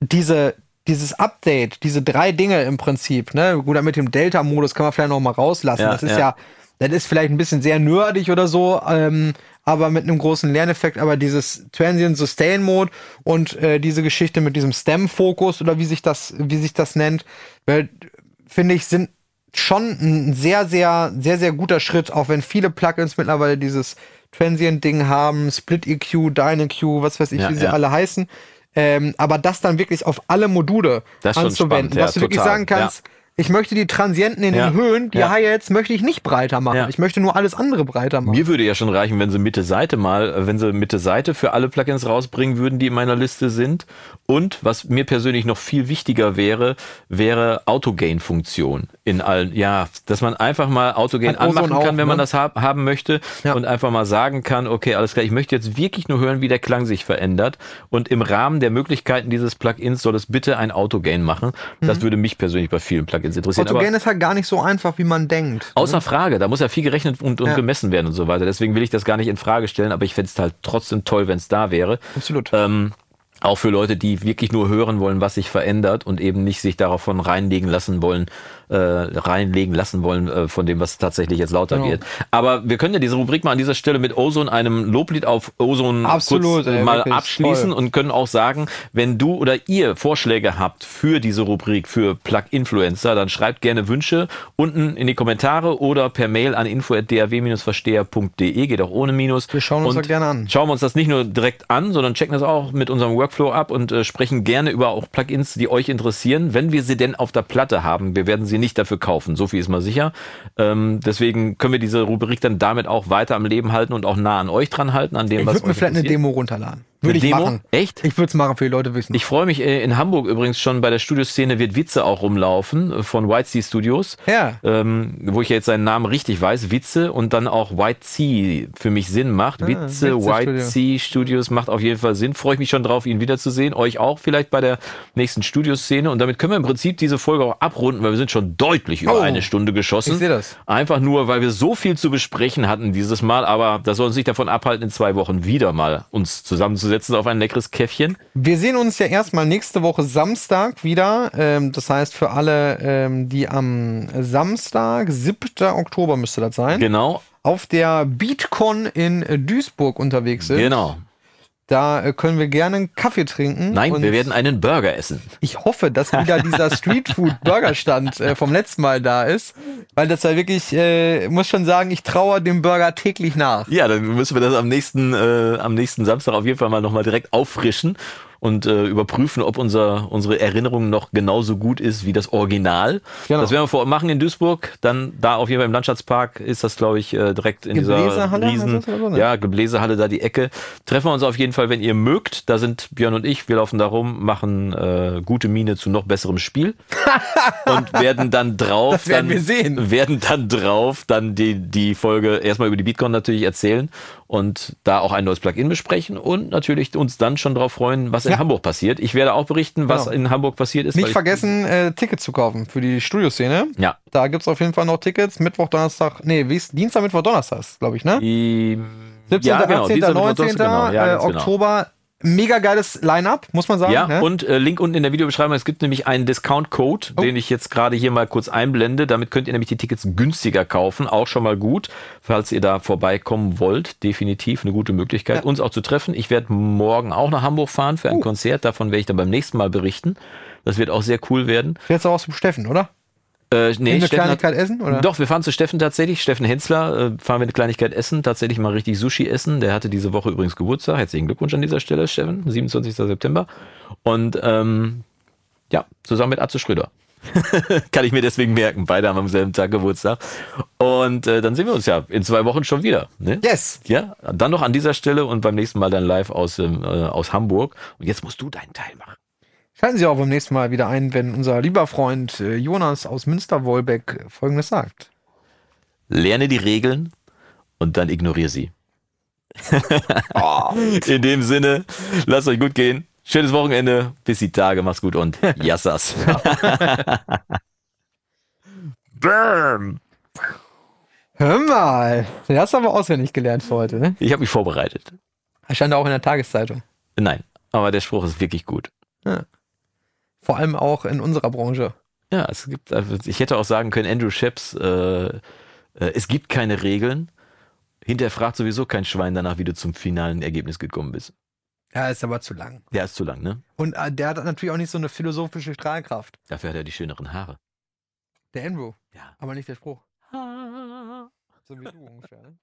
[SPEAKER 1] diese, dieses Update, diese drei Dinge im Prinzip, ne, gut, mit dem Delta-Modus kann man vielleicht noch mal rauslassen.
[SPEAKER 2] Ja,
[SPEAKER 1] das ist
[SPEAKER 2] ja.
[SPEAKER 1] ja. das ist vielleicht ein bisschen sehr nerdig oder so, ähm, aber mit einem großen Lerneffekt. Aber dieses Transient Sustain Mode und äh, diese Geschichte mit diesem Stem-Fokus oder wie sich das, wie sich das nennt, finde ich, sind schon ein sehr, sehr, sehr, sehr guter Schritt, auch wenn viele Plugins mittlerweile dieses Transient-Ding haben, Split EQ, Dyne EQ, was weiß ich,
[SPEAKER 2] Ja,
[SPEAKER 1] wie sie alle heißen. Ähm, aber das dann wirklich auf alle Module
[SPEAKER 2] Das
[SPEAKER 1] anzuwenden,
[SPEAKER 2] spannend, ja,
[SPEAKER 1] dass du wirklich
[SPEAKER 2] total,
[SPEAKER 1] sagen kannst, ich möchte die Transienten in
[SPEAKER 2] Ja.
[SPEAKER 1] den Höhen, die
[SPEAKER 2] Ja.
[SPEAKER 1] Hi-Hats möchte ich nicht breiter machen.
[SPEAKER 2] Ja.
[SPEAKER 1] Ich möchte nur alles andere breiter machen.
[SPEAKER 2] Mir würde ja schon reichen, wenn sie Mitte Seite mal, wenn sie Mitte Seite für alle Plugins rausbringen würden, die in meiner Liste sind. Und was mir persönlich noch viel wichtiger wäre, wäre Autogain-Funktion in allen. Ja, dass man einfach mal Autogain
[SPEAKER 1] Hat Ozone
[SPEAKER 2] anmachen kann,
[SPEAKER 1] auch,
[SPEAKER 2] wenn man
[SPEAKER 1] ne?
[SPEAKER 2] das hab, haben möchte
[SPEAKER 1] Ja.
[SPEAKER 2] und einfach mal sagen kann, okay, alles klar, ich möchte jetzt wirklich nur hören, wie der Klang sich verändert. Und im Rahmen der Möglichkeiten dieses Plugins soll es bitte ein Autogain machen. Das würde mich persönlich bei vielen Plugins interessieren.
[SPEAKER 1] Autogen ist halt gar nicht so einfach, wie man denkt.
[SPEAKER 2] Außer Frage, da muss ja viel gerechnet und, und
[SPEAKER 1] Ja.
[SPEAKER 2] gemessen werden und so weiter. Deswegen will ich das gar nicht in Frage stellen, aber ich fände es halt trotzdem toll, wenn es da wäre.
[SPEAKER 1] Absolut.
[SPEAKER 2] Ähm, auch für Leute, die wirklich nur hören wollen, was sich verändert und eben nicht sich darauf von reinlegen lassen wollen, äh, reinlegen lassen wollen äh, von dem, was tatsächlich jetzt lauter
[SPEAKER 1] Genau.
[SPEAKER 2] wird. Aber wir können ja diese Rubrik mal an dieser Stelle mit Ozone, einem Loblied auf Ozone
[SPEAKER 1] Absolut, ey,
[SPEAKER 2] mal
[SPEAKER 1] wirklich,
[SPEAKER 2] abschließen
[SPEAKER 1] toll.
[SPEAKER 2] und können auch sagen, wenn du oder ihr Vorschläge habt für diese Rubrik, für Plug-Influencer, dann schreibt gerne Wünsche unten in die Kommentare oder per Mail an info.daw-versteher.de, geht auch ohne Minus.
[SPEAKER 1] Wir schauen uns das gerne an.
[SPEAKER 2] Schauen wir uns das nicht nur direkt an, sondern checken das auch mit unserem Workflow ab und äh, sprechen gerne über auch Plugins, die euch interessieren, wenn wir sie denn auf der Platte haben. Wir werden sie nicht dafür kaufen, so viel ist mal sicher. Ähm, deswegen können wir diese Rubrik dann damit auch weiter am Leben halten und auch nah an euch dran halten, an dem,
[SPEAKER 1] Ich
[SPEAKER 2] was
[SPEAKER 1] würde mir vielleicht eine. Demo runterladen. Würde ich
[SPEAKER 2] Demo?
[SPEAKER 1] machen.
[SPEAKER 2] Echt?
[SPEAKER 1] Ich würde es machen für die Leute wissen.
[SPEAKER 2] Ich freue mich äh, in Hamburg übrigens schon bei der Studioszene wird Witze auch rumlaufen äh, von White Sea Studios.
[SPEAKER 1] Ja.
[SPEAKER 2] Ähm, wo ich ja jetzt seinen Namen richtig weiß, Witze und dann auch White Sea für mich Sinn macht. Witze,
[SPEAKER 1] Ah, Witze
[SPEAKER 2] White
[SPEAKER 1] Studio.
[SPEAKER 2] Sea Studios macht auf jeden Fall Sinn. Freue ich mich schon drauf, ihn wiederzusehen. Euch auch vielleicht bei der nächsten Studioszene. Und damit können wir im Prinzip diese Folge auch abrunden, weil wir sind schon deutlich über
[SPEAKER 1] Oh,
[SPEAKER 2] eine Stunde geschossen.
[SPEAKER 1] ich sehe das.
[SPEAKER 2] Einfach nur, weil wir so viel zu besprechen hatten dieses Mal. Aber das soll uns nicht davon abhalten, in zwei Wochen wieder mal uns zusammenzusetzen auf ein leckeres Käffchen.
[SPEAKER 1] Wir sehen uns ja erstmal nächste Woche Samstag wieder. Ähm, das heißt, für alle, ähm, die am Samstag, 7. Oktober müsste das sein,
[SPEAKER 2] Genau,
[SPEAKER 1] auf der BeatCon in Duisburg unterwegs sind.
[SPEAKER 2] genau.
[SPEAKER 1] Da äh, können wir gerne einen Kaffee trinken.
[SPEAKER 2] Nein,
[SPEAKER 1] Und
[SPEAKER 2] wir werden einen Burger essen.
[SPEAKER 1] Ich hoffe, dass wieder dieser Streetfood-Burgerstand äh, vom letzten Mal da ist. Weil das war wirklich, äh, muss schon sagen, ich traue dem Burger täglich nach.
[SPEAKER 2] Ja, dann müssen wir das am nächsten, äh, am nächsten Samstag auf jeden Fall mal nochmal direkt auffrischen und äh, überprüfen, ob unser, unsere Erinnerung noch genauso gut ist wie das Original.
[SPEAKER 1] Genau.
[SPEAKER 2] Das werden wir vor Ort machen in Duisburg. Dann da auf jeden Fall im Landschaftspark ist das, glaube ich, äh, direkt in dieser riesen,
[SPEAKER 1] ne?
[SPEAKER 2] ja, Gebläsehalle da die Ecke. Treffen wir uns auf jeden Fall, wenn ihr mögt. Da sind Björn und ich, wir laufen da rum, machen äh, gute Miene zu noch besserem Spiel und werden dann drauf,
[SPEAKER 1] Das werden
[SPEAKER 2] dann,
[SPEAKER 1] wir sehen.
[SPEAKER 2] werden dann drauf dann die, die Folge erstmal über die Bitcoin natürlich erzählen und da auch ein neues Plugin besprechen und natürlich uns dann schon drauf freuen, was in
[SPEAKER 1] Ja.
[SPEAKER 2] Hamburg passiert. Ich werde auch berichten, was
[SPEAKER 1] Genau.
[SPEAKER 2] in Hamburg passiert ist.
[SPEAKER 1] Nicht vergessen, äh, Tickets zu kaufen für die Studioszene.
[SPEAKER 2] Ja.
[SPEAKER 1] Da gibt's auf jeden Fall noch Tickets. Mittwoch, Donnerstag, nee, wie ist Dienstag, Mittwoch, Donnerstag, glaube ich, ne?
[SPEAKER 2] Die,
[SPEAKER 1] 17.,
[SPEAKER 2] ja, genau,
[SPEAKER 1] 18.,
[SPEAKER 2] Dienstag, Mittwoch,
[SPEAKER 1] 19.
[SPEAKER 2] Donnerstag, genau. Ja,
[SPEAKER 1] äh,
[SPEAKER 2] genau.
[SPEAKER 1] Oktober. Mega geiles Line-Up, muss man sagen.
[SPEAKER 2] Ja,
[SPEAKER 1] ne?
[SPEAKER 2] und äh, Link unten in der Videobeschreibung. Es gibt nämlich einen Discount-Code,
[SPEAKER 1] Oh.
[SPEAKER 2] den ich jetzt gerade hier mal kurz einblende. Damit könnt ihr nämlich die Tickets günstiger kaufen. Auch schon mal gut, falls ihr da vorbeikommen wollt. Definitiv eine gute Möglichkeit,
[SPEAKER 1] Ja.
[SPEAKER 2] uns auch zu treffen. Ich werde morgen auch nach Hamburg fahren für ein
[SPEAKER 1] Uh.
[SPEAKER 2] Konzert. Davon werde ich dann beim nächsten Mal berichten. Das wird auch sehr cool werden.
[SPEAKER 1] Jetzt auch zum Steffen, oder?
[SPEAKER 2] Äh, nee,
[SPEAKER 1] eine
[SPEAKER 2] Steffen hat-
[SPEAKER 1] Kleinigkeit essen? Oder?
[SPEAKER 2] Doch, wir fahren zu Steffen tatsächlich. Steffen Hensler, äh, fahren wir eine Kleinigkeit essen, tatsächlich mal richtig Sushi essen. Der hatte diese Woche übrigens Geburtstag. Herzlichen Glückwunsch an dieser Stelle, Steffen, 27. September. Und ähm, ja, zusammen mit Atze Schröder. Kann ich mir deswegen merken. Beide haben am selben Tag Geburtstag. Und äh, dann sehen wir uns ja in zwei Wochen schon wieder. Ne?
[SPEAKER 1] Yes.
[SPEAKER 2] Ja, dann noch an dieser Stelle und beim nächsten Mal dann live aus, ähm, äh, aus Hamburg. Und jetzt musst du deinen Teil machen.
[SPEAKER 1] Schalten Sie auch beim nächsten Mal wieder ein, wenn unser lieber Freund äh, Jonas aus Münster-Wolbeck Folgendes sagt.
[SPEAKER 2] Lerne die Regeln und dann ignoriere sie. In dem Sinne, lasst euch gut gehen. Schönes Wochenende. Bis die Tage. Mach's gut und Yassas. Bam.
[SPEAKER 1] Hör mal. Den hast du aber auswendig gelernt für heute, ne?
[SPEAKER 2] Ich habe mich vorbereitet.
[SPEAKER 1] Stand auch in der Tageszeitung.
[SPEAKER 2] Nein, aber der Spruch ist wirklich gut.
[SPEAKER 1] Vor allem auch in unserer Branche.
[SPEAKER 2] Ja, es gibt, also ich hätte auch sagen können, Andrew Sheps, äh, äh, es gibt keine Regeln. Hinterher fragt sowieso kein Schwein danach, wie du zum finalen Ergebnis gekommen bist.
[SPEAKER 1] Ja, ist aber zu lang.
[SPEAKER 2] Der ist zu lang, ne?
[SPEAKER 1] Und äh, der hat natürlich auch nicht so eine philosophische Strahlkraft.
[SPEAKER 2] Dafür hat er die schöneren Haare.
[SPEAKER 1] Der Andrew.
[SPEAKER 2] Ja.
[SPEAKER 1] Aber nicht der Spruch. So wie du ungefähr, ne?